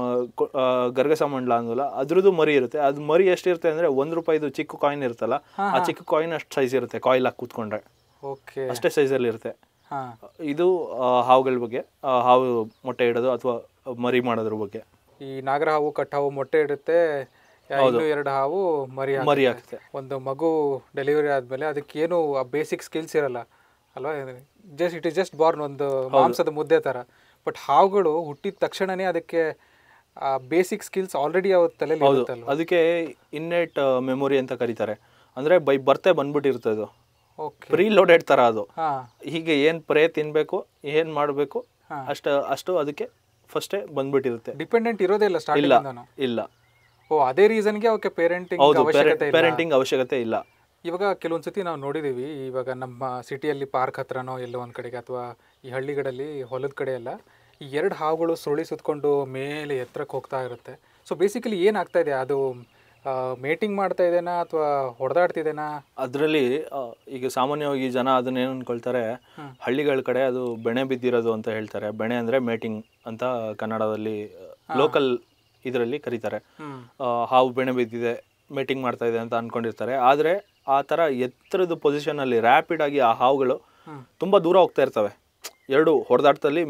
ಗರ್ಗಸ ಮಂಡಲ ಅಂದಲ್ಲ ಅದ್ರದ್ದು ಮರಿ ಇರುತ್ತೆ. ಅದು ಮರಿ ಎಷ್ಟಿರುತ್ತೆ ಅಂದ್ರೆ ಒಂದು ರೂಪಾಯಿದು ಚಿಕ್ಕ ಕಾಯಿನ್ ಇರುತ್ತಲ್ಲ ಆ ಚಿಕ್ಕ ಕಾಯಿನ್ ಅಷ್ಟು ಸೈಜ್ ಇರುತ್ತೆ ಕಾಯಿಲ್ ಹಾಕಿ ಕೂತ್ಕೊಂಡ್ರೆ. ಓಕೆ ಅಷ್ಟೇ ಸೈಜಲ್ಲಿ ಇರುತ್ತೆ. ಹಾ. ಇದು ಹಾವುಗಳ ಬಗ್ಗೆ ಹಾವು ಮೊಟ್ಟೆ ಇಡೋದು ಅಥವಾ ಮರಿ ಮಾಡೋದ್ರ ಬಗ್ಗೆ. ಈ ನಾಗರ ಹಾವು ಕಟ್ಟ ಹಾವು ಮೊಟ್ಟೆ ಇಡುತ್ತೆ ಇನ್ನು ಎರಡು ಹಾವು ಮರಿ ಮರಿ ಆಗ್ತದೆ ಒಂದು ಮಗು ಡೆಲಿವರಿ ಆದ್ಮೇಲೆ ಅದಕ್ಕೆ ಏನು ಬೇಸಿಕ್ ಸ್ಕಿಲ್ಸ್ ಇರಲ್ಲ ಅಲ್ವಾ? Just it is just born ಒಂದು ಮಾಂಸದ ಮುದ್ದೆ ತರ. ಬಟ್ ಹಾವುಗಳು ಹುಟ್ಟಿದ ತಕ್ಷಣನೇ ಅದಕ್ಕೆ ಆ ಬೇಸಿಕ್ ಸ್ಕಿಲ್ಸ್ ಆಲ್ರೆಡಿ ಅವ್ರ ತಲೆಯಲ್ಲಿ ಅದಕ್ಕೆ ಇನ್ನೇಟ್ ಮೆಮೊರಿ ಅಂತ ಕರೀತಾರೆ. ಅಂದ್ರೆ ಬೈ ಬರ್ತೆ ಬಂದ್ಬಿಟ್ಟಿರುತ್ತೆ ಅದು. ಪ್ರೀ ಲೋಡೆಡ್ ತರ ಅದು. ಹಾ. ಹೀಗೆ ಏನ್ ಪ್ರೇ ತಿನ್ಬೇಕು ಏನ್ ಮಾಡಬೇಕು ಅಷ್ಟು ಅಷ್ಟ ಅಷ್ಟು ಅದಕ್ಕೆ ಫಸ್ಟೇ ಬಂದ್ಬಿಟ್ಟಿರುತ್ತೆ. ಡಿಪೆಂಡೆಂಟ್ ಇರೋದೇ ಇಲ್ಲ ಇಲ್ಲ ಇಲ್ಲ. ಓ ಅದೇ ರೀಸನ್ಗೆ ಅವಕ್ಕೆ ಪೇರೆಂಟಿಂಗ್ ಅವಶ್ಯಕತೆ ಇಲ್ಲ. ಪೇರೆಂಟಿಂಗ್ ಅವಶ್ಯಕತೆ ಇಲ್ಲ. ಇವಾಗ ಕೆಲವೊಂದ್ಸತಿ ನಾವು ನೋಡಿದೀವಿ ಇವಾಗ ನಮ್ಮ ಸಿಟಿಯಲ್ಲಿ ಪಾರ್ಕ್ ಹತ್ರನೋ ಎಲ್ಲೋ ಒಂದ್ ಕಡೆಗೆ ಅಥವಾ ಈ ಹಳ್ಳಿಗಳಲ್ಲಿ ಹೊಲದ ಕಡೆ ಎಲ್ಲ ಈ ಎರಡು ಹಾವುಗಳು ಸುರುಳಿ ಸುತ್ಕೊಂಡು ಮೇಲೆ ಎತ್ತರಕ್ಕೆ ಹೋಗ್ತಾ ಇರುತ್ತೆ. ಸೊ ಬೇಸಿಕಲಿ ಏನಾಗ್ತಾ ಇದೆ? ಅದು ಮೇಟಿಂಗ್ ಮಾಡ್ತಾ ಇದೇನಾ ಅಥವಾ ಹೊಡೆದಾಡ್ತಿದೆನಾ ಅದರಲ್ಲಿ ಈಗ ಸಾಮಾನ್ಯವಾಗಿ ಜನ ಅದನ್ನ ಏನು ಅನ್ಕೊಳ್ತಾರೆ ಹಳ್ಳಿಗಳ ಕಡೆ ಅದು ಬೆಣೆ ಬಿದ್ದಿರೋದು ಅಂತ ಹೇಳ್ತಾರೆ. ಬೆಣೆ ಅಂದ್ರೆ ಮೇಟಿಂಗ್ ಅಂತ ಕನ್ನಡದಲ್ಲಿ ಲೋಕಲ್ ಇದರಲ್ಲಿ ಕರೀತಾರೆ. ಹಾವು ಬೆಣೆ ಬಿದ್ದಿದೆ ಮೀಟಿಂಗ್ ಮಾಡ್ತಾ ಇದೆ ಅಂತ ಅನ್ಕೊಂಡಿರ್ತಾರೆ. ಆದರೆ ಆ ಥರ ಎತ್ತರದ ಪೊಸಿಷನಲ್ಲಿ ರ್ಯಾಪಿಡ್ ಆಗಿ ಆ ಹಾವುಗಳು. ತುಂಬ ದೂರ ಹೋಗ್ತಾ ಇರ್ತವೆ. ಎರಡು ಹೊಡೆದಾಟದಲ್ಲಿ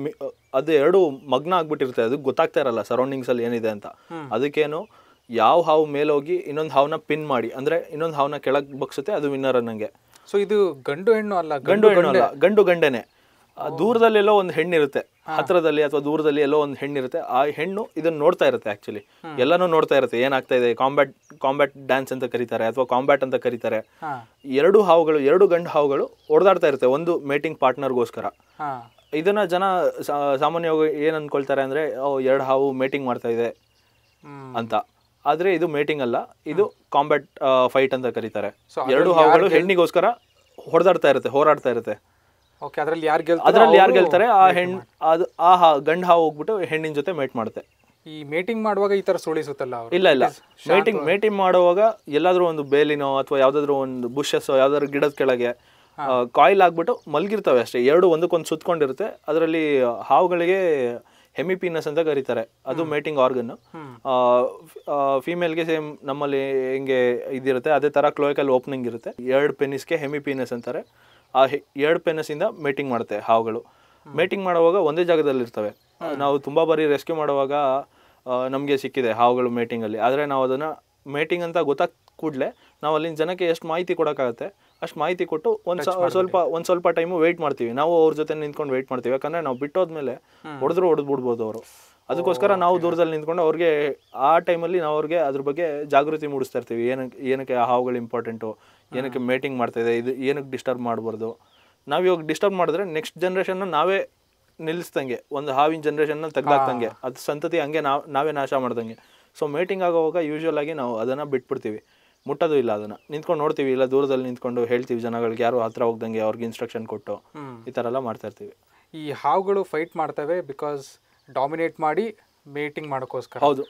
ಅದು ಎರಡು ಮಗ್ನ ಆಗ್ಬಿಟ್ಟಿರುತ್ತೆ. ಅದು ಗೊತ್ತಾಗ್ತಾ ಇರಲ್ಲ ಸರೌಂಡಿಂಗ್ಸ್ ಅಲ್ಲಿ ಏನಿದೆ ಅಂತ. ಅದಕ್ಕೇನು ಯಾವ ಹಾವು ಮೇಲೋಗಿ ಇನ್ನೊಂದು ಹಾವನ್ನ ಪಿನ್ ಮಾಡಿ ಅಂದ್ರೆ ಇನ್ನೊಂದು ಹಾವನ್ನ ಕೆಳಗೆ ಬಗ್ಸುತ್ತೆ ಅದು ವಿನ್ನರ್ ಅನ್ನಂಗೆ. ಸೊ ಇದು ಗಂಡು ಹೆಣ್ಣು ಅಲ್ಲ ಗಂಡು ಹೆಣ್ಣು ಅಲ್ಲ ಗಂಡು ಗಂಡೆನೆ. ದೂರದಲ್ಲೆಲ್ಲೋ ಒಂದು ಹೆಣ್ಣಿರುತ್ತೆ. ಹತ್ರದಲ್ಲಿ ಅಥವಾ ದೂರದಲ್ಲಿ ಎಲ್ಲೋ ಒಂದು ಹೆಣ್ಣಿರುತ್ತೆ. ಆ ಹೆಣ್ಣು ಇದನ್ನ ನೋಡ್ತಾ ಇರುತ್ತೆ ಆಕ್ಚುಲಿ ಎಲ್ಲಾನು ನೋಡ್ತಾ ಇರುತ್ತೆ. ಏನಾಗ್ತಾ ಇದೆ? ಕಾಂಬ್ಯಾಟ್ ಕಾಂಬ್ಯಾಟ್ ಡ್ಯಾನ್ಸ್ ಅಂತ ಕರೀತಾರೆ ಅಥವಾ ಕಾಂಬ್ಯಾಟ್ ಅಂತ ಕರೀತಾರೆ. ಎರಡು ಹಾವುಗಳು ಎರಡು ಗಂಡು ಹಾವುಗಳು ಹೊಡೆದಾಡ್ತಾ ಇರುತ್ತೆ ಒಂದು ಮೇಟಿಂಗ್ ಪಾರ್ಟ್ನರ್ಗೋಸ್ಕರ ಇದನ್ನ ಜನ ಸಾಮಾನ್ಯವಾಗಿ ಏನ್ ಅನ್ಕೊಳ್ತಾರೆ ಅಂದ್ರೆ ಓ ಎರಡು ಹಾವು ಮೇಟಿಂಗ್ ಮಾಡ್ತಾ ಇದೆ ಅಂತ. ಆದ್ರೆ ಇದು ಮೇಟಿಂಗ್ ಅಲ್ಲ. ಇದು ಕಾಂಬ್ಯಾಟ್ ಫೈಟ್ ಅಂತ ಕರೀತಾರೆ. ಎರಡು ಹಾವುಗಳು ಹೆಣ್ಣಿಗೋಸ್ಕರ ಹೊಡೆದಾಡ್ತಾ ಇರುತ್ತೆ ಹೋರಾಡ್ತಾ ಇರುತ್ತೆ. ಓಕೆ ಅದರಲ್ಲಿ ಯಾರು ಗೆಲ್ತಾರೆ ಅದ್ರಲ್ಲಿ ಯಾರು ಗೆಲ್ತಾರೆ? ಆ ಹೆಣ್ಣು ಅದು ಆ ಹಾ ಗಂಡ ಹಾವು ಹೋಗ್ಬಿಟ್ಟು ಹೆಣ್ಣಿನ ಜೊತೆ ಮೇಟ್ ಮಾಡುತ್ತೆ. ಈ ಮೇಟಿಂಗ್ ಮಾಡುವಾಗ ಈ ತರ ಸುಳಿಸುತ್ತಲ್ಲ ಇಲ್ಲ ಇಲ್ಲ. ಮೇಟಿಂಗ್ ಮೇಟಿಂಗ್ ಮಾಡುವಾಗ ಎಲ್ಲಾದ್ರೂ ಒಂದು ಬೇಲಿನೋ ಅಥವಾ ಯಾವ್ದಾದ್ರು ಒಂದು ಬುಷಸ್ ಯಾವ್ದಾದ್ರು ಗಿಡದ ಕೆಳಗೆ ಕಾಯಿಲ್ ಆಗ್ಬಿಟ್ಟು ಮಲ್ಗಿರ್ತವೆ ಅಷ್ಟೇ. ಎರಡು ಒಂದಕ್ಕೊಂದು ಸುತ್ಕೊಂಡಿರುತ್ತೆ. ಅದರಲ್ಲಿ ಹಾವುಗಳಿಗೆ ಹೆಮಿಪಿನಸ್ ಅಂತ ಕರೀತಾರೆ. ಅದು ಮೇಟಿಂಗ್ ಆರ್ಗನ್ ಫಿಮೇಲ್ಗೆ ಸೇಮ್ ನಮ್ಮಲ್ಲಿ ಹೆಂಗೆ ಇದಿರುತ್ತೆ ಅದೇ ತರ ಕ್ಲೋಯಕಲ್ ಓಪನಿಂಗ್ ಇರುತ್ತೆ. ಎರಡು ಪೆನಿಸ್ಗೆ ಹೆಮಿಪಿನಸ್ ಅಂತಾರೆ. ಆ ಎರಡು ಪೆನಸ್ ಇಂದ ಮೇಟಿಂಗ್ ಮಾಡುತ್ತೆ ಹಾವುಗಳು. ಮೇಟಿಂಗ್ ಮಾಡುವಾಗ ಒಂದೇ ಜಾಗದಲ್ಲಿ ಇರ್ತವೆ. ನಾವು ತುಂಬಾ ಬಾರಿ ರೆಸ್ಕ್ಯೂ ಮಾಡುವಾಗ ನಮಗೆ ಸಿಕ್ಕಿದೆ ಹಾವುಗಳು ಮೇಟಿಂಗ್ ಅಲ್ಲಿ. ಆದ್ರೆ ನಾವು ಅದನ್ನ ಮೇಟಿಂಗ್ ಅಂತ ಗೊತ್ತಾಗ ಕೂಡಲೇ ನಾವು ಅಲ್ಲಿನ ಜನಕ್ಕೆ ಎಷ್ಟು ಮಾಹಿತಿ ಕೊಡೋಕ್ಕಾಗತ್ತೆ ಅಷ್ಟು ಮಾಹಿತಿ ಕೊಟ್ಟು ಒಂದು ಸ್ವಲ್ಪ ಒಂದು ಸ್ವಲ್ಪ ಟೈಮು ವೆಯ್ಟ್ ಮಾಡ್ತೀವಿ. ನಾವು ಅವ್ರ ಜೊತೆ ನಿಂತ್ಕೊಂಡು ವೆಯ್ಟ್ ಮಾಡ್ತೀವಿ. ಯಾಕಂದ್ರೆ ನಾವು ಬಿಟ್ಟೋದ್ಮೇಲೆ ಹೊಡೆದ್ರು ಹೊಡೆದು ಬಿಡ್ಬೋದು ಅವರು. ಅದಕ್ಕೋಸ್ಕರ ನಾವು ದೂರದಲ್ಲಿ ನಿಂತ್ಕೊಂಡು ಅವ್ರಿಗೆ ಆ ಟೈಮಲ್ಲಿ ನಾವು ಅವ್ರಿಗೆ ಅದ್ರ ಬಗ್ಗೆ ಜಾಗೃತಿ ಮೂಡಿಸ್ತಾ ಇರ್ತೀವಿ. ಏನಕ್ಕೆ ಏನಕ್ಕೆ ಆ ಹಾವುಗಳು ಇಂಪಾರ್ಟೆಂಟು ಏನಕ್ಕೆ ಮೇಟಿಂಗ್ ಮಾಡ್ತಾ ಇದೆ ಇದು ಏನಕ್ಕೆ ಡಿಸ್ಟರ್ಬ್ ಮಾಡಬಾರ್ದು? ನಾವು ಇವಾಗ ಡಿಸ್ಟರ್ಬ್ ಮಾಡಿದ್ರೆ ನೆಕ್ಸ್ಟ್ ಜನ್ರೇಷನ್ನ ನಾವೇ ನಿಲ್ಲಿಸ್ದಂಗೆ ಒಂದು ಹಾವಿನ ಜನ್ರೇಷನ್ನ ತೆಗ್ದಾಕ್ದಂಗೆ ಅದು ಸಂತತಿ ಹಂಗೆ ನಾವು ನಾವೇ ನಾಶ ಮಾಡ್ದಂಗೆ. ಸೊ ಮೀಟಿಂಗ್ ಆಗೋವಾಗ ಯೂಶ್ವಲ್ ಆಗಿ ನಾವು ಅದನ್ನು ಬಿಟ್ಬಿಡ್ತೀವಿ. ಮುಟ್ಟೋದು ಇಲ್ಲ ಅದನ್ನು. ನಿಂತ್ಕೊಂಡು ನೋಡ್ತೀವಿ ಇಲ್ಲ ದೂರದಲ್ಲಿ ನಿಂತ್ಕೊಂಡು ಹೇಳ್ತೀವಿ ಜನಗಳಿಗೆ ಯಾರು ಹತ್ರ ಹೋಗ್ದಂಗೆ ಅವ್ರಿಗೆ ಇನ್ಸ್ಟ್ರಕ್ಷನ್ ಕೊಟ್ಟು ಈ ಥರ ಎಲ್ಲ ಮಾಡ್ತಾ ಇರ್ತೀವಿ. ಈ ಹಾವುಗಳು ಫೈಟ್ ಮಾಡ್ತವೆ ಬಿಕಾಸ್ ಡಾಮಿನೇಟ್ ಮಾಡಿ ಮೀಟಿಂಗ್ ಮಾಡೋಕ್ಕೋಸ್ಕರ. ಹೌದು.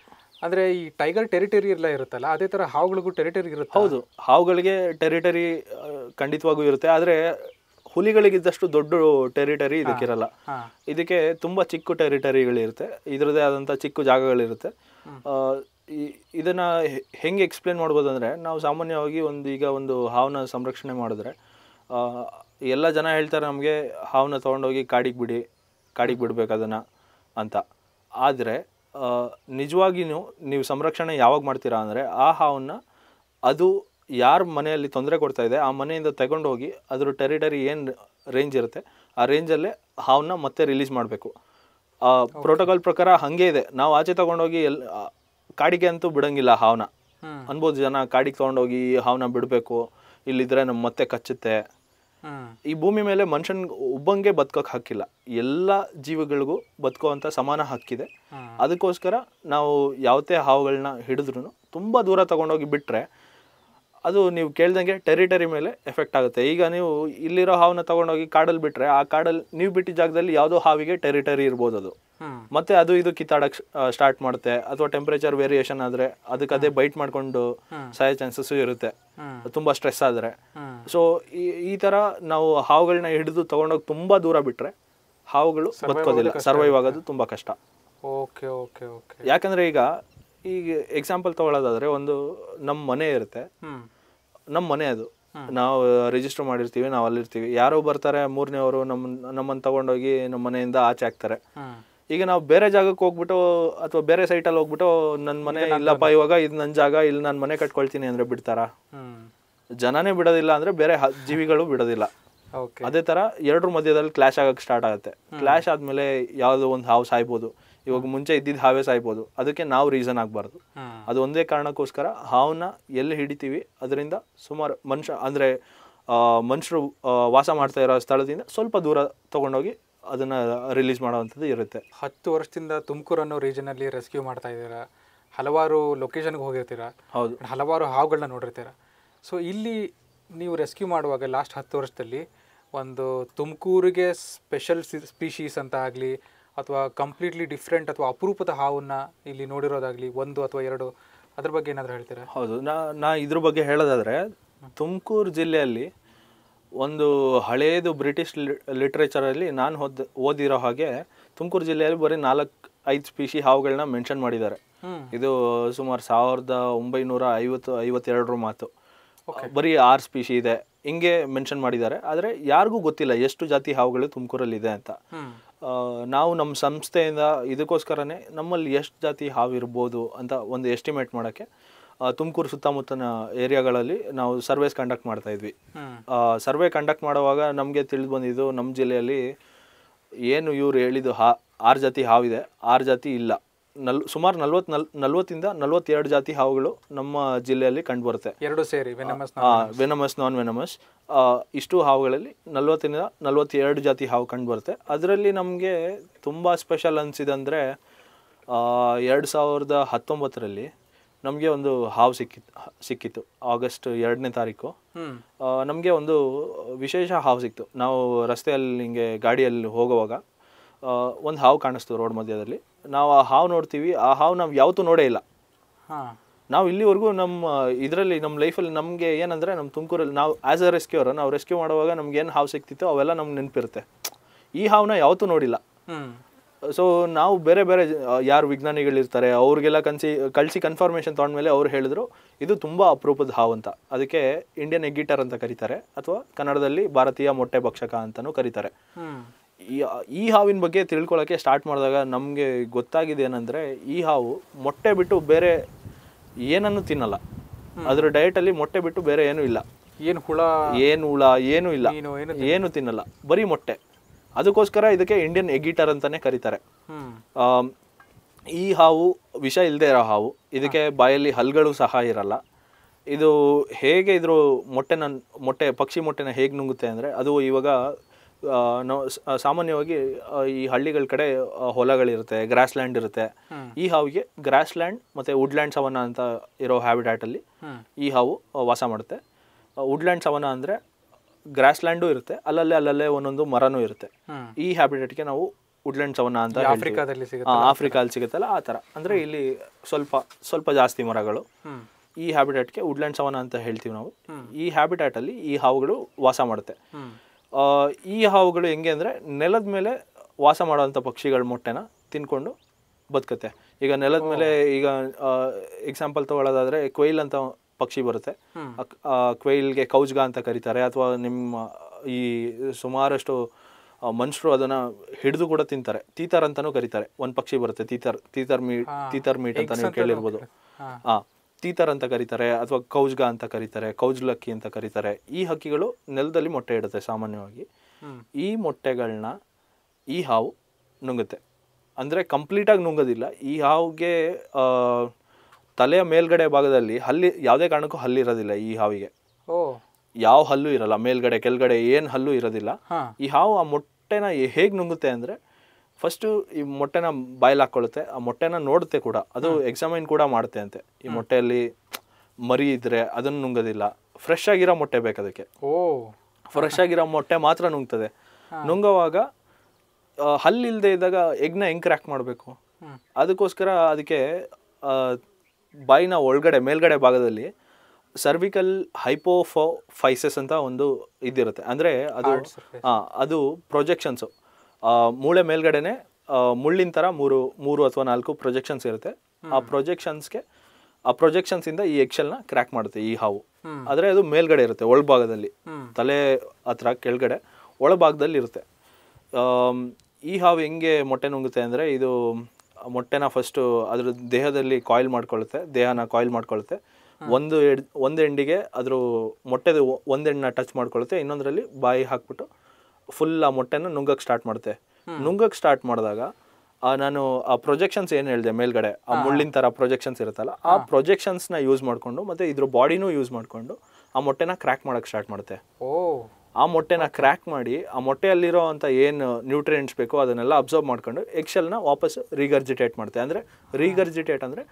ಅಂದ್ರೆ ಈ ಟೈಗರ್ ಟೆರಿಟರಿ ಎಲ್ಲ ಇರುತ್ತಲ್ಲ ಅದೇ ತರ ಹಾವುಗಳಿಗೂ ಟೆರಿಟರಿ ಇರುತ್ತೆ? ಹೌದು. ಹಾವುಗಳಿಗೆ ಟೆರಿಟರಿ ಖಂಡಿತವಾಗೂ ಇರುತ್ತೆ. ಆದರೆ ಹುಲಿಗಳಿಗಿದ್ದಷ್ಟು ದೊಡ್ಡ ಟೆರಿಟರಿ ಇದಕ್ಕಿರಲ್ಲ. ಇದಕ್ಕೆ ತುಂಬ ಚಿಕ್ಕ ಟೆರಿಟರಿಗಳಿರುತ್ತೆ ಇದರದೇ ಆದಂಥ ಚಿಕ್ಕ ಜಾಗಗಳಿರುತ್ತೆ. ಇದನ್ನ ಹೆಂಗೆ ಎಕ್ಸ್ಪ್ಲೇನ್ ಮಾಡ್ಬೋದು ಅಂದರೆ ನಾವು ಸಾಮಾನ್ಯವಾಗಿ ಒಂದು ಈಗ ಒಂದು ಹಾವನ್ನ ಸಂರಕ್ಷಣೆ ಮಾಡಿದ್ರೆ ಎಲ್ಲ ಜನ ಹೇಳ್ತಾರೆ ನಮಗೆ ಹಾವನ್ನ ತೊಗೊಂಡೋಗಿ ಕಾಡಿಗೆ ಬಿಡಿ ಕಾಡಿಗೆ ಬಿಡ್ಬೇಕು ಅದನ್ನು ಅಂತ. ಆದರೆ ನಿಜವಾಗಿಯೂ ನೀವು ಸಂರಕ್ಷಣೆ ಯಾವಾಗ ಮಾಡ್ತೀರಾ ಅಂದರೆ ಆ ಹಾವನ್ನು ಅದು ಯಾರ ಮನೆಯಲ್ಲಿ ತೊಂದರೆ ಕೊಡ್ತಾ ಇದೆ ಆ ಮನೆಯಿಂದ ತಗೊಂಡೋಗಿ ಅದರ ಟೆರಿಟರಿ ಏನು ರೇಂಜ್ ಇರುತ್ತೆ ಆ ರೇಂಜಲ್ಲೇ ಹಾವನ್ನ ಮತ್ತೆ ರಿಲೀಸ್ ಮಾಡಬೇಕು. ಪ್ರೋಟೋಕಾಲ್ ಪ್ರಕಾರ ಹಾಗೆ ಇದೆ. ನಾವು ಆಚೆ ತೊಗೊಂಡೋಗಿ ಎಲ್ ಕಾಡಿಗೆ ಅಂತೂ ಬಿಡಂಗಿಲ್ಲ ಹಾವನ್ನ. ಅನ್ಬೋದು ಜನ ಕಾಡಿಗೆ ತೊಗೊಂಡೋಗಿ ಹಾವನ್ನ ಬಿಡಬೇಕು ಇಲ್ಲಿದ್ರೆ ನಮ್ಮ ಮತ್ತೆ ಕಚ್ಚುತ್ತೆ. ಈ ಭೂಮಿ ಮೇಲೆ ಮನುಷ್ಯನ್ ಒಬ್ಬಂಗೆ ಬದುಕಕ್ಕೆ ಹಾಕಿಲ್ಲ. ಎಲ್ಲ ಜೀವಿಗಳಿಗೂ ಬದುಕುವಂಥ ಸಮಾನ ಹಕ್ಕಿದೆ ಅದಕ್ಕೋಸ್ಕರ ನಾವು ಯಾವುದೇ ಹಾವುಗಳನ್ನ ಹಿಡಿದ್ರು ತುಂಬಾ ದೂರ ತಗೊಂಡೋಗಿ ಬಿಟ್ಟರೆ ಅದು ನೀವು ಕೇಳ್ದಂಗೆ ಟೆರಿಟರಿ ಮೇಲೆ ಎಫೆಕ್ಟ್ ಆಗುತ್ತೆ. ಈಗ ನೀವು ಇಲ್ಲಿರೋ ಹಾವನ್ನ ತಗೊಂಡೋಗಿ ಕಾಡಲ್ಲಿ ಬಿಟ್ಟರೆ ಆ ಕಾಡಲ್ಲಿ ನೀವು ಬಿಟ್ಟಿದ್ದ ಜಾಗದಲ್ಲಿ ಯಾವುದೋ ಹಾವಿಗೆ ಟೆರಿಟರಿ ಇರ್ಬೋದು ಅದು. ಮತ್ತೆ ಅದು ಇದು ಕಿತ್ತಾಡಕ್ ಸ್ಟಾರ್ಟ್ ಮಾಡುತ್ತೆ. ಅಥವಾ ಟೆಂಪರೇಚರ್ ವೇರಿಯೇಷನ್ ಆದ್ರೆ ಅದಕ್ಕೆ ಅದೇ ಬೈಟ್ ಮಾಡ್ಕೊಂಡು ಸಾಯೋ ಚಾನ್ಸಸ್ ಇರುತ್ತೆ. ತುಂಬಾ ಸ್ಟ್ರೆಸ್ ಆದ್ರೆ. ಸೊ ಈ ತರ ನಾವು ಹಾವುಗಳನ್ನ ಹಿಡಿದು ತಗೊಂಡೋಗಿ ತುಂಬಾ ದೂರ ಬಿಟ್ರೆ ಹಾವುಗಳು ಬದುಕೋದಿಲ್ಲ. ಸರ್ವೈವ್ ಆಗೋದು ತುಂಬಾ ಕಷ್ಟ. ಓಕೆ ಓಕೆ ಓಕೆ ಯಾಕಂದ್ರೆ ಈಗ ಈಗ ಎಕ್ಸಾಂಪಲ್ ತಗೊಳ್ಳೋದಾದ್ರೆ ಒಂದು ನಮ್ಮ ಮನೆ ಇರುತ್ತೆ. ನಮ್ಮ ಮನೆ ಅದು. ನಾವು ರಿಜಿಸ್ಟರ್ ಮಾಡಿರ್ತೀವಿ ನಾವು ಅಲ್ಲಿರ್ತೀವಿ. ಯಾರೋ ಬರ್ತಾರೆ ಮೂರನೇವರು ನಮ್ಮ ನಮ್ಮನ್ನು ತಗೊಂಡೋಗಿ ನಮ್ಮ ಮನೆಯಿಂದ ಆಚೆ ಹಾಕ್ತಾರೆ. ಈಗ ನಾವು ಬೇರೆ ಜಾಗಕ್ಕೆ ಹೋಗ್ಬಿಟ್ಟು ಅಥವಾ ಬೇರೆ ಸೈಟಲ್ಲಿ ಹೋಗ್ಬಿಟ್ಟು ನನ್ನ ಮನೆ ಇಲ್ಲಪ್ಪ ಇವಾಗ ಇದು ನನ್ನ ಜಾಗ ಇಲ್ಲಿ ನಾನು ಮನೆ ಕಟ್ಕೊಳ್ತೀನಿ ಅಂದ್ರೆ ಬಿಡ್ತಾರಾ? ಜನನೇ ಬಿಡೋದಿಲ್ಲ ಅಂದ್ರೆ ಬೇರೆ ಜೀವಿಗಳು ಬಿಡೋದಿಲ್ಲ. ಅದೇ ತರ ಎರಡರ ಮಧ್ಯದಲ್ಲಿ ಕ್ಲಾಶ್ ಆಗಕ್ಕೆ ಸ್ಟಾರ್ಟ್ ಆಗುತ್ತೆ. ಕ್ಲಾಶ್ ಆದ್ಮೇಲೆ ಯಾವುದೋ ಒಂದು ಹಾವು ಸಾಯ್ಬೋದು ಇವಾಗ ಮುಂಚೆ ಇದ್ದಿದ್ದು ಹಾವೇ ಸಾಯ್ಬೋದು. ಅದಕ್ಕೆ ನಾವು ರೀಸನ್ ಆಗಬಾರ್ದು. ಅದು ಒಂದೇ ಕಾರಣಕ್ಕೋಸ್ಕರ ಹಾವನ್ನ ಎಲ್ಲಿ ಹಿಡಿತೀವಿ ಅದರಿಂದ ಸುಮಾರು ಮನುಷ್ಯ ಅಂದರೆ ಮನುಷ್ಯರು ವಾಸ ಮಾಡ್ತಾ ಇರೋ ಸ್ಥಳದಿಂದ ಸ್ವಲ್ಪ ದೂರ ತಗೊಂಡೋಗಿ ಅದನ್ನ ರಿಲೀಸ್ ಮಾಡೋವಂಥದ್ದು ಇರುತ್ತೆ. ಹತ್ತು ವರ್ಷದಿಂದ ತುಮಕೂರು ಅನ್ನೋ ರೀಜನಲ್ಲಿ ರೆಸ್ಕ್ಯೂ ಮಾಡ್ತಾ ಇದ್ದೀರಾ? ಹಲವಾರು ಲೊಕೇಶನ್ಗೆ ಹೋಗಿರ್ತೀರಾ? ಹೌದು. ಹಲವಾರು ಹಾವುಗಳನ್ನ ನೋಡಿರ್ತೀರ? ಸೊ ಇಲ್ಲಿ ನೀವು ರೆಸ್ಕ್ಯೂ ಮಾಡುವಾಗ ಲಾಸ್ಟ್ ಹತ್ತು ವರ್ಷದಲ್ಲಿ ಒಂದು ತುಮಕೂರಿಗೆ ಸ್ಪೆಷಲ್ ಸ್ಪೀಶೀಸ್ ಅಂತ ಆಗಲಿ ಅಥವಾ ಕಂಪ್ಲೀಟ್ಲಿ ಡಿಫ್ರೆಂಟ್ ಅಥವಾ ಅಪರೂಪದ ಹಾವನ್ನ ಇಲ್ಲಿ ನೋಡಿರೋದಾಗಲಿ ಒಂದು ಅಥವಾ ಎರಡು ಅದ್ರ ಬಗ್ಗೆ ಏನಾದರೂ ಹೇಳ್ತೀರಾ? ಹೌದು ನಾ ನಾ ಇದ್ರ ಬಗ್ಗೆ ಹೇಳೋದಾದ್ರೆ ತುಮಕೂರು ಜಿಲ್ಲೆಯಲ್ಲಿ ಒಂದು ಹಳೇದು ಬ್ರಿಟಿಷ್ ಲಿಟ್ರೇಚರಲ್ಲಿ ನಾನು ಓದ್ ಓದಿರೋ ಹಾಗೆ ತುಮಕೂರು ಜಿಲ್ಲೆಯಲ್ಲಿ ಬರೀ ನಾಲ್ಕು ಐದು ಸ್ಪೀಶಿ ಹಾವುಗಳನ್ನ ಮೆನ್ಷನ್ ಮಾಡಿದ್ದಾರೆ. ಇದು ಸುಮಾರು ಸಾವಿರದ ಒಂಬೈನೂರ ಐವತ್ತು ಐವತ್ತೆರಡರ ಮಾತು. ಬರೀ ಆರು ಸ್ಪೀಶಿ ಇದೆ ಹಿಂಗೆ ಮೆನ್ಷನ್ ಮಾಡಿದ್ದಾರೆ. ಆದರೆ ಯಾರಿಗೂ ಗೊತ್ತಿಲ್ಲ ಎಷ್ಟು ಜಾತಿ ಹಾವುಗಳು ತುಮಕೂರಲ್ಲಿ ಇದೆ ಅಂತ ನಾವು ನಮ್ಮ ಸಂಸ್ಥೆಯಿಂದ ಇದಕ್ಕೋಸ್ಕರನೇ ನಮ್ಮಲ್ಲಿ ಎಷ್ಟು ಜಾತಿ ಹಾವಿರ್ಬೋದು ಅಂತ ಒಂದು ಎಸ್ಟಿಮೇಟ್ ಮಾಡೋಕ್ಕೆ ತುಮಕೂರು ಸುತ್ತಮುತ್ತನ ಏರಿಯಾಗಳಲ್ಲಿ ನಾವು ಸರ್ವೇಸ್ ಕಂಡಕ್ಟ್ ಮಾಡ್ತಾ ಇದ್ವಿ. ಸರ್ವೆ ಕಂಡಕ್ಟ್ ಮಾಡುವಾಗ ನಮಗೆ ತಿಳಿದು ಬಂದಿದ್ದು ನಮ್ಮ ಜಿಲ್ಲೆಯಲ್ಲಿ ಏನು ಇವ್ರು ಹೇಳಿದ್ದು ಹಾ ಆರು ಜಾತಿ ಹಾವಿದೆ ಆರು ಜಾತಿ ಇಲ್ಲ. ನಲ್ ಸುಮಾರು ನಲ್ವತ್ತು ನಲ್ ನಲ್ವತ್ತಿಂದ ನಲ್ವತ್ತೆರಡು ಜಾತಿ ಹಾವುಗಳು ನಮ್ಮ ಜಿಲ್ಲೆಯಲ್ಲಿ ಕಂಡುಬರುತ್ತೆ. ಎರಡು ಸೇರಿ ವೆನಮಸ್ ವೆನಮಸ್ ನಾನ್ ವೆನಮಸ್ ಇಷ್ಟು ಹಾವುಗಳಲ್ಲಿ ನಲ್ವತ್ತಿಂದ ನಲ್ವತ್ತೆರಡು ಜಾತಿ ಹಾವು ಕಂಡು ಬರುತ್ತೆ ಅದರಲ್ಲಿ ನಮಗೆ ತುಂಬ ಸ್ಪೆಷಲ್ ಅನಿಸಿದಂದರೆ ಎರಡು ಸಾವಿರದ ಹತ್ತೊಂಬತ್ತರಲ್ಲಿ ನಮಗೆ ಒಂದು ಹಾವು ಸಿಕ್ಕಿತ್ತು ಸಿಕ್ಕಿತ್ತು. ಆಗಸ್ಟ್ ಎರಡನೇ ತಾರೀಕು. ನಮಗೆ ಒಂದು ವಿಶೇಷ ಹಾವು ಸಿಕ್ತು. ನಾವು ರಸ್ತೆಯಲ್ಲಿ ಹಿಂಗೆ ಗಾಡಿಯಲ್ಲಿ ಹೋಗುವಾಗ ಒಂದು ಹಾವು ಕಾಣಿಸ್ತು ರೋಡ್ ಮಧ್ಯದಲ್ಲಿ. ನಾವು ಆ ಹಾವು ನೋಡ್ತೀವಿ ಆ ಹಾವು ನಾವು ಯಾವತ್ತೂ ನೋಡೇ ಇಲ್ಲ. ನಾವು ಇಲ್ಲಿವರೆಗೂ ನಮ್ಮ ಇದರಲ್ಲಿ ನಮ್ಮ ಲೈಫಲ್ಲಿ ನಮಗೆ ಏನಂದರೆ ನಮ್ಮ ತುಮಕೂರಲ್ಲಿ ನಾವು ಆ್ಯಸ್ ಅ ರೆಸ್ಕ್ಯೂರ್ ನಾವು ರೆಸ್ಕ್ಯೂ ಮಾಡುವಾಗ ನಮ್ಗೆ ಏನು ಹಾವು ಸಿಕ್ತಿತ್ತೋ ಅವೆಲ್ಲ ನಮ್ಗೆ ನೆನಪಿರುತ್ತೆ. ಈ ಹಾವನ್ನ ಯಾವತ್ತೂ ನೋಡಿಲ್ಲ. ಸೊ ನಾವು ಬೇರೆ ಬೇರೆ ಯಾರು ವಿಜ್ಞಾನಿಗಳಿರ್ತಾರೆ ಅವ್ರಿಗೆಲ್ಲ ಕನ್ಸಿ ಕಳಿಸಿ ಕನ್ಫರ್ಮೇಷನ್ ತೊಗೊಂಡ್ಮೇಲೆ ಅವ್ರು ಹೇಳಿದ್ರು ಇದು ತುಂಬ ಅಪರೂಪದ ಹಾವು ಅಂತ. ಅದಕ್ಕೆ ಇಂಡಿಯನ್ ಎಗ್ಗಿಟರ್ ಅಂತ ಕರೀತಾರೆ ಅಥವಾ ಕನ್ನಡದಲ್ಲಿ ಭಾರತೀಯ ಮೊಟ್ಟೆ ಭಕ್ಷಕ ಅಂತಲೂ ಕರೀತಾರೆ. ಈ ಈ ಹಾವಿನ ಬಗ್ಗೆ ತಿಳ್ಕೊಳ್ಳೋಕ್ಕೆ ಸ್ಟಾರ್ಟ್ ಮಾಡಿದಾಗ ನಮಗೆ ಗೊತ್ತಾಗಿದೆ ಏನಂದರೆ ಈ ಹಾವು ಮೊಟ್ಟೆ ಬಿಟ್ಟು ಬೇರೆ ಏನನ್ನು ತಿನ್ನಲ್ಲ. ಅದರ ಡಯಟಲ್ಲಿ ಮೊಟ್ಟೆ ಬಿಟ್ಟು ಬೇರೆ ಏನೂ ಇಲ್ಲ. ಏನು ಹುಳ ಏನು ಹುಳ ಏನೂ ಇಲ್ಲ. ಏನು ತಿನ್ನಲ್ಲ. ಬರೀ ಮೊಟ್ಟೆ. ಅದಕ್ಕೋಸ್ಕರ ಇದಕ್ಕೆ ಇಂಡಿಯನ್ ಎಗ್ಗಿಟರ್ ಅಂತಾನೆ ಕರೀತಾರೆ. ಈ ಹಾವು ವಿಷ ಇಲ್ಲದೆ ಇರೋ ಹಾವು. ಇದಕ್ಕೆ ಬಾಯಲ್ಲಿ ಹಲ್ಗಳು ಸಹ ಇರಲ್ಲ. ಇದು ಹೇಗೆ ಇದ್ರು ಮೊಟ್ಟೆನ ಮೊಟ್ಟೆ ಪಕ್ಷಿ ಮೊಟ್ಟೆನ ಹೇಗೆ ನುಂಗುತ್ತೆ ಅಂದರೆ ಅದು ಇವಾಗ ನಾವು ಸಾಮಾನ್ಯವಾಗಿ ಈ ಹಳ್ಳಿಗಳ ಕಡೆ ಹೊಲಗಳಿರುತ್ತೆ ಗ್ರಾಸ್ ಲ್ಯಾಂಡ್ ಇರುತ್ತೆ ಈ ಹಾವಿಗೆ ಗ್ರಾಸ್ ಲ್ಯಾಂಡ್ ಮತ್ತು ವುಡ್ಲ್ಯಾಂಡ್ ಸವನ ಅಂತ ಇರೋ ಹ್ಯಾಬಿಟ್ಯಾಟಲ್ಲಿ ಈ ಹಾವು ವಾಸ ಮಾಡುತ್ತೆ. ವುಡ್ಲ್ಯಾಂಡ್ ಸವನ ಅಂದರೆ ಗ್ರಾಸ್ ಲ್ಯಾಂಡು ಇರುತ್ತೆ ಅಲ್ಲಲ್ಲೇ ಅಲ್ಲಲ್ಲೇ ಒಂದೊಂದು ಮರನೂ ಇರುತ್ತೆ. ಈ ಹ್ಯಾಬಿಟೇಟ್ಗೆ ನಾವು ವುಡ್ಲ್ಯಾಂಡ್ ಸವನ ಅಂತ ಆಫ್ರಿಕಾದಲ್ಲಿ ಸಿಗುತ್ತೆ ಆಫ್ರಿಕಾದಲ್ಲಿ ಸಿಗುತ್ತಲ್ಲ? ಆ ಥರ. ಅಂದರೆ ಇಲ್ಲಿ ಸ್ವಲ್ಪ ಸ್ವಲ್ಪ ಜಾಸ್ತಿ ಮರಗಳು. ಈ ಹ್ಯಾಬಿಟ್ಯಾಟ್ಗೆ ವುಡ್ಲ್ಯಾಂಡ್ ಸವನ ಅಂತ ಹೇಳ್ತೀವಿ ನಾವು. ಈ ಹ್ಯಾಬಿಟ್ಯಾಟಲ್ಲಿ ಈ ಹಾವುಗಳು ವಾಸ ಮಾಡುತ್ತೆ. ಈ ಹಾವುಗಳು ಹೆಂಗೆ ಅಂದರೆ ನೆಲದ ಮೇಲೆ ವಾಸ ಮಾಡೋವಂಥ ಪಕ್ಷಿಗಳ ಮೊಟ್ಟೆನ ತಿನ್ಕೊಂಡು ಬದುಕುತ್ತೆ. ಈಗ ನೆಲದ ಮೇಲೆ ಈಗ ಎಕ್ಸಾಂಪಲ್ ತಗೊಳ್ಳೋದಾದ್ರೆ ಕ್ವೈಲ್ ಅಂತ ಪಕ್ಷಿ ಬರುತ್ತೆ. ಕ್ವೈಲ್ಗೆ ಕೌಜ್ಗ ಅಂತ ಕರೀತಾರೆ ಅಥವಾ ನಿಮ್ಮ ಈ ಸುಮಾರಷ್ಟು ಮನುಷ್ಯರು ಅದನ್ನ ಹಿಡಿದು ಕೂಡ ತಿಂತಾರೆ. ತೀತರ್ ಅಂತಾನೂ ಕರೀತಾರೆ. ಒಂದು ಪಕ್ಷಿ ಬರುತ್ತೆ. ತೀತರ್ ತೀತರ್ ಮೀಟ್ ತೀತರ್ ಮೀಟ್ ಅಂತ ನೀವು ಕೇಳಿರ್ಬೋದು. ಹಾ. ತೀತರ್ ಅಂತ ಕರೀತಾರೆ ಅಥವಾ ಕೌಜ್ಗ ಅಂತ ಕರೀತಾರೆ ಕೌಜ್ಲಕ್ಕಿ ಅಂತ ಕರೀತಾರೆ ಈ ಹಕ್ಕಿಗಳು ನೆಲದಲ್ಲಿ ಮೊಟ್ಟೆ ಇಡುತ್ತೆ ಸಾಮಾನ್ಯವಾಗಿ. ಈ ಮೊಟ್ಟೆಗಳನ್ನ ಈ ಹಾವು ನುಂಗುತ್ತೆ. ಅಂದರೆ ಕಂಪ್ಲೀಟಾಗಿ ನುಂಗೋದಿಲ್ಲ. ಈ ಹಾವಿಗೆ ತಲೆಯ ಮೇಲ್ಗಡೆ ಭಾಗದಲ್ಲಿ ಹಲ್ಲಿ ಯಾವುದೇ ಕಾರಣಕ್ಕೂ ಹಲ್ಲಿರೋದಿಲ್ಲ ಈ ಹಾವಿಗೆ. ಓ. ಯಾವ ಹಲ್ಲು ಇರಲ್ಲ. ಮೇಲ್ಗಡೆ ಕೆಳಗಡೆ ಏನು ಹಲ್ಲು ಇರೋದಿಲ್ಲ. ಈ ಹಾವು ಆ ಮೊಟ್ಟೆನ ಹೇಗೆ ನುಂಗುತ್ತೆ ಅಂದರೆ ಫಸ್ಟು ಈ ಮೊಟ್ಟೆನ ಬಾಯ್ಲ್ ಹಾಕ್ಕೊಳ್ಳುತ್ತೆ ಆ ಮೊಟ್ಟೆನ ನೋಡುತ್ತೆ ಕೂಡ. ಅದು ಎಕ್ಸಾಮೈನ್ ಕೂಡ ಮಾಡುತ್ತೆ ಅಂತೆ. ಈ ಮೊಟ್ಟೆಯಲ್ಲಿ ಮರಿ ಇದ್ರೆ ಅದನ್ನು ನುಂಗೋದಿಲ್ಲ. ಫ್ರೆಶ್ ಆಗಿರೋ ಮೊಟ್ಟೆ ಬೇಕು ಅದಕ್ಕೆ. ಓ. ಫ್ರೆಶ್ ಆಗಿರೋ ಮೊಟ್ಟೆ ಮಾತ್ರ ನುಂಗ್ತದೆ. ನುಂಗೋವಾಗ ಹಲ್ಲಿಲ್ಲದೆ ಇದ್ದಾಗ ಎಗ್ನ ಹೆಂಗ್ ಕ್ರ್ಯಾಕ್ ಮಾಡಬೇಕು? ಅದಕ್ಕೋಸ್ಕರ ಅದಕ್ಕೆ ಬಾಯಿನ ಒಳಗಡೆ ಮೇಲ್ಗಡೆ ಭಾಗದಲ್ಲಿ ಸರ್ವಿಕಲ್ ಹೈಪೋಫೋ ಫೈಸಸ್ ಅಂತ ಒಂದು ಇದಿರುತ್ತೆ. ಅಂದರೆ ಅದು ಹಾಂ ಅದು ಪ್ರೊಜೆಕ್ಷನ್ಸು ಮೂಳೆ ಮೇಲ್ಗಡೆನೆ ಮುಳ್ಳಿನ ಥರ ಮೂರು ಮೂರು ಅಥವಾ ನಾಲ್ಕು ಪ್ರೊಜೆಕ್ಷನ್ಸ್ ಇರುತ್ತೆ. ಆ ಪ್ರೊಜೆಕ್ಷನ್ಸ್ಗೆ ಆ ಪ್ರೊಜೆಕ್ಷನ್ಸಿಂದ ಈ ಎಕ್ಸೆಲ್ನ ಕ್ರ್ಯಾಕ್ ಮಾಡುತ್ತೆ ಈ ಹಾವು. ಆದರೆ ಅದು ಮೇಲ್ಗಡೆ ಇರುತ್ತೆ ಒಳಭಾಗದಲ್ಲಿ. ತಲೆ ಹತ್ರ ಕೆಳಗಡೆ ಒಳಭಾಗದಲ್ಲಿ ಇರುತ್ತೆ. ಈ ಹಾವು ಹೆಂಗೆ ಮೊಟ್ಟೆ ನುಂಗುತ್ತೆ ಅಂದರೆ ಇದು ಮೊಟ್ಟೆನ ಫಸ್ಟು ಅದ್ರ ದೇಹದಲ್ಲಿ ಕಾಯಿಲ್ ಮಾಡ್ಕೊಳ್ಳುತ್ತೆ ದೇಹನ ಕಾಯಿಲ್ ಮಾಡ್ಕೊಳ್ಳುತ್ತೆ. ಒಂದು ಎಡ್ ಒಂದು ಎಂಡಿಗೆ ಅದ್ರ ಮೊಟ್ಟೆದು ಒಂದೆಣ್ಣ ಟಚ್ ಮಾಡ್ಕೊಳ್ಳುತ್ತೆ ಇನ್ನೊಂದರಲ್ಲಿ ಬಾಯಿ ಹಾಕ್ಬಿಟ್ಟು ಫುಲ್ ಆ ಮೊಟ್ಟೆನ ನುಂಗಕ್ಕೆ ಸ್ಟಾರ್ಟ್ ಮಾಡುತ್ತೆ. ನುಂಗಕ್ಕೆ ಸ್ಟಾರ್ಟ್ ಮಾಡಿದಾಗ ನಾನು ಆ ಪ್ರೊಜೆಕ್ಷನ್ಸ್ ಏನು ಹೇಳಿದೆ ಮೇಲ್ಗಡೆ ಆ ಮುಳ್ಳಿನ ಥರ ಪ್ರೊಜೆಕ್ಷನ್ಸ್ ಇರುತ್ತಲ್ಲ ಆ ಪ್ರೊಜೆಕ್ಷನ್ಸ್ನ ಯೂಸ್ ಮಾಡಿಕೊಂಡು ಮತ್ತು ಇದ್ರ ಬಾಡಿನೂ ಯೂಸ್ ಮಾಡಿಕೊಂಡು ಆ ಮೊಟ್ಟೆನ ಕ್ರ್ಯಾಕ್ ಮಾಡೋಕ್ಕೆ ಸ್ಟಾರ್ಟ್ ಮಾಡುತ್ತೆ. ಓ. ಆ ಮೊಟ್ಟೆನ ಕ್ರ್ಯಾಕ್ ಮಾಡಿ ಆ ಮೊಟ್ಟೆಯಲ್ಲಿರೋ ಅಂತ ಏನು ನ್ಯೂಟ್ರಿಯೆಂಟ್ಸ್ ಬೇಕೋ ಅದನ್ನೆಲ್ಲ ಅಬ್ಸರ್ವ್ ಮಾಡ್ಕೊಂಡು ಎಕ್ಸೆಲ್ನ ವಾಪಸ್ ರೀಗರ್ಜಿಟೇಟ್ ಮಾಡುತ್ತೆ. ಅಂದರೆ ರೀಗರ್ಜಿಟೇಟ್ ಅಂದರೆ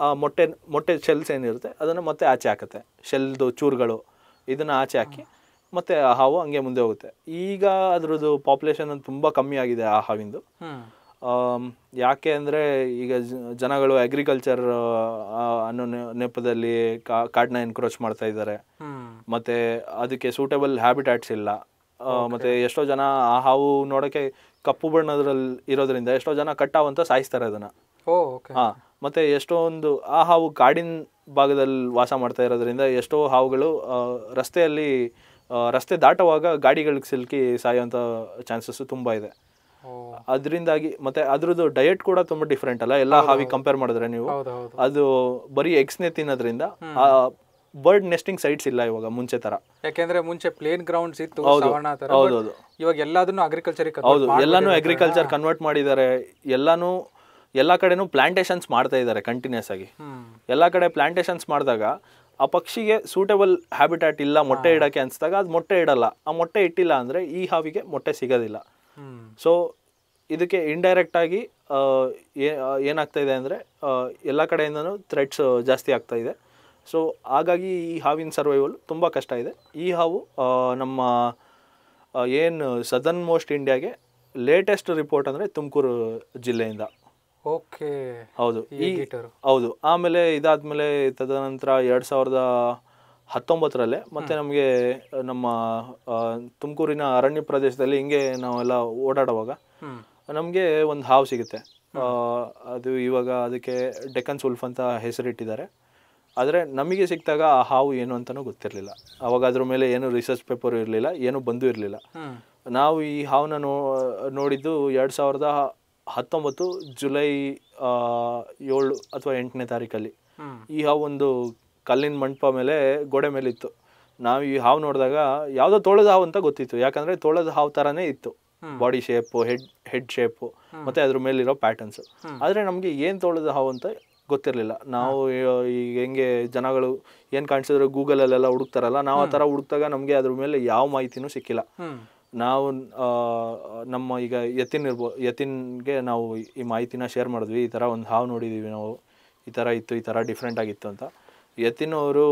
ಆ ಮೊಟ್ಟೆ ಮೊಟ್ಟೆ ಶೆಲ್ಸ್ ಏನಿರುತ್ತೆ ಅದನ್ನು ಮತ್ತೆ ಆಚೆ ಹಾಕುತ್ತೆ. ಶೆಲ್ದು ಚೂರುಗಳು ಇದನ್ನು ಆಚೆ ಹಾಕಿ ಮತ್ತೆ ಆ ಹಾವು ಹಂಗೆ ಮುಂದೆ ಹೋಗುತ್ತೆ. ಈಗ ಅದ್ರದ್ದು ಪಾಪ್ಯುಲೇಷನ್ ತುಂಬ ಕಮ್ಮಿ ಆಗಿದೆ ಆ ಹಾವಿಂದು. ಯಾಕೆ ಅಂದರೆ ಈಗ ಜನಗಳು ಅಗ್ರಿಕಲ್ಚರ್ ಅನ್ನೋ ನೆಪದಲ್ಲಿ ಕಾಡನ್ನ ಎನ್ಕ್ರೋಚ್ ಮಾಡ್ತಾ ಇದ್ದಾರೆ. ಮತ್ತೆ ಅದಕ್ಕೆ ಸೂಟೇಬಲ್ ಹ್ಯಾಬಿಟ್ಯಾಟ್ಸ್ ಇಲ್ಲ. ಮತ್ತೆ ಎಷ್ಟೋ ಜನ ಆ ಹಾವು ನೋಡೋಕೆ ಕಪ್ಪು ಬಣ್ಣದ್ರಲ್ಲಿ ಇರೋದ್ರಿಂದ ಎಷ್ಟೋ ಜನ ಕಟ್ಟಾವಂತ ಸಾಯಿಸ್ತಾರೆ ಅದನ್ನ. ಹಾ ಮತ್ತೆ ಎಷ್ಟೊಂದು ಆ ಹಾವು ಕಾಡಿನ ಭಾಗದಲ್ಲಿ ವಾಸ ಮಾಡ್ತಾ ಇರೋದ್ರಿಂದ ಎಷ್ಟೋ ಹಾವುಗಳು ರಸ್ತೆಯಲ್ಲಿ ರಸ್ತೆ ದಾಟುವಾಗ ಗಾಡಿಗಳಿಗೆ ಸಿಲುಕಿ ಸಾಯೋಂಥ ಚಾನ್ಸಸ್ ತುಂಬ ಇದೆ. ಅದರಿಂದಾಗಿ ಮತ್ತೆ ಅದ್ರದ್ದು ಡಯಟ್ ಕೂಡ ತುಂಬಾ ಡಿಫ್ರೆಂಟ್ ಅಲ್ಲ? ಎಲ್ಲ ಹಾವಿ ಕಂಪೇರ್ ಮಾಡಿದ್ರೆ ನೀವು. ಅದು ಬರೀ ಎಗ್ಸ್ನೇ ತಿನ್ನೋದ್ರಿಂದ ಆ ಬರ್ಡ್ ನೆಸ್ಟಿಂಗ್ ಸೈಟ್ಸ್ ಇಲ್ಲ ಇವಾಗ ಮುಂಚೆ ತರ. ಯಾಕೆಂದ್ರೆ ಮುಂಚೆ ಪ್ಲೇನ್ ಗ್ರೌಂಡ್ಸ್ ಇತ್ತು ಹೌದೌದು. ಇವಾಗ ಎಲ್ಲದನ್ನು ಅಗ್ರಿಕಲ್ಚರ್ ಹೌದು ಎಲ್ಲಾನು ಅಗ್ರಿಕಲ್ಚರ್ ಕನ್ವರ್ಟ್ ಮಾಡಿದ್ದಾರೆ. ಎಲ್ಲಾನು ಎಲ್ಲ ಕಡೆನೂ ಪ್ಲಾಂಟೇಶನ್ಸ್ ಮಾಡ್ತಾ ಇದ್ದಾರೆ ಕಂಟಿನ್ಯೂಸ್ ಆಗಿ. ಎಲ್ಲ ಕಡೆ ಪ್ಲಾಂಟೇಶನ್ಸ್ ಮಾಡಿದಾಗ ಆ ಪಕ್ಷಿಗೆ ಸೂಟೇಬಲ್ ಹ್ಯಾಬಿಟ್ಯಾಟ್ ಇಲ್ಲ ಮೊಟ್ಟೆ ಇಡಕ್ಕೆ ಅನ್ಸಿದಾಗ ಅದು ಮೊಟ್ಟೆ ಇಡಲ್ಲ. ಆ ಮೊಟ್ಟೆ ಇಟ್ಟಿಲ್ಲ ಅಂದರೆ ಈ ಹಾವಿಗೆ ಮೊಟ್ಟೆ ಸಿಗೋದಿಲ್ಲ. ಸೊ ಇದಕ್ಕೆ ಇಂಡೈರೆಕ್ಟ್ ಆಗಿ ಆ, ಏ- ಆ, ಏನಾಗ್ತಾ ಇದೆ ಅಂದರೆ ಎಲ್ಲ ಕಡೆಯಿಂದನು ಥ್ರೆಡ್ಸ್ ಜಾಸ್ತಿ ಆಗ್ತಾ ಇದೆ. ಸೊ ಹಾಗಾಗಿ ಈ ಹಾವಿನ ಸರ್ವೈವಲ್ ತುಂಬ ಕಷ್ಟ ಇದೆ. ಈ ಹಾವು ನಮ್ಮ ಏನು ಸದರ್ನ್ ಮೋಸ್ಟ್ ಇಂಡಿಯಾಗೆ ಲೇಟೆಸ್ಟ್ ರಿಪೋರ್ಟ್ ಅಂದರೆ ತುಮಕೂರು ಜಿಲ್ಲೆಯಿಂದ. ಓಕೆ. ಹೌದು. ಈ ಹೌದು. ಆಮೇಲೆ ಇದಾದ್ಮೇಲೆ ತದನಂತರ ಎರಡು ಸಾವಿರದ ಹತ್ತೊಂಬತ್ತರಲ್ಲೇ ಮತ್ತೆ ನಮಗೆ ನಮ್ಮ ತುಮಕೂರಿನ ಅರಣ್ಯ ಪ್ರದೇಶದಲ್ಲಿ ಹಿಂಗೆ ನಾವೆಲ್ಲ ಓಡಾಡುವಾಗ ನಮಗೆ ಒಂದು ಹಾವು ಸಿಗುತ್ತೆ. ಅದು ಇವಾಗ ಅದಕ್ಕೆ ಡೆಕನ್ ಸುಲ್ಫ್ ಅಂತ ಹೆಸರಿಟ್ಟಿದ್ದಾರೆ. ಆದರೆ ನಮಗೆ ಸಿಕ್ಕಿದಾಗ ಆ ಹಾವು ಏನು ಅಂತಲೂ ಗೊತ್ತಿರಲಿಲ್ಲ. ಅವಾಗ ಅದ್ರ ಮೇಲೆ ಏನು ರಿಸರ್ಚ್ ಪೇಪರ್ ಇರಲಿಲ್ಲ ಏನು ಬಂದು ಇರಲಿಲ್ಲ. ನಾವು ಈ ಹಾವನ್ನ ನೋ ನೋಡಿದ್ದು ಎರಡು ಸಾವಿರದ ಹತ್ತೊಂಬತ್ತು ಜುಲೈ ಏಳು ಅಥವಾ ಎಂಟನೇ ತಾರೀಕಲ್ಲಿ. ಈ ಹಾವು ಒಂದು ಕಲ್ಲಿನ ಮಂಟಪ ಮೇಲೆ ಗೋಡೆ ಮೇಲೆ ಇತ್ತು. ನಾವು ಈ ಹಾವು ನೋಡಿದಾಗ ಯಾವುದೋ ತೋಳದ ಹಾವು ಅಂತ ಗೊತ್ತಿತ್ತು. ಯಾಕಂದ್ರೆ ತೋಳದ ಹಾವು ಥರನೇ ಇತ್ತು. Body shape head head shape ಮತ್ತೆ ಅದ್ರ ಮೇಲಿರೋ ಪ್ಯಾಟರ್ನ್ಸ್. ಆದರೆ ನಮಗೆ ಏನು ತೋಳದ ಹಾವು ಅಂತ ಗೊತ್ತಿರಲಿಲ್ಲ. ನಾವು ಈಗ ಹೆಂಗೆ ಜನಗಳು ಏನು ಕಾಣಿಸಿದ್ರು ಗೂಗಲಲ್ಲೆಲ್ಲ ಹುಡುಕ್ತಾರಲ್ಲ ನಾವು ಆ ಥರ ಹುಡುಕ್ದಾಗ ನಮಗೆ ಅದ್ರ ಮೇಲೆ ಯಾವ ಮಾಹಿತಿನೂ ಸಿಕ್ಕಿಲ್ಲ. ನಾವು ನಮ್ಮ ಈಗ ಯತಿನ್ ಇರ್ಬೋ ಯತಿನ್ಗೆ ನಾವು ಈ ಮಾಹಿತಿನ ಶೇರ್ ಮಾಡಿದ್ವಿ. ಈ ಥರ ಒಂದು ಹಾವು ನೋಡಿದ್ದೀವಿ ನಾವು. ಈ ಥರ ಇತ್ತು ಈ ಥರ ಡಿಫ್ರೆಂಟ್ ಆಗಿತ್ತು ಅಂತ. ಯತಿನ್ ಅವರು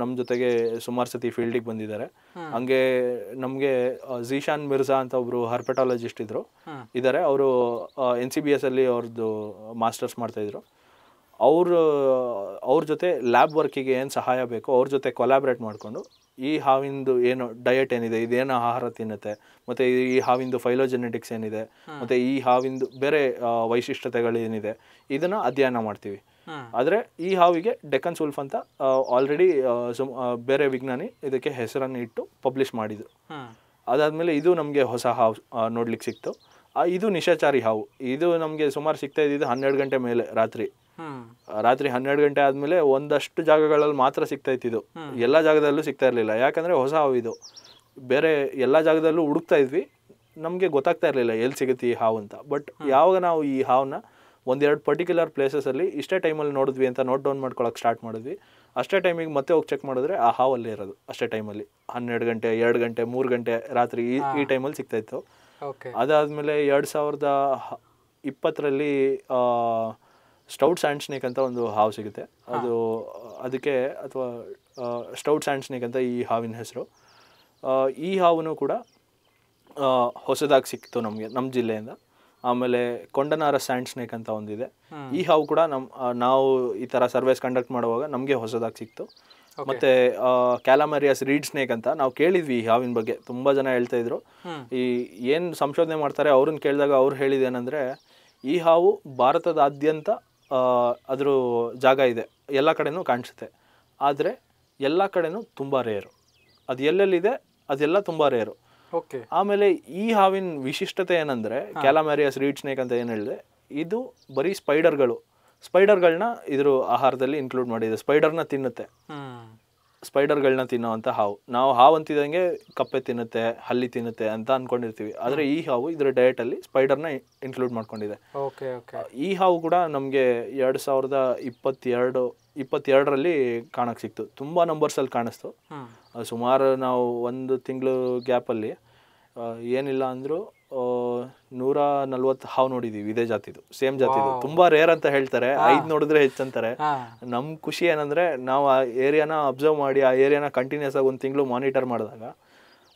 ನಮ್ಮ ಜೊತೆಗೆ ಸುಮಾರು ಸತಿ ಫೀಲ್ಡಿಗೆ ಬಂದಿದ್ದಾರೆ. ಹಂಗೆ ನಮಗೆ ಝೀಶಾನ್ ಮಿರ್ಜಾ ಅಂತ ಒಬ್ರು ಹರ್ಪೆಟಾಲಜಿಸ್ಟ್ ಇದ್ರು. ಇದ್ದಾರೆ ಅವರು ಎನ್ ಸಿ ಬಿ ಎಸ್ ಅಲ್ಲಿ ಅವ್ರದ್ದು ಮಾಸ್ಟರ್ಸ್ ಮಾಡ್ತಾ ಇದ್ರು. ಅವರು ಅವ್ರ ಜೊತೆ ಲ್ಯಾಬ್ ವರ್ಕಿಗೆ ಏನು ಸಹಾಯ ಬೇಕೋ ಅವ್ರ ಜೊತೆ ಕೊಲಾಬ್ರೇಟ್ ಮಾಡಿಕೊಂಡು ಈ ಹಾವಿಂದು ಏನು ಡಯಟ್ ಏನಿದೆ ಇದೇನು ಆಹಾರ ತಿನ್ನುತ್ತೆ ಮತ್ತೆ ಈ ಹಾವಿಂದು ಫೈಲೋಜೆನೆಟಿಕ್ಸ್ ಏನಿದೆ ಮತ್ತೆ ಈ ಹಾವಿಂದು ಬೇರೆ ವೈಶಿಷ್ಟ್ಯತೆಗಳೇನಿದೆ ಇದನ್ನ ಅಧ್ಯಯನ ಮಾಡ್ತೀವಿ. ಆದ್ರೆ ಈ ಹಾವಿಗೆ ಡೆಕ್ಕನ್ ಸುಲ್ಫ್ ಅಂತ ಆಲ್ರೆಡಿ ಬೇರೆ ವಿಜ್ಞಾನಿ ಇದಕ್ಕೆ ಹೆಸರನ್ನು ಇಟ್ಟು ಪಬ್ಲಿಷ್ ಮಾಡಿದ್ರು ಅದಾದ್ಮೇಲೆ ಇದು ನಮಗೆ ಹೊಸ ಹಾವು ನೋಡ್ಲಿಕ್ಕೆ ಸಿಕ್ತು. ಇದು ನಿಶಾಚಾರಿ ಹಾವು. ಇದು ನಮಗೆ ಸುಮಾರು ಸಿಗ್ತಾ ಇದ್ದಿದ್ದು ಹನ್ನೆರಡು ಗಂಟೆ ಮೇಲೆ ರಾತ್ರಿ. ರಾತ್ರಿ ಹನ್ನೆರಡು ಗಂಟೆ ಆದಮೇಲೆ ಒಂದಷ್ಟು ಜಾಗಗಳಲ್ಲಿ ಮಾತ್ರ ಸಿಗ್ತಾ ಇದು. ಎಲ್ಲ ಜಾಗದಲ್ಲೂ ಸಿಗ್ತಾ ಇರಲಿಲ್ಲ. ಯಾಕಂದ್ರೆ ಹೊಸ ಹಾವು ಇದು. ಬೇರೆ ಎಲ್ಲ ಜಾಗದಲ್ಲೂ ಹುಡುಕ್ತಾ ಇದ್ವಿ. ನಮಗೆ ಗೊತ್ತಾಗ್ತಾ ಇರಲಿಲ್ಲ ಎಲ್ಲಿ ಸಿಗುತ್ತೆ ಈ ಹಾವು ಅಂತ. ಬಟ್ ಯಾವಾಗ ನಾವು ಈ ಹಾವನ್ನ ಒಂದೆರಡು ಪರ್ಟಿಕ್ಯುಲರ್ ಪ್ಲೇಸಸಲ್ಲಿ ಇಷ್ಟೇ ಟೈಮಲ್ಲಿ ನೋಡಿದ್ವಿ ಅಂತ ನೋಟ್ ಡೌನ್ ಮಾಡ್ಕೊಳಕ್ಕೆ ಸ್ಟಾರ್ಟ್ ಮಾಡಿದ್ವಿ. ಅಷ್ಟೇ ಟೈಮಿಗೆ ಮತ್ತೆ ಹೋಗಿ ಚೆಕ್ ಮಾಡಿದ್ರೆ ಆ ಹಾವು ಅಲ್ಲೇ ಇರೋದು ಅಷ್ಟೇ ಟೈಮಲ್ಲಿ ಹನ್ನೆರಡು ಗಂಟೆ ಎರಡು ಗಂಟೆ ಮೂರು ಗಂಟೆ ರಾತ್ರಿ ಈ ಈ ಟೈಮಲ್ಲಿ ಸಿಗ್ತಾಯಿತ್ತು ಅದಾದಮೇಲೆ ಎರಡು ಸಾವಿರದ ಇಪ್ಪತ್ತರಲ್ಲಿ ಇಪ್ಪತ್ತರಲ್ಲಿ ಸ್ಟೌಟ್ ಸ್ಯಾಂಡ್ ಸ್ನೇಕ್ ಅಂತ ಒಂದು ಹಾವು ಸಿಗುತ್ತೆ. ಅದು ಅದಕ್ಕೆ ಅಥವಾ ಸ್ಟೌಟ್ ಸ್ಯಾಂಡ್ ಸ್ನೇಕ್ ಅಂತ ಈ ಹಾವಿನ ಹೆಸರು. ಈ ಹಾವು ಕೂಡ ಹೊಸದಾಗಿ ಸಿಕ್ತು ನಮಗೆ ನಮ್ಮ ಜಿಲ್ಲೆಯಿಂದ. ಆಮೇಲೆ ಕೊಂಡನಾರ ಸ್ಯಾಂಡ್ ಸ್ನೇಕ್ ಅಂತ ಒಂದಿದೆ. ಈ ಹಾವು ಕೂಡ ನಮ್ಮ ನಾವು ಈ ಥರ ಸರ್ವೇಸ್ ಕಂಡಕ್ಟ್ ಮಾಡುವಾಗ ನಮಗೆ ಹೊಸದಾಗಿ ಸಿಕ್ತು. ಮತ್ತೆ ಕ್ಯಾಲಮರಿಯಾಸ್ ರೀಡ್ ಸ್ನೇಕ್ ಅಂತ ನಾವು ಕೇಳಿದ್ವಿ ಈ ಹಾವಿನ ಬಗ್ಗೆ. ತುಂಬ ಜನ ಹೇಳ್ತಾ ಇದ್ರು. ಈ ಏನು ಸಂಶೋಧನೆ ಮಾಡ್ತಾರೆ ಅವ್ರನ್ನ ಕೇಳಿದಾಗ ಅವ್ರು ಹೇಳಿದೇನೆಂದರೆ ಈ ಹಾವು ಭಾರತದಾದ್ಯಂತ ಅದ್ರ ಜಾಗ ಇದೆ. ಎಲ್ಲ ಕಡೆನೂ ಕಾಣಿಸುತ್ತೆ. ಆದರೆ ಎಲ್ಲ ಕಡೆನೂ ತುಂಬ ರೇರು ಅದು ಎಲ್ಲೆಲ್ಲಿದೆ ಅದೆಲ್ಲ ತುಂಬ ರೇರು ಓಕೆ. ಆಮೇಲೆ ಈ ಹಾವಿನ ವಿಶಿಷ್ಟತೆ ಏನಂದರೆ ಕ್ಯಾಲಮ್ಯಾರಿಯಸ್ ರೀಡ್ ಸ್ನೇಕ್ ಅಂತ ಏನು ಹೇಳಿದೆ ಇದು ಬರೀ ಸ್ಪೈಡರ್ಗಳು ಸ್ಪೈಡರ್ಗಳನ್ನ ಇದ್ರ ಆಹಾರದಲ್ಲಿ ಇನ್ಕ್ಲೂಡ್ ಮಾಡಿದೆ. ಸ್ಪೈಡರ್ನ ತಿನ್ನುತ್ತೆ. ಸ್ಪೈಡರ್ಗಳನ್ನ ತಿನ್ನೋವಂಥ ಹಾವು. ನಾವು ಹಾವು ಅಂತಿದಂಗೆ ಕಪ್ಪೆ ತಿನ್ನುತ್ತೆ ಹಲ್ಲಿ ತಿನ್ನುತ್ತೆ ಅಂತ ಅನ್ಕೊಂಡಿರ್ತೀವಿ. ಆದರೆ ಈ ಹಾವು ಇದರ ಡಯಟಲ್ಲಿ ಸ್ಪೈಡರ್ನ ಇನ್ಕ್ಲೂಡ್ ಮಾಡ್ಕೊಂಡಿದೆ. Okay okay. ಈ ಹಾವು ಕೂಡ ನಮಗೆ ಎರಡು ಸಾವಿರದ ಇಪ್ಪತ್ತೆರಡು ಇಪ್ಪತ್ತೆರಡರಲ್ಲಿ ಕಾಣಕ್ಕೆ ಸಿಕ್ತು. ತುಂಬ ನಂಬರ್ಸಲ್ಲಿ ಕಾಣಿಸ್ತು. ಸುಮಾರು ನಾವು ಒಂದು ತಿಂಗಳು ಗ್ಯಾಪಲ್ಲಿ ಏನಿಲ್ಲ ಅಂದರೂ ನೂರ ನಲ್ವತ್ತು ಹಾವು ನೋಡಿದೀವಿ ಇದೇ ಜಾತಿದು ಸೇಮ್ ಜಾತಿದು. ತುಂಬಾ ರೇರ್ ಅಂತ ಹೇಳ್ತಾರೆ ಐದು ನೋಡಿದ್ರೆ ಹೆಚ್ಚಂತಾರೆ. ನಮ್ ಖುಷಿ ಏನಂದ್ರೆ ನಾವು ಆ ಏರಿಯಾನ ಅಬ್ಸರ್ವ್ ಮಾಡಿ ಆ ಏರಿಯಾನ ಕಂಟಿನ್ಯೂಸ್ ಆಗಿ ಒಂದು ತಿಂಗಳು ಮಾನಿಟರ್ ಮಾಡಿದಾಗ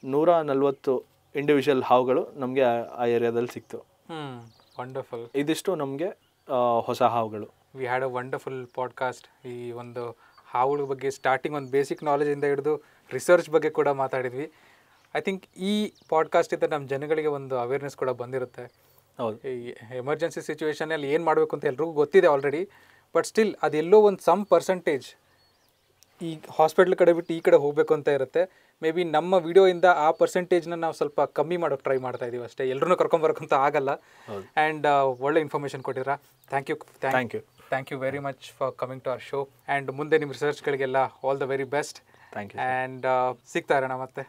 ನೂರ ನಲ್ವತ್ತು ಇಂಡಿವಿಜುವಲ್ ಹಾವುಗಳು ನಮಗೆ ಆ ಏರಿಯಾದಲ್ಲಿ ಸಿಕ್ತು. ವಂಡರ್ಫುಲ್ ಇದಿಷ್ಟು ನಮಗೆ ಹೊಸ ಹಾವುಗಳು. We had a wonderful podcast ಈ ಒಂದು ಹಾವುಗಳ ಬಗ್ಗೆ ಸ್ಟಾರ್ಟಿಂಗ್ ಒಂದು ಬೇಸಿಕ್ ನಾಲೆಜಿಂದ ಹಿಡಿದು ರಿಸರ್ಚ್ ಬಗ್ಗೆ ಕೂಡ ಮಾತಾಡಿದ್ವಿ. ಐ ಥಿಂಕ್ ಈ ಪಾಡ್ಕಾಸ್ಟಿಂದ ನಮ್ಮ ಜನಗಳಿಗೆ ಒಂದು ಅವೇರ್ನೆಸ್ ಕೂಡ ಬಂದಿರುತ್ತೆ. ಹೌದು. ಈ ಎಮರ್ಜೆನ್ಸಿ ಸಿಚುವೇಶನಲ್ಲಿ ಏನು ಮಾಡಬೇಕು ಅಂತ ಎಲ್ರಿಗೂ ಗೊತ್ತಿದೆ ಆಲ್ರೆಡಿ ಬಟ್ ಸ್ಟಿಲ್ ಅದೆಲ್ಲೋ ಒಂದು ಸಮ್ ಪರ್ಸೆಂಟೇಜ್ ಈ ಹಾಸ್ಪಿಟ್ಲ್ ಕಡೆ ಬಿಟ್ಟು ಈ ಕಡೆ ಹೋಗಬೇಕು ಅಂತ ಇರುತ್ತೆ. ಮೇ ಬಿ ನಮ್ಮ ವಿಡಿಯೋಯಿಂದ ಆ ಪರ್ಸೆಂಟೇಜ್ನ ನಾವು ಸ್ವಲ್ಪ ಕಮ್ಮಿ ಮಾಡೋಕೆ ಟ್ರೈ ಮಾಡ್ತಾ ಇದ್ದೀವಿ ಅಷ್ಟೇ. ಎಲ್ಲರೂ ಕರ್ಕೊಂಬರಕ್ಕಂತ ಆಗಲ್ಲ. ಆ್ಯಂಡ್ ಒಳ್ಳೆ information ಕೊಟ್ಟಿರಾ thank you thank you thank you very much for coming to our show and ಮುಂದೆ ನಿಮ್ಮ ರಿಸರ್ಚ್ಗಳಿಗೆಲ್ಲ all the very best thank you and ಸಿಗ್ತಾ ಇರೋಣ ಮತ್ತೆ.